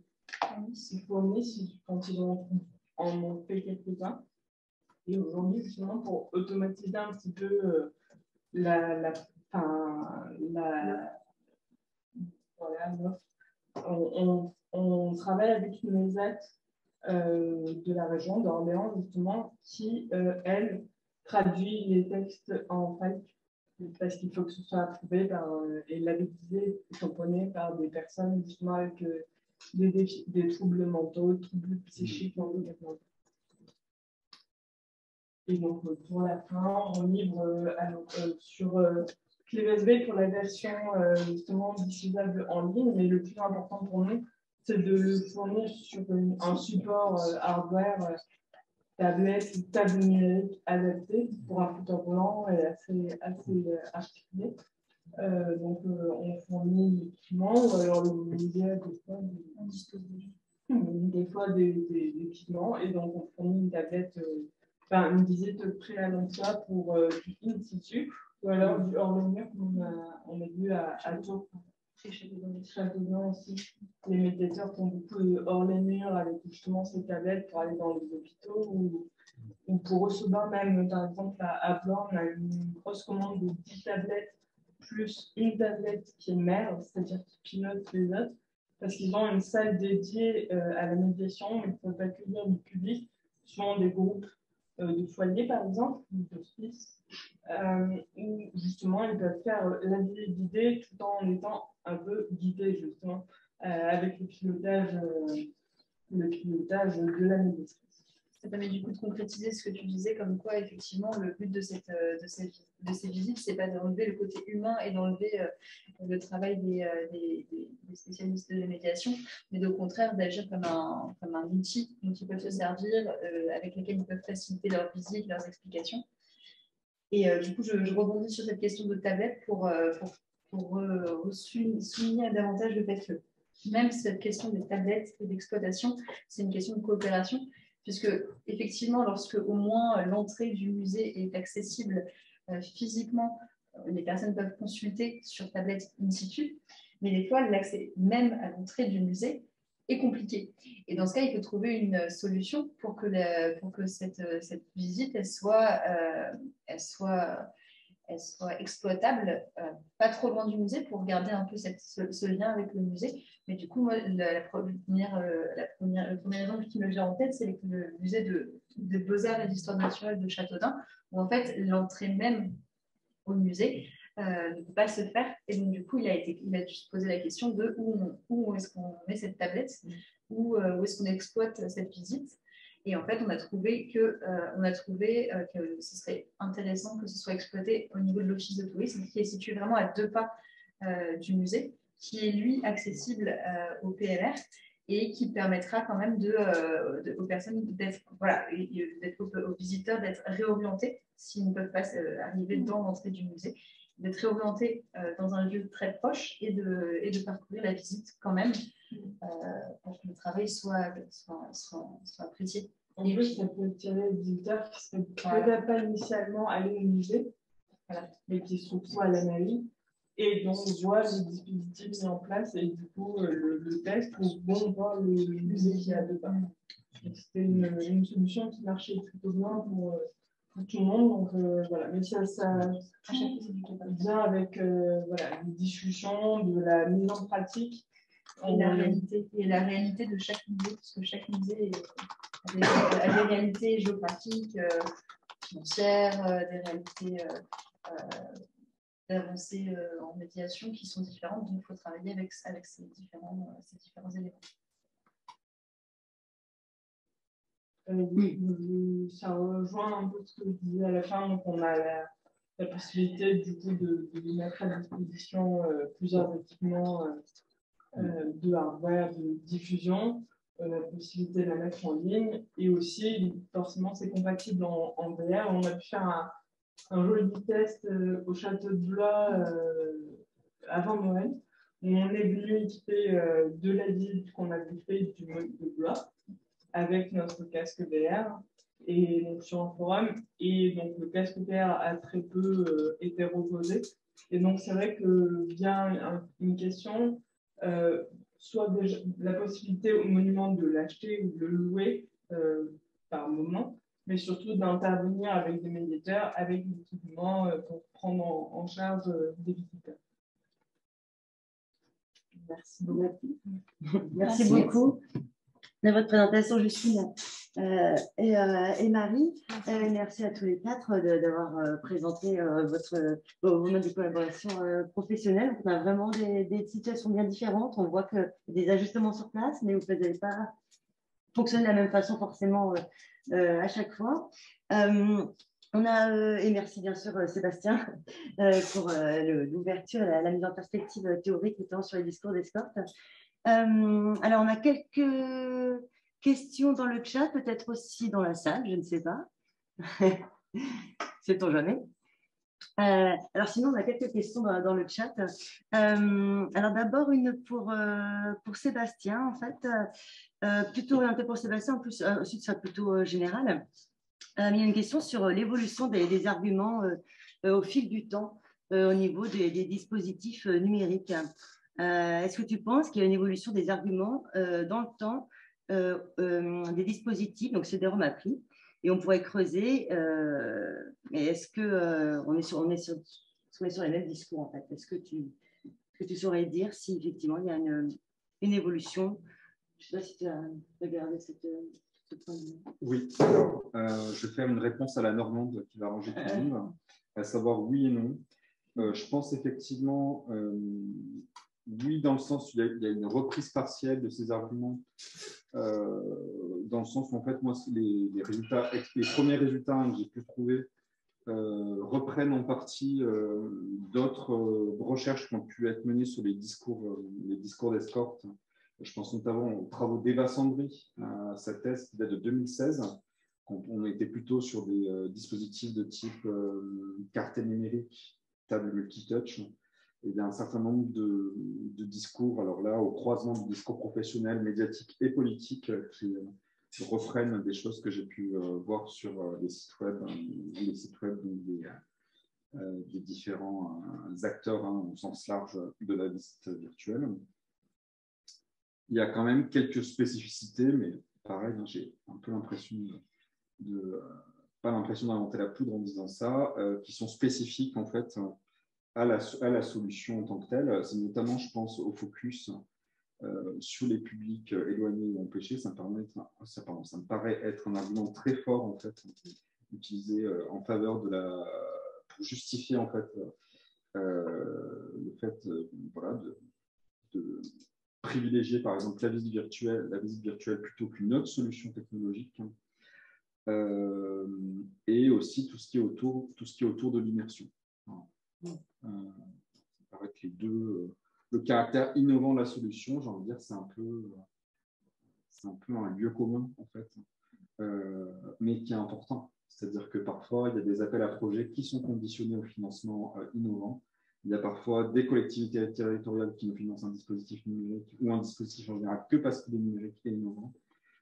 fournissent quand ils en, en ont fait quelques-uns. Et aujourd'hui, justement, pour automatiser un petit peu euh, la, la, enfin, la, on, on, travaille avec une ESAT euh, de la région d'Orléans, justement, qui, elle, traduit les textes en fait parce qu'il faut que ce soit approuvé par, euh, et labellisé tamponné par des personnes justement avec euh, des, des, troubles mentaux, des troubles psychiques non Et donc, euh, pour la fin, on livre sur clé USB pour la version justement diffusable en ligne, mais le plus important pour nous, c'est de le fournir sur un support hardware tablette ou table numérique adaptée pour un fauteuil roulant et assez, assez euh, articulé. Euh, donc, euh, on fournit l'équipement ou alors le musée des fois des, des fois des, des, équipements et donc on fournit une tablette, enfin une visite pré-à pour du in situ ou alors du hors mur comme on a, on a vu à, à Tours Châteaubriand aussi. Les médiateurs font beaucoup hors les murs avec justement ces tablettes pour aller dans les hôpitaux ou, ou pour recevoir même, par exemple, à, à Blanc, on a une grosse commande de 10 tablettes plus une tablette qui est mère, c'est-à-dire qui pilote les autres, parce qu'ils ont une salle dédiée euh, à la médiation, ils peuvent accueillir du public, souvent des groupes euh, de foyers, par exemple, d'hospices, euh, où justement ils peuvent faire la visite d'idées tout en étant un peu guidés, justement, avec le pilotage, le pilotage de la médiation. Ça permet du coup de concrétiser ce que tu disais, comme quoi effectivement le but de, cette, euh, de, cette, de ces visites, c'est pas d'enlever le côté humain et d'enlever euh, le travail des, des, spécialistes de la médiation, mais au contraire d'agir comme un, comme un outil dont ils peuvent se servir, avec lequel ils peuvent faciliter leurs visites, leurs explications. Et du coup, je, rebondis sur cette question de tablette pour, pour souligner davantage le fait que même cette question des tablettes et d'exploitation, c'est une question de coopération, puisque effectivement, lorsque au moins l'entrée du musée est accessible euh, physiquement, euh, les personnes peuvent consulter sur tablette in situ, mais des fois, l'accès même à l'entrée du musée est compliqué. Et dans ce cas, il faut trouver une solution pour que, pour que cette, cette visite elle soit, euh, elle soit elle soit exploitable, euh, pas trop loin du musée pour garder un peu cette, ce, lien avec le musée. Mais du coup, moi, la, première, euh, la, première, le premier exemple qui me vient en tête, c'est le musée de, de Beaux-Arts et d'Histoire naturelle de Châteaudun, où en fait, l'entrée même au musée euh, ne peut pas se faire. Et donc, du coup, il a, été, il a dû se poser la question de où, où est-ce qu'on met cette tablette, où, où est-ce qu'on exploite cette visite. Et en fait, on a trouvé que, euh, euh, que ce serait intéressant que ce soit exploité au niveau de l'office de tourisme, qui est situé vraiment à deux pas euh, du musée, qui est lui accessible au PLR et qui permettra quand même aux personnes d'être, voilà, aux, visiteurs d'être réorientés s'ils ne peuvent pas arriver dans l'entrée du musée, d'être réorientés dans un lieu très proche et de parcourir la visite quand même pour que le travail soit, soit, soit, soit apprécié. En plus, ça peut attirer les visiteurs qui ne peut-être pas initialement aller au musée, mais qui se retrouvent à la mairie et donc on voit les dispositifs mis en place et du coup euh, le, test pour bon voir le, musée qui a deux pas. C'était une, une, solution qui marchait plutôt bien pour, euh, pour tout le monde. Donc euh, voilà, mais ça, ça vient avec voilà, les discussions, de la mise en pratique. Et la, réalité, et la réalité de chaque musée, parce que chaque musée est des, réalités géographiques, euh, financières, euh, des réalités euh, d'avancées en médiation qui sont différentes. Donc, il faut travailler avec, avec ces, différents, ces différents éléments. oui, ça rejoint un peu ce que je disais à la fin. Donc, on a la, possibilité du coup de, de, mettre à disposition plusieurs équipements de hardware de diffusion la possibilité de la mettre en ligne. Et aussi, forcément, c'est compatible en, VR. On a pu faire un, un joli test euh, au château de Blois euh, avant Noël. On est venu équiper euh, de la ville qu'on avait fait du mode de Blois avec notre casque VR et donc sur un forum. Et donc le casque VR a très peu été reposé. Et donc c'est vrai que vient une question soit la possibilité au monument de l'acheter ou de le louer euh, par moment, mais surtout d'intervenir avec des médiateurs, avec des équipements euh, pour prendre en, charge euh, des visiteurs. Merci beaucoup. Merci, beaucoup de votre présentation, Justine euh, et, euh, et, Marie. Euh, merci à tous les quatre d'avoir présenté votre, vos modes de collaboration professionnelle. On a vraiment des, des, situations bien différentes. On voit que des ajustements sur place, mais vous n'allez pas fonctionner de la même façon forcément à chaque fois. On a, et merci bien sûr Sébastien pour l'ouverture la, la, mise en perspective théorique notamment sur les discours d'escorte. Euh, alors, on a quelques questions dans le chat, peut-être aussi dans la salle, je ne sais pas. C'est on jamais. Euh, alors sinon, on a quelques questions dans, le chat. Euh, alors d'abord, une pour, pour Sébastien, en fait, plutôt orientée pour Sébastien, en plus, ensuite, ça plutôt général. il y a une question sur l'évolution des, arguments au fil du temps au niveau des dispositifs numériques. Euh, est-ce que tu penses qu'il y a une évolution des arguments euh, dans le temps euh, des dispositifs Donc, c'est des appris et on pourrait creuser. mais est-ce que on est sur, on est sur, on est sur les mêmes discours en fait? Est-ce que tu, que tu saurais dire si effectivement il y a une, une évolution? Je ne sais pas si tu as regardé cette. point Oui, alors je vais faire une réponse à la normande qui va ranger tout le monde, à savoir oui et non. je pense effectivement oui, dans le sens où il y, a, une reprise partielle de ces arguments, euh, dans le sens où en fait, moi, les, premiers résultats que j'ai pu trouver euh, reprennent en partie euh, d'autres recherches qui ont pu être menées sur les discours, les discours d'escorte. Je pense notamment aux travaux d'Eva Sandry, sa thèse qui date de 2016, quand on était plutôt sur des dispositifs de type cartel numérique, table multitouch il y a un certain nombre de, discours, alors là, au croisement du discours professionnel, médiatique et politique, euh, qui, refrènent des choses que j'ai pu euh, voir sur euh, les sites web, les sites web des, différents acteurs hein, au sens large de la visite virtuelle. Il y a quand même quelques spécificités, mais pareil, hein, j'ai un peu l'impression de, pas l'impression d'inventer la poudre en disant ça, qui sont spécifiques en fait à la, solution en tant que telle. C'est notamment, je pense, au focus euh, sur les publics éloignés ou empêchés. Ça me, paraît être un argument très fort, en fait, utilisé euh, en faveur de la. pour justifier, en fait, euh, le fait voilà, de, privilégier, par exemple, la visite virtuelle, la visite virtuelle plutôt qu'une autre solution technologique. et aussi tout ce qui est autour, tout ce qui est autour de l'immersion. Euh, ça paraît que les deux, euh, le caractère innovant de la solution, j'ai envie de dire, c'est un peu, c'est un peu un lieu commun en fait, euh, mais qui est important. C'est-à-dire que parfois, il y a des appels à projets qui sont conditionnés au financement innovant. Il y a parfois des collectivités territoriales qui nous financent un dispositif numérique ou un dispositif en général que parce qu'il est numérique et innovant.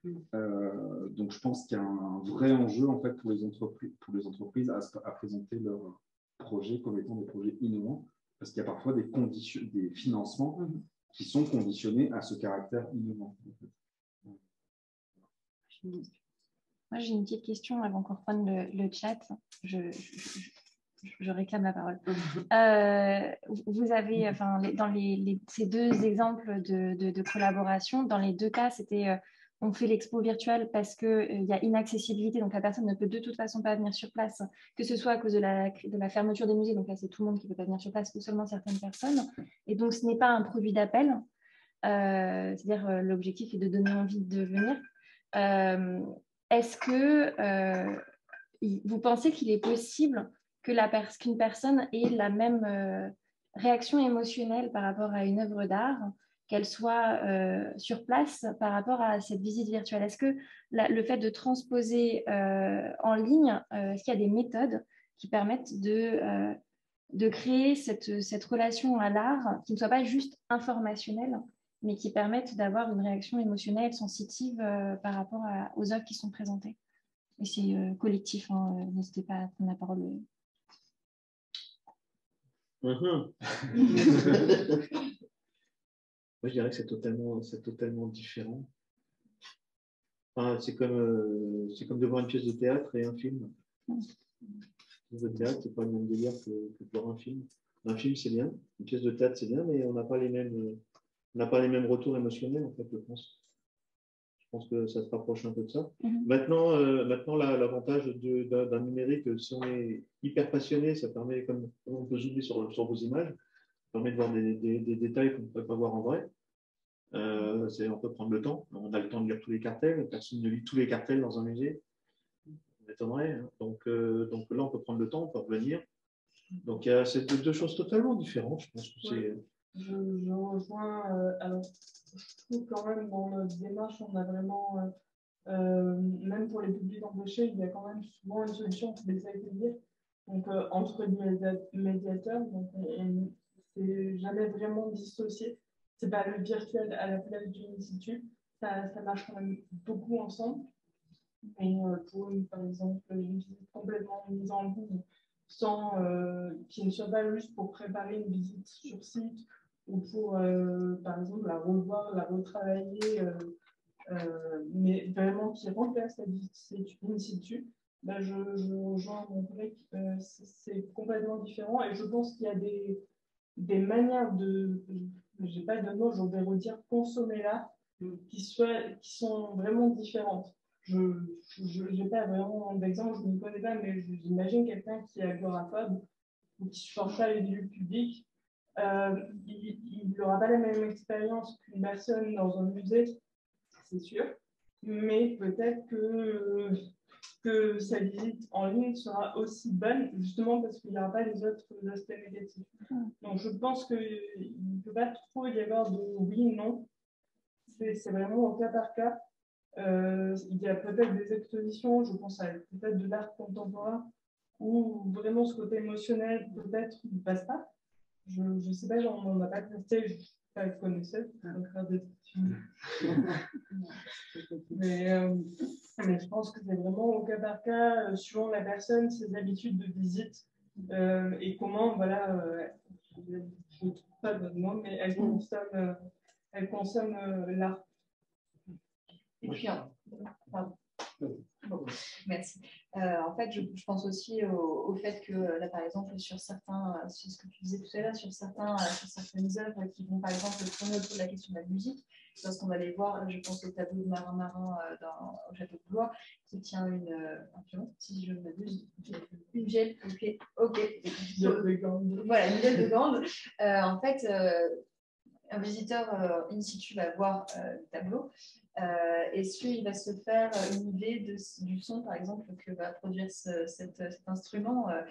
donc, je pense qu'il y a un vrai enjeu en fait pour les entreprises, pour les entreprises à, à présenter leur, projets comme étant des projets innovants, parce qu'il y a parfois des, conditions, des financements qui sont conditionnés à ce caractère innovant. Moi, j'ai une petite question avant qu'on reprenne le, chat. Je, je, réclame la parole. Euh, vous avez, enfin, dans les, ces deux exemples de, de, collaboration, dans les deux cas, c'était euh, on fait l'expo virtuelle parce qu'il euh, y a inaccessibilité, donc la personne ne peut de toute façon pas venir sur place, que ce soit à cause de la, fermeture des musées, donc là c'est tout le monde qui ne peut pas venir sur place, ou seulement certaines personnes. Et donc ce n'est pas un produit d'appel, euh, c'est-à-dire euh, l'objectif est de donner envie de venir. Est-ce que vous pensez qu'il est possible qu'une personne ait la même réaction émotionnelle par rapport à une œuvre d'art qu'elle soit euh, sur place par rapport à cette visite virtuelle. Est-ce que le fait de transposer euh, en ligne, euh, est-ce qu'il y a des méthodes qui permettent de, de créer cette, cette, relation à l'art qui ne soit pas juste informationnelle, mais qui permettent d'avoir une réaction émotionnelle, sensitive par rapport aux œuvres qui sont présentées? Et c'est collectif, hein, n'hésitez pas à prendre la parole. Moi, je dirais que c'est totalement, c'est totalement différent. Enfin, c'est comme, euh, c'est comme de voir une pièce de théâtre et un film. Une pièce de théâtre, c'est pas le même délire que, que, de voir un film. Un film, c'est bien. Une pièce de théâtre, c'est bien, mais on n'a pas les mêmes, on n'a pas les mêmes retours émotionnels, en fait, je pense. Je pense que ça se rapproche un peu de ça. Mm-hmm. Maintenant, euh, maintenant l'avantage d'un numérique, si on est hyper passionné, ça permet, comme on peut zoomer sur, sur vos images, permet de voir des, détails qu'on ne peut pas voir en vrai. Euh, on peut prendre le temps. On a le temps de lire tous les cartels. Personne ne lit tous les cartels dans un musée. On m'étonnerait. Hein. Donc, euh, donc là, on peut prendre le temps, on peut revenir. Donc, il y a ces deux, choses totalement différentes. Je rejoins. Euh, je trouve quand même dans notre démarche, on a vraiment. même pour les publics empêchés, il y a quand même souvent une solution qui les dire. Donc, entre les médiateurs, donc on, c'est jamais vraiment dissocié. C'est pas le virtuel à la place du institut. Ça, ça marche quand même beaucoup ensemble. Mais euh, pour une, par exemple, une visite complètement mise en ligne, sans, euh, qui ne soit pas juste pour préparer une visite sur site ou pour, euh, par exemple, la revoir, la retravailler, mais vraiment qui remplace la visite in situ, je, je rejoins mon collègue, c'est complètement différent et je pense qu'il y a des, des manières de, j'ai pas de mots, je vais redire consommer là, qui, soit, qui sont vraiment différentes. Je n'ai pas vraiment d'exemple, je ne connais pas, mais j'imagine quelqu'un qui est agoraphobe ou qui ne supporte pas les lieux publics il n'aura pas la même expérience qu'une personne dans un musée, c'est sûr, mais peut-être que que sa visite en ligne sera aussi bonne, justement parce qu'il n'y aura pas les autres aspects négatifs. Donc, je pense qu'il ne peut pas trop y avoir de oui, non. C'est vraiment au cas par cas. Euh, il y a peut-être des expositions, je pense à peut-être de l'art contemporain, où vraiment ce côté émotionnel peut-être ne passe pas. Je ne sais pas, on n'en a pas testé, je ne suis pas mais, euh, mais je pense que c'est vraiment au cas par cas, euh, suivant la personne, ses habitudes de visite euh, et comment, voilà, je ne trouve pas de nom, mais elle consomme, elle consomme l'art. Et puis, pardon. Merci. Euh, en fait, je, pense aussi au, fait que là, par exemple, sur certains, sur ce que tu disais tout à l'heure, sur, certains, sur certaines œuvres qui vont, par exemple, tourner autour de la question de la musique, lorsqu'on va les voir, je pense au tableau de Marin Marin euh, dans, au château de Blois, qui tient une, euh, si je ne m'abuse, une gel, ok, ok, voilà, une gel de gande. en fait, un visiteur in situ va voir le tableau euh, Est-ce qu'il va se faire une idée de, du son, par exemple, que va produire ce, cet, instrument euh, euh,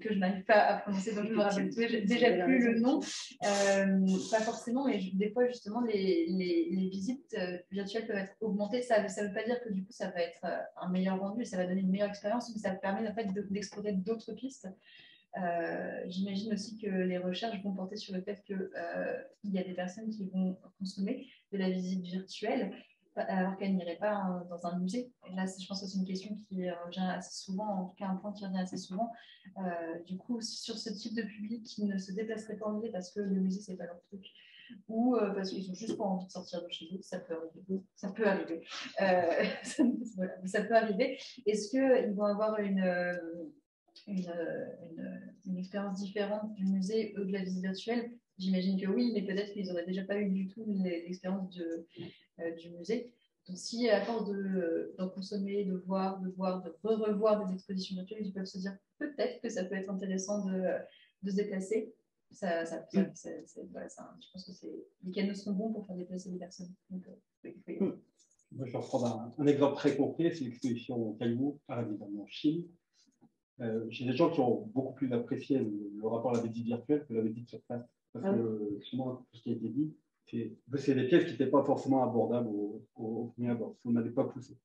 que je n'arrive pas à prononcer, donc je me rappelle déjà plus le nom. Euh, pas forcément, mais des fois, justement, les, visites virtuelles peuvent être augmentées. Ça ne veut pas dire que du coup, ça va être un meilleur rendu, ça va donner une meilleure expérience, mais ça permet en fait d'explorer d'autres pistes. Euh, j'imagine aussi que les recherches vont porter sur le fait qu'il euh, y a des personnes qui vont consommer de la visite virtuelle alors qu'elles n'iraient pas dans un musée. Là, je pense que c'est une question qui revient assez souvent, en tout cas un point qui revient assez souvent. Euh, du coup, sur ce type de public qui ne se déplacerait pas en musée parce que le musée, c'est pas leur truc, ou parce qu'ils ont juste pas envie de sortir de chez eux, ça peut arriver. Ça peut arriver. arriver. Est-ce qu'ils vont avoir une, expérience différente du musée ou de la visite virtuelle J'imagine que oui, mais peut-être qu'ils n'auraient déjà pas eu du tout l'expérience euh, du musée. Donc, si à force d'en consommer, de voir, de voir, de re-revoir des expositions virtuelles, ils peuvent se dire peut-être que ça peut être intéressant de, de se déplacer. Ça, ça, ça, voilà, je pense que les canaux sont bons pour faire déplacer les personnes. Donc, euh, mm. Moi, je vais reprendre un, exemple très concret c'est l'exposition Caillou, à en Chine, euh, j'ai des gens qui ont beaucoup plus apprécié le, rapport à la visite virtuelle que la visite sur place. Parce ah que souvent, tout ce qui a été dit, c'est des pièces qui n'étaient pas forcément abordables au, au, premier abord, on n'avait pas poussé.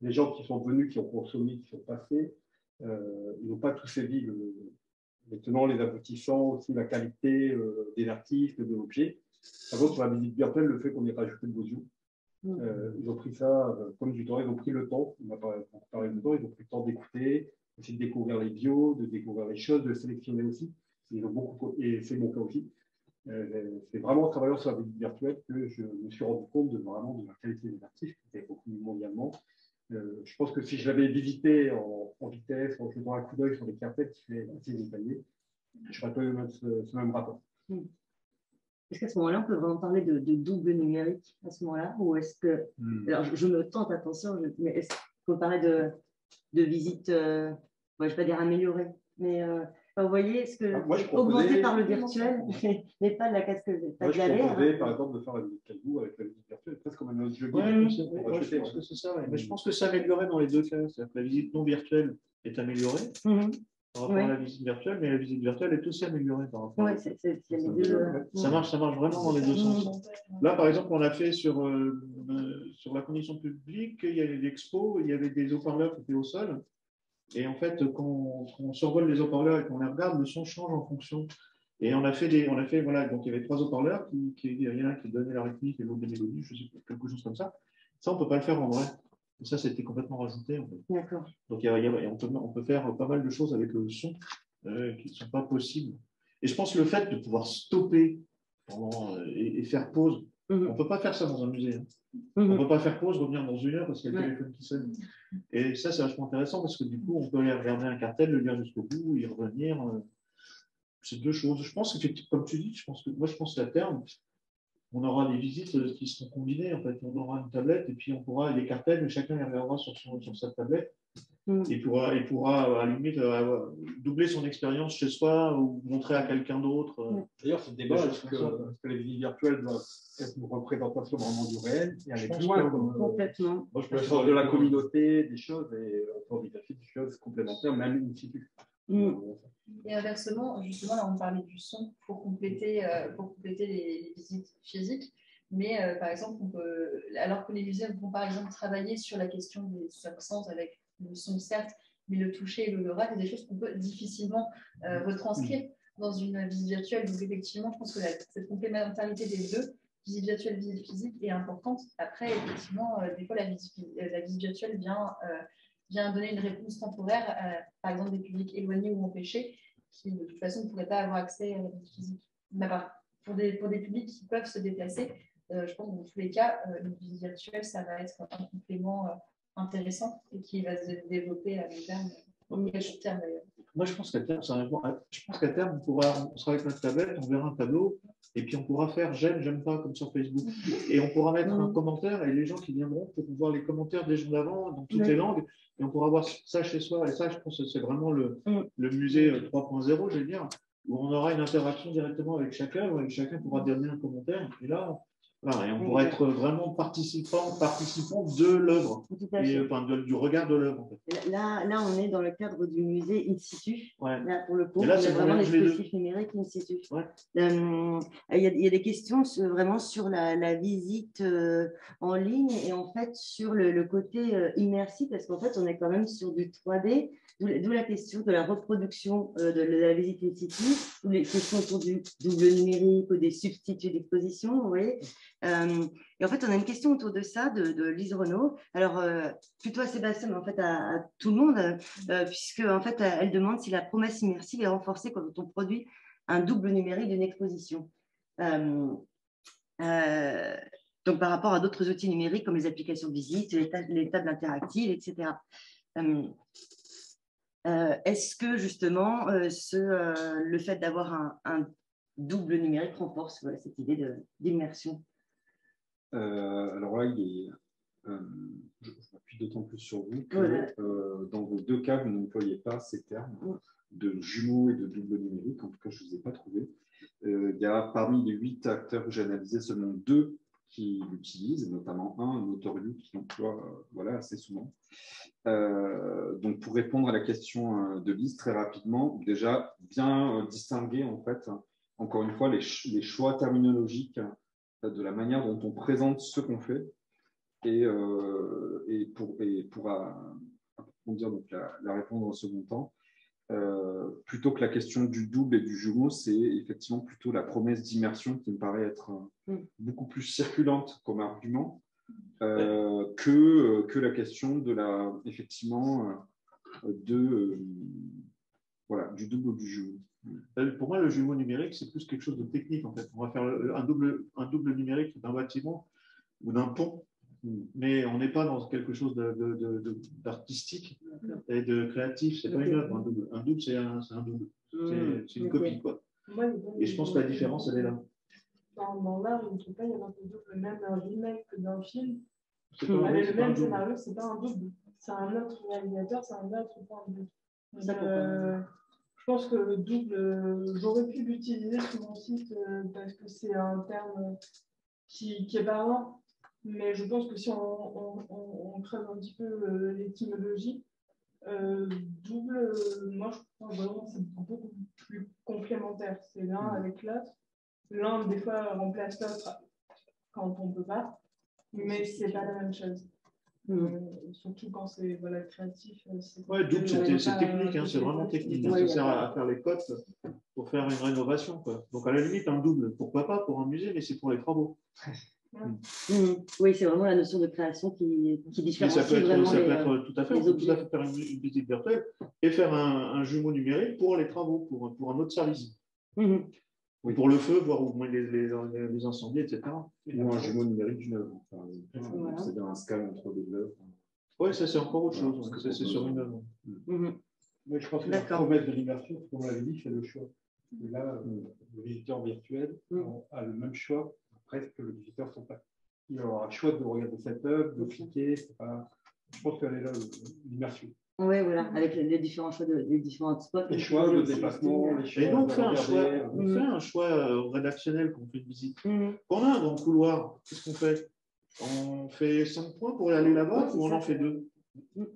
Les gens qui sont venus, qui ont consommé, qui sont passés, euh, ils n'ont pas tous saisi le, les tenants, les aboutissants, aussi la qualité euh, des artistes, de l'objet. Par contre, sur la visite virtuelle, le fait qu'on ait rajouté le audio, mmh. ils ont pris ça comme du temps, ils ont pris le temps, on pas parlé de temps, ils ont pris le temps d'écouter, de découvrir les bios, de découvrir les choses, de sélectionner aussi. Ils ont beaucoup, et c'est mon cas aussi. Euh, c'est vraiment en travaillant sur la vie virtuelle que je me suis rendu compte de vraiment de la qualité des artistes qui étaient reconnus mondialement. Euh, je pense que si je l'avais visité en, vitesse, en jetant un coup d'œil sur les cartels qui fait assez détaillé, je n'aurais pas eu ce, même rapport. Hmm. Est-ce qu'à ce, moment-là, on peut vraiment parler de, double numérique à ce moment-là? Ou est-ce que. Hmm. Alors, je, me tente, attention, mais est-ce qu'on peut parler de, de visite euh, je ne vais pas dire améliorer, mais euh, vous voyez, ce que ah, augmenté par le virtuel, mais pas de la casque, pas moi, de la Je proposais, par exemple, de faire une caillou avec la visite virtuelle, presque comme un autre jeu. Ouais, je pense que c'est ça. Mais je pense que ça améliorait dans les deux cas. C'est-à-dire que la visite non virtuelle est améliorée. Mm-hmm. par rapport à la visite virtuelle, mais la visite virtuelle est aussi améliorée par rapport ouais, c'est, c'est, deux, euh, ça, marche, ça marche vraiment dans les deux sens. Là, par exemple, on a fait sur, euh, sur la condition publique, il y avait des expos, il y avait des haut-parleurs qui étaient au sol. Et en fait, quand, on survole les haut-parleurs et qu'on les regarde, le son change en fonction. Et on a fait des, on a fait, voilà, donc il y avait trois haut-parleurs qui, qui, il y en a un qui donnait la rythmique et l'autre des mélodies, je sais quelque chose comme ça. Ça, on peut pas le faire en vrai. ça, c'était complètement rajouté. En fait. D'accord. Donc, il y a, on, peut, on, peut, faire pas mal de choses avec le son euh, qui ne sont pas possibles. Et je pense que le fait de pouvoir stopper pendant, euh, et, faire pause, mhm. on ne peut pas faire ça dans un musée. Hein. On ne mhm. peut pas faire pause, revenir dans une heure parce qu'il y a le téléphone qui sonne. Et ça, c'est vachement intéressant parce que du coup, on peut aller regarder un cartel, le lire jusqu'au bout, y revenir. Euh, c'est deux choses. Je pense que, comme tu dis, je pense que, moi, je pense qu'à terme, on aura des visites euh, qui seront combinées. En fait, on aura une tablette et puis on pourra les cartels, mais chacun les regardera sur, son, sur sa tablette. Mm. Il, pourra, il pourra, à la limite, euh, doubler son expérience chez soi ou montrer à quelqu'un d'autre. Mm. D'ailleurs, ce débat, est-ce que, que, les visites virtuelles doivent être une représentation vraiment du réel et aller plus loin Complètement. Moi, je peux de la communauté, des choses, et on peut envisager des choses complémentaires, même in situ. Mm. Et inversement, justement, là, on parlait du son pour compléter, euh, pour compléter les, visites physiques. Mais euh, par exemple, on peut, alors que les musées vont par exemple travailler sur la question des cinq avec le son certes, mais le toucher et l'odorat, c'est des choses qu'on peut difficilement euh, retranscrire dans une visite virtuelle. Donc effectivement, je pense que cette complémentarité des deux, visite virtuelle, visite physique, est importante. Après, effectivement, des fois, la visite, la visite virtuelle vient vient donner une réponse temporaire, à, par exemple des publics éloignés ou empêchés, qui de toute façon ne pourraient pas avoir accès à la vie physique. pour, des, pour des publics qui peuvent se déplacer, euh, je pense que dans tous les cas, euh, une visite virtuelle, ça va être un complément euh, intéressant et qui va se développer à long terme, au terme d'ailleurs. Moi, je pense qu'à terme, je pense qu'à terme, on, pourra, on sera avec notre tablette, on verra un tableau, et puis on pourra faire j'aime, j'aime pas, comme sur Facebook. Et on pourra mettre un commentaire, et les gens qui viendront pourront voir les commentaires des gens d'avant dans toutes les langues, et on pourra voir ça chez soi. Et ça, je pense que c'est vraiment le, mm. le musée 3.0, je vais dire, où on aura une interaction directement avec chacun, où chacun pourra donner un commentaire. Et là, et on pourrait être vraiment participant, participant de l'œuvre, enfin, du regard de l'œuvre. Là, là, on est dans le cadre du musée in situ. Là, pour le coup, là, on vraiment les dispositifs numériques in situ. Euh, il, y a, y a, des questions vraiment sur la, la visite euh, en ligne et en fait sur le, le côté euh, immersif, parce qu'en fait, on est quand même sur du 3D. D'où la question de la reproduction de, la visite in situ, ou les questions autour du double numérique ou des substituts d'exposition. Vous euh, et en fait, on a une question autour de ça de, de Lise Renaud. Alors, euh, plutôt à Sébastien, mais en fait à, tout le monde, euh, puisque en fait, elle demande si la promesse immersive est renforcée quand on produit un double numérique d'une exposition. donc, par rapport à d'autres outils numériques comme les applications de visite, les, tables interactives, etc. Est-ce que justement, ce, le fait d'avoir un, un, double numérique renforce voilà, cette idée d'immersion? Euh, alors là, il est, euh, je, m'appuie d'autant plus sur vous que euh, dans vos deux cas, vous n'employez pas ces termes de jumeaux et de double numérique. En tout cas, je ne vous ai pas trouvé. il y a parmi les huit acteurs que j'ai analysés seulement deux qui l'utilisent, notamment un, Notorious, qui l'emploie voilà, assez souvent. donc, pour répondre à la question de Lise très rapidement, déjà bien distinguer en fait, encore une fois, les, les choix terminologiques de la manière dont on présente ce qu'on fait. Et, euh, et, pour, et pour approfondir donc la, la, répondre en second temps, euh, plutôt que la question du double et du jumeau, c'est effectivement plutôt la promesse d'immersion qui me paraît être mm. beaucoup plus circulante comme argument euh, que, que la question de la, effectivement, de, voilà, du double ou du jumeau. Euh, pour moi, le jumeau numérique, c'est plus quelque chose de technique, en fait. On va faire un double, un double numérique d'un bâtiment ou d'un pont, mais on n'est pas dans quelque chose d'artistique et de créatif. C'est pas une œuvre, un double. Un double, c'est un, un, double. C'est une copie, quoi. Et je pense que la différence, elle est là. Dans, l'art, je ne sais pas, il y a un double, même un remake d'un film. Avec le même scénario, c'est pas un double. C'est un autre réalisateur, c'est un autre point de vue. Euh, je pense que le double, euh, j'aurais pu l'utiliser sur mon site euh, parce que c'est un terme qui, qui, est parlant, mais je pense que si on, creuse un petit peu euh, l'étymologie, double, moi je pense vraiment que c'est beaucoup plus complémentaire. C'est l'un mmh. avec l'autre. L'un, des fois, remplace l'autre quand on ne peut pas, mais c'est pas la même chose. Euh, surtout quand c'est voilà, créatif. Euh, ouais, donc c'est technique, hein, c'est vraiment technique. ça sert à, faire les cotes pour faire une rénovation. Quoi. Donc à la limite, un double, pourquoi pas pour un musée, mais c'est pour les travaux. Mmh. Oui, c'est vraiment la notion de création qui, qui différencie ça peut être, vraiment ça peut être tout à fait, on peut tout à fait faire une, visite virtuelle et faire un, un, jumeau numérique pour les travaux, pour, pour un autre service. Mmh. Oui. Pour le feu, voir au moins les, les, les incendies, etc. Ou un jumeau numérique d'une œuvre. C'est bien un scale entre deux œuvres. Oui, ça c'est encore autre chose. c'est sur une œuvre. Mmh. je pense que la promesse de l'immersion, comme on l'avait dit, c'est le choix. Et là, le visiteur virtuel mmh. a le même choix presque que le visiteur sur place. Il aura le choix de regarder cette œuvre, de cliquer. Je pense qu'elle est là, l'immersion. Oui, voilà, avec les différents choix de, les différents spots. Les choix de déplacement, les choix Et nous, on de fait un choix, regarder. on Mm. fait un choix euh, rédactionnel quand on fait une visite. Mhm. Quand on a un grand couloir, qu'est-ce qu'on fait? On fait 5 points pour aller là-bas ou on ça. en fait deux? Mm.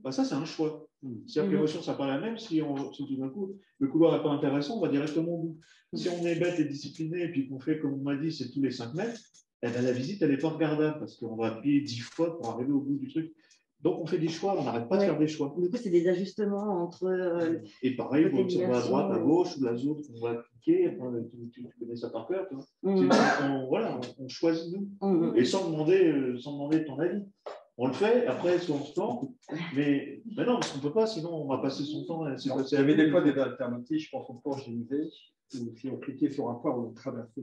Bah, Ça, c'est un choix. C'est-à-dire que Mhm. l'émotion ne sera pas la même si, on, si tout d'un coup le couloir n'est pas intéressant, on va directement au bout. Si on est bête et discipliné et puis qu'on fait, comme on m'a dit, c'est tous les 5 mètres, eh ben, la visite, elle n'est pas regardable parce qu'on va payer 10 fois pour arriver au bout du truc. Donc, on fait des choix, on n'arrête pas Ouais. de faire des choix. Du coup, c'est des ajustements entre. euh, Et pareil, on va à droite, à ouais. gauche, ou la zone qu'on va cliquer. Enfin, tu, tu- tu connais ça par cœur, toi. C'est- on, voilà, on, choisit nous. Et sans demander, euh, sans demander ton avis. On le fait, après, soit on se plante. Mais, mais non, parce qu'on ne peut pas, sinon on va passer son temps. à- Il y avait des fois des alternatives, je pense des musées, où si on cliquait sur un point, on traversait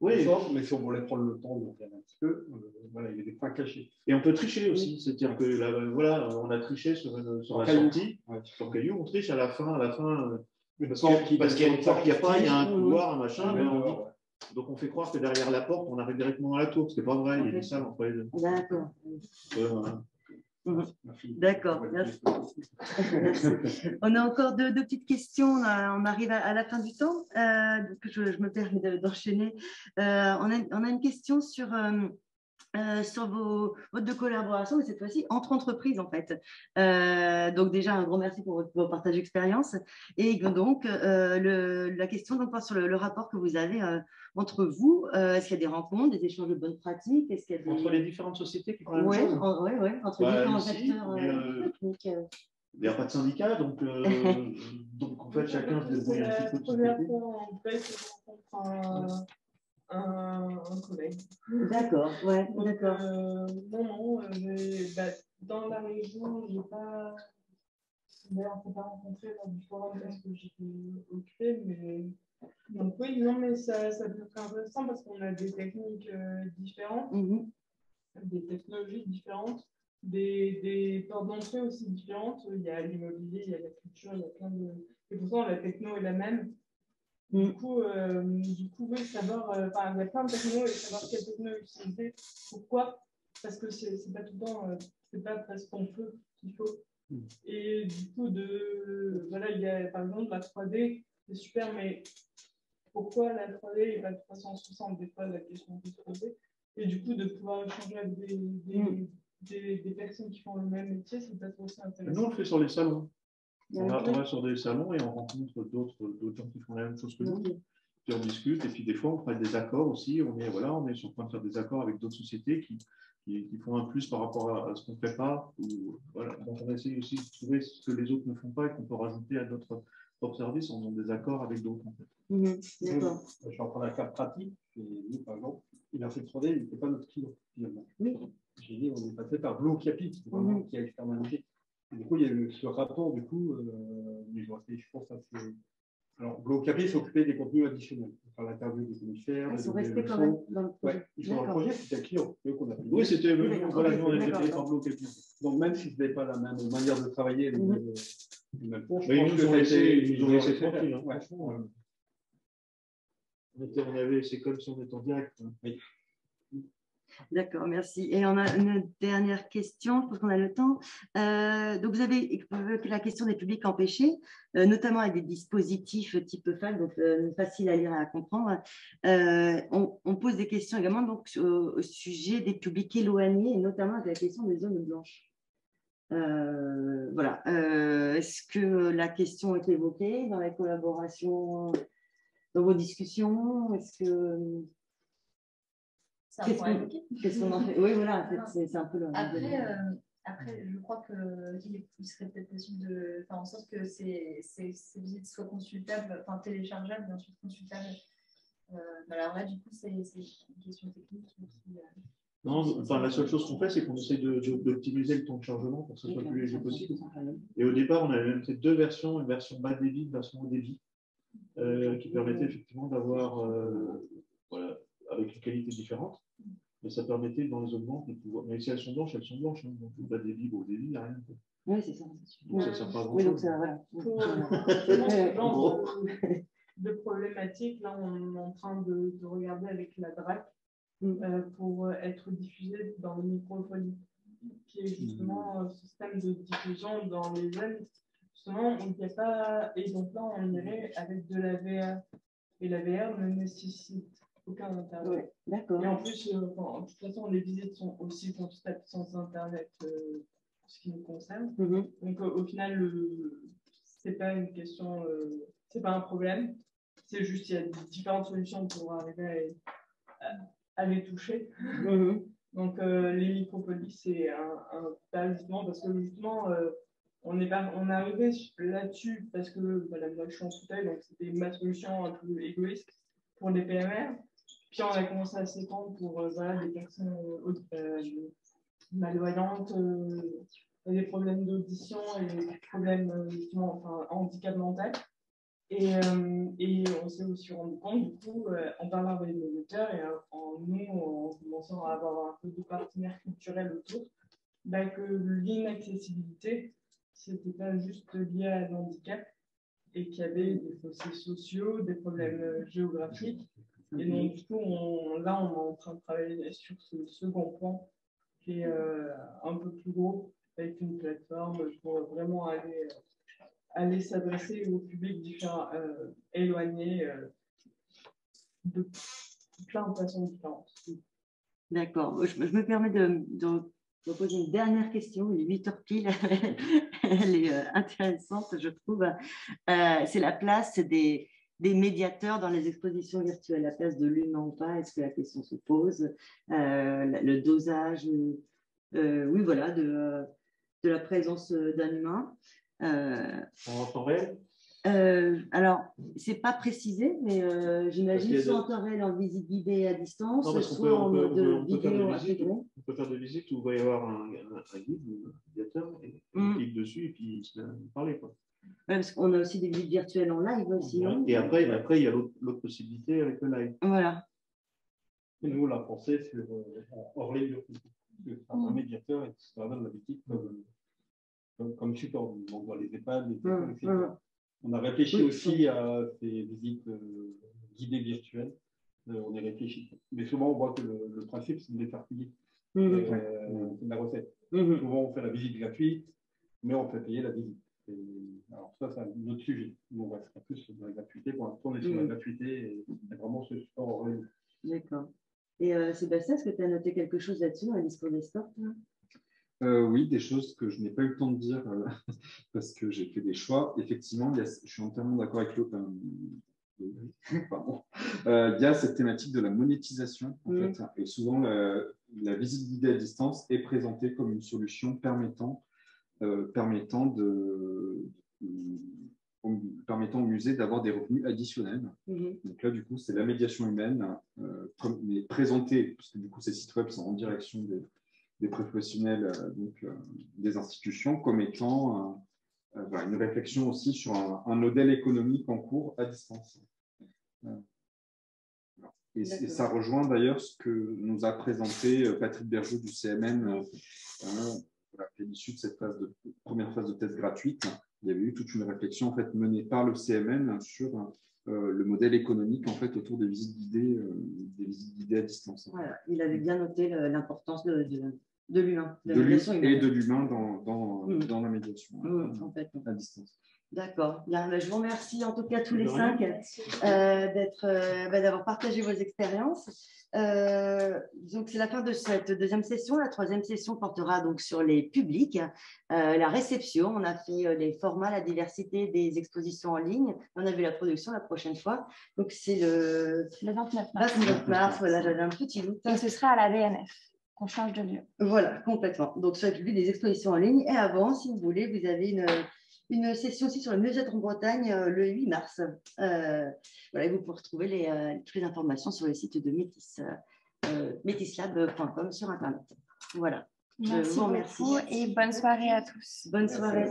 Oui. mais si on voulait prendre le temps de regarder un petit peu, euh, voilà, il y a des points cachés. Et on peut tricher aussi. C'est-à-dire que là, euh, voilà, on a triché sur, une- sur la Caillou. sortie. Ouais. Sur Caillou, on triche à la fin. À la fin euh, parce qu'il n'y a pas, il y a un couloir, un machin. Mais on dit- donc on fait croire que derrière la porte, on arrive directement dans la tour. Ce n'est pas vrai, il y a des salles entre les deux. D'accord. Euh, Merci. D'accord, merci. Merci. On a encore deux, deux petites questions. On, arrive à, à la fin du temps. Euh, donc je, je me permets de- d'enchaîner. Euh, on, a, on a une question sur, euh, sur vos modes de collaboration, mais cette fois-ci entre entreprises en fait. Euh, donc déjà un grand merci pour votre, vos partages d'expérience. Et donc euh, le- la question donc, sur le, le rapport que vous avez euh, entre vous. Euh, Est-ce qu'il y a des rencontres, des échanges de bonnes pratiques Est-ce qu'il y a des... Entre les différentes sociétés qui font la même chose. en- ouais, ouais, entre Bah, différents ici, acteurs euh, euh, euh. Il n'y a pas de syndicat, donc, euh, donc en fait, chacun se débrouille un petit peu un, collègue. D'accord, ouais, Donc, d'accord. euh, non, non, euh, bah, dans la région, je n'ai pas. D'ailleurs, on ne s'est pas rencontré lors du forum parce que j'étais occupée, mais. Donc, oui, non, mais ça, ça peut être intéressant parce qu'on a des techniques euh, différentes, Mhm. des technologies différentes, des, des portes d'entrée aussi différentes. Il y a l'immobilier, il y a la culture, il y a plein de. Et pourtant, la techno est la même. Du Mm. coup, euh, du coup, oui, savoir, euh, enfin, il y a plein de techno et savoir quelle techno utiliser, pourquoi, parce que c'est pas tout le temps, euh, c'est pas parce qu'on peut qu'il faut. Mm. Et du coup, de, voilà, il y a par exemple la 3D, c'est super, mais pourquoi la 3D et pas 360 Des fois, la question peut se poser. Et du coup, de pouvoir échanger avec des, des, Mm. des, des personnes qui font le même métier, c'est peut-être aussi Nous, on intéressant. le fait sur les salons. On va, Ok. on va sur des salons et on rencontre d'autres d'autres gens qui font la même chose que nous. Puis on discute et puis des fois on fait des accords aussi. On est, voilà, on est sur le point de faire des accords avec d'autres sociétés qui, qui, qui font un plus par rapport à, à ce qu'on ne fait pas. Ou, voilà. Donc on essaie aussi de trouver ce que les autres ne font pas et qu'on peut rajouter à notre propre service en faisant des accords avec d'autres. en fait. Mhm. D'accord. Je suis en train de faire pratique. Et nous, par exemple, il a fait 3D, il n'était pas notre client, finalement. Oui. J'ai dit, on est passé par Blue Capi, Mhm. qui a externalisé. Du coup, il y a eu ce rapport, du coup, euh, mais je je pense que c'est. Alors, Blue Capi s'occupait des contenus additionnels, faire l'interview des commissaires. Ah, Ils sont les restés quand même dans le projet. Ouais, ils sont dans le projet, c'était un client, eux qu'on a payé. Oui, c'était Oui, d'accord. voilà, nous on était payés par Blue Capi. Donc, même si ce n'était pas la même manière de travailler, le même, le même fond, je Mais ils pense nous que ont laissé- ils nous ont laissé faire. tranquilles, hein, Ouais. euh. On, était, on avait, c'est comme si on était en direct. hein. D'accord, merci. Et on a une dernière question, je pense qu'on a le temps. Euh, donc, vous avez la question des publics empêchés, euh, notamment avec des dispositifs type FAL, donc euh, facile à lire et à comprendre. Euh, on, pose des questions également donc, au, sujet des publics éloignés, notamment avec la question des zones blanches. Voilà. Est-ce que la question est évoquée dans la collaboration, dans vos discussions? Est-ce que C'est un Qu'est-ce point qu'on- évoqué. Qu'est-ce qu'on en fait? Oui, voilà, en fait, c'est c'est un peu le. Après, euh, après je crois qu'il il serait peut-être possible de faire en sorte que ces, ces, ces visites soient consultables, enfin téléchargeables et ensuite consultables. Euh, alors là, du coup, c'est c'est une question technique. qui, euh, Non, enfin, la seule chose qu'on fait, c'est qu'on essaie de- de- d'optimiser le temps de chargement pour que ce soit le plus léger possible. Et au départ, on avait même fait deux versions, une version bas débit, une version haut débit, euh, qui permettait effectivement d'avoir, euh, voilà, avec une qualité différente. Mais ça permettait dans les augmentes de pouvoir. Mais si elles sont blanches, elles sont blanches. hein. Donc, bas débit, haut débit, il n'y a rien. quoi. Oui, c'est ça. Donc, ça sert pas à Oui, donc ça, voilà. Pour euh, justement ce genre de, problématiques, là, on est en train de, de regarder avec la DRAC Mm. euh, pour être diffusé dans les microphonies. qui est justement ce système de diffusion dans les jeunes. Justement, on n'y a pas. Et donc là, on irait avec de la VR. Et la VR ne nécessite aucun Internet. d'accord. Et en plus, euh, de toute façon, les visites sont aussi sans Internet, euh, ce qui nous concerne. Mhm. Donc, euh, au final, ce n'est pas une question, c'est pas un problème. C'est juste qu'il y a différentes solutions pour arriver à, les toucher. Mhm. Donc, les micropolis, c'est un, un justement parce que justement, on est, pas, on est arrivé là-dessus parce que voilà, moi je suis en fauteuil, donc c'était ma solution un peu égoïste pour les PMR. Puis on a commencé à s'étendre pour euh, voilà, des personnes euh, euh malvoyantes, des problèmes d'audition et des problèmes justement, enfin, handicap mental. Et, et on s'est aussi rendu compte, du coup, en parlant avec les auteurs et en nous, en commençant à avoir un peu de partenaires culturels autour, bah, que l'inaccessibilité, c'était pas juste lié à l'handicap et qu'il y avait des fossés sociaux, des problèmes géographiques et donc, du coup, là, on est en train de travailler sur ce second point qui est euh, un peu plus gros, avec une plateforme pour vraiment aller, euh, aller s'adresser au public différent, euh, éloigné de plein de façons différentes. D'accord. Je, me permets de, de, poser une dernière question. Il est 8 heures pile. Elle est intéressante, je trouve. C'est la place des des médiateurs dans les expositions virtuelles, la place de l'humain ou pas, est-ce que la question se pose? Euh, Le dosage, euh, oui, voilà, de, de, la présence d'un humain. Euh, en temps réel alors, c'est pas précisé, mais j'imagine soit en temps réel en visite guidée à distance, soit en mode vidéo intégré. On peut faire des visites où il va y avoir un, un, guide, un médiateur, et on mm. clique dessus et puis il se parler. Quoi parce qu'on a aussi des visites virtuelles en live aussi. et après, après, il y a l'autre possibilité avec le live. Voilà. Et nous, la pensée sur euh, hors un mm. médiateur et ça donne la visite comme, comme, support. On voit les EHPAD, les mm, etc. Mm. On a réfléchi aussi à ces visites euh, guidées virtuelles. Euh, on y réfléchi. Mais souvent, on voit que le, principe, c'est de les faire payer. Euh, c'est la recette. Souvent, on fait la visite gratuite, mais on fait payer la visite alors ça, c'est un autre sujet. on restera plus sur la gratuité. Pour l'instant, on est sur la mm. gratuité et c'est vraiment ce sport en réunion. D'accord. Et euh, Sébastien, est-ce que tu as noté quelque chose là-dessus, un discours des sports euh, oui, des choses que je n'ai pas eu le temps de dire euh, parce que j'ai fait des choix. Effectivement, je suis entièrement d'accord avec l'autre. il y a cette thématique de la monétisation, en mm. fait, et souvent la, la, visite guidée à distance est présentée comme une solution permettant euh, permettant, de, permettant au musée d'avoir des revenus additionnels. Mhm. Donc là, du coup, c'est la médiation humaine, euh, mais présentée, parce que du coup, ces sites web sont en direction des, des professionnels, euh, donc, des institutions, comme étant une réflexion aussi sur un, modèle économique en cours à distance. Et, ça rejoint d'ailleurs ce que nous a présenté Patrick Bergeau du CMN à l'issue de cette phase de, première phase de test gratuite, il y avait eu toute une réflexion en fait, menée par le CMN sur euh, le modèle économique en fait, autour des visites guidées, euh, des visites guidées à distance. Voilà, il avait bien noté l'importance de, de, de l'humain. De, et de l'humain dans, dans, mmh. dans, la médiation mmh, à distance. D'accord. Ben, je vous remercie en tout cas tous les cinq euh, d'être, euh, ben, d'avoir partagé vos expériences. Euh, donc c'est la fin de cette deuxième session. La troisième session portera donc sur les publics, la réception. On a fait les formats, la diversité des expositions en ligne. On a vu la production la prochaine fois. Donc c'est le, le 29 mars. 29 mars. Voilà, j'avais un petit doute. Donc ce sera à la VNF. On change de lieu. Voilà, complètement. Donc, sur le public des expositions en ligne. Et avant, si vous voulez, vous avez une, une session aussi sur le mieux-être en Bretagne euh, le 8 mars. Euh, voilà, vous pouvez retrouver les, euh, toutes les informations sur le site de Métis, métislab.com sur Internet. Voilà. Merci beaucoup et bonne soirée à tous. Bonne soirée.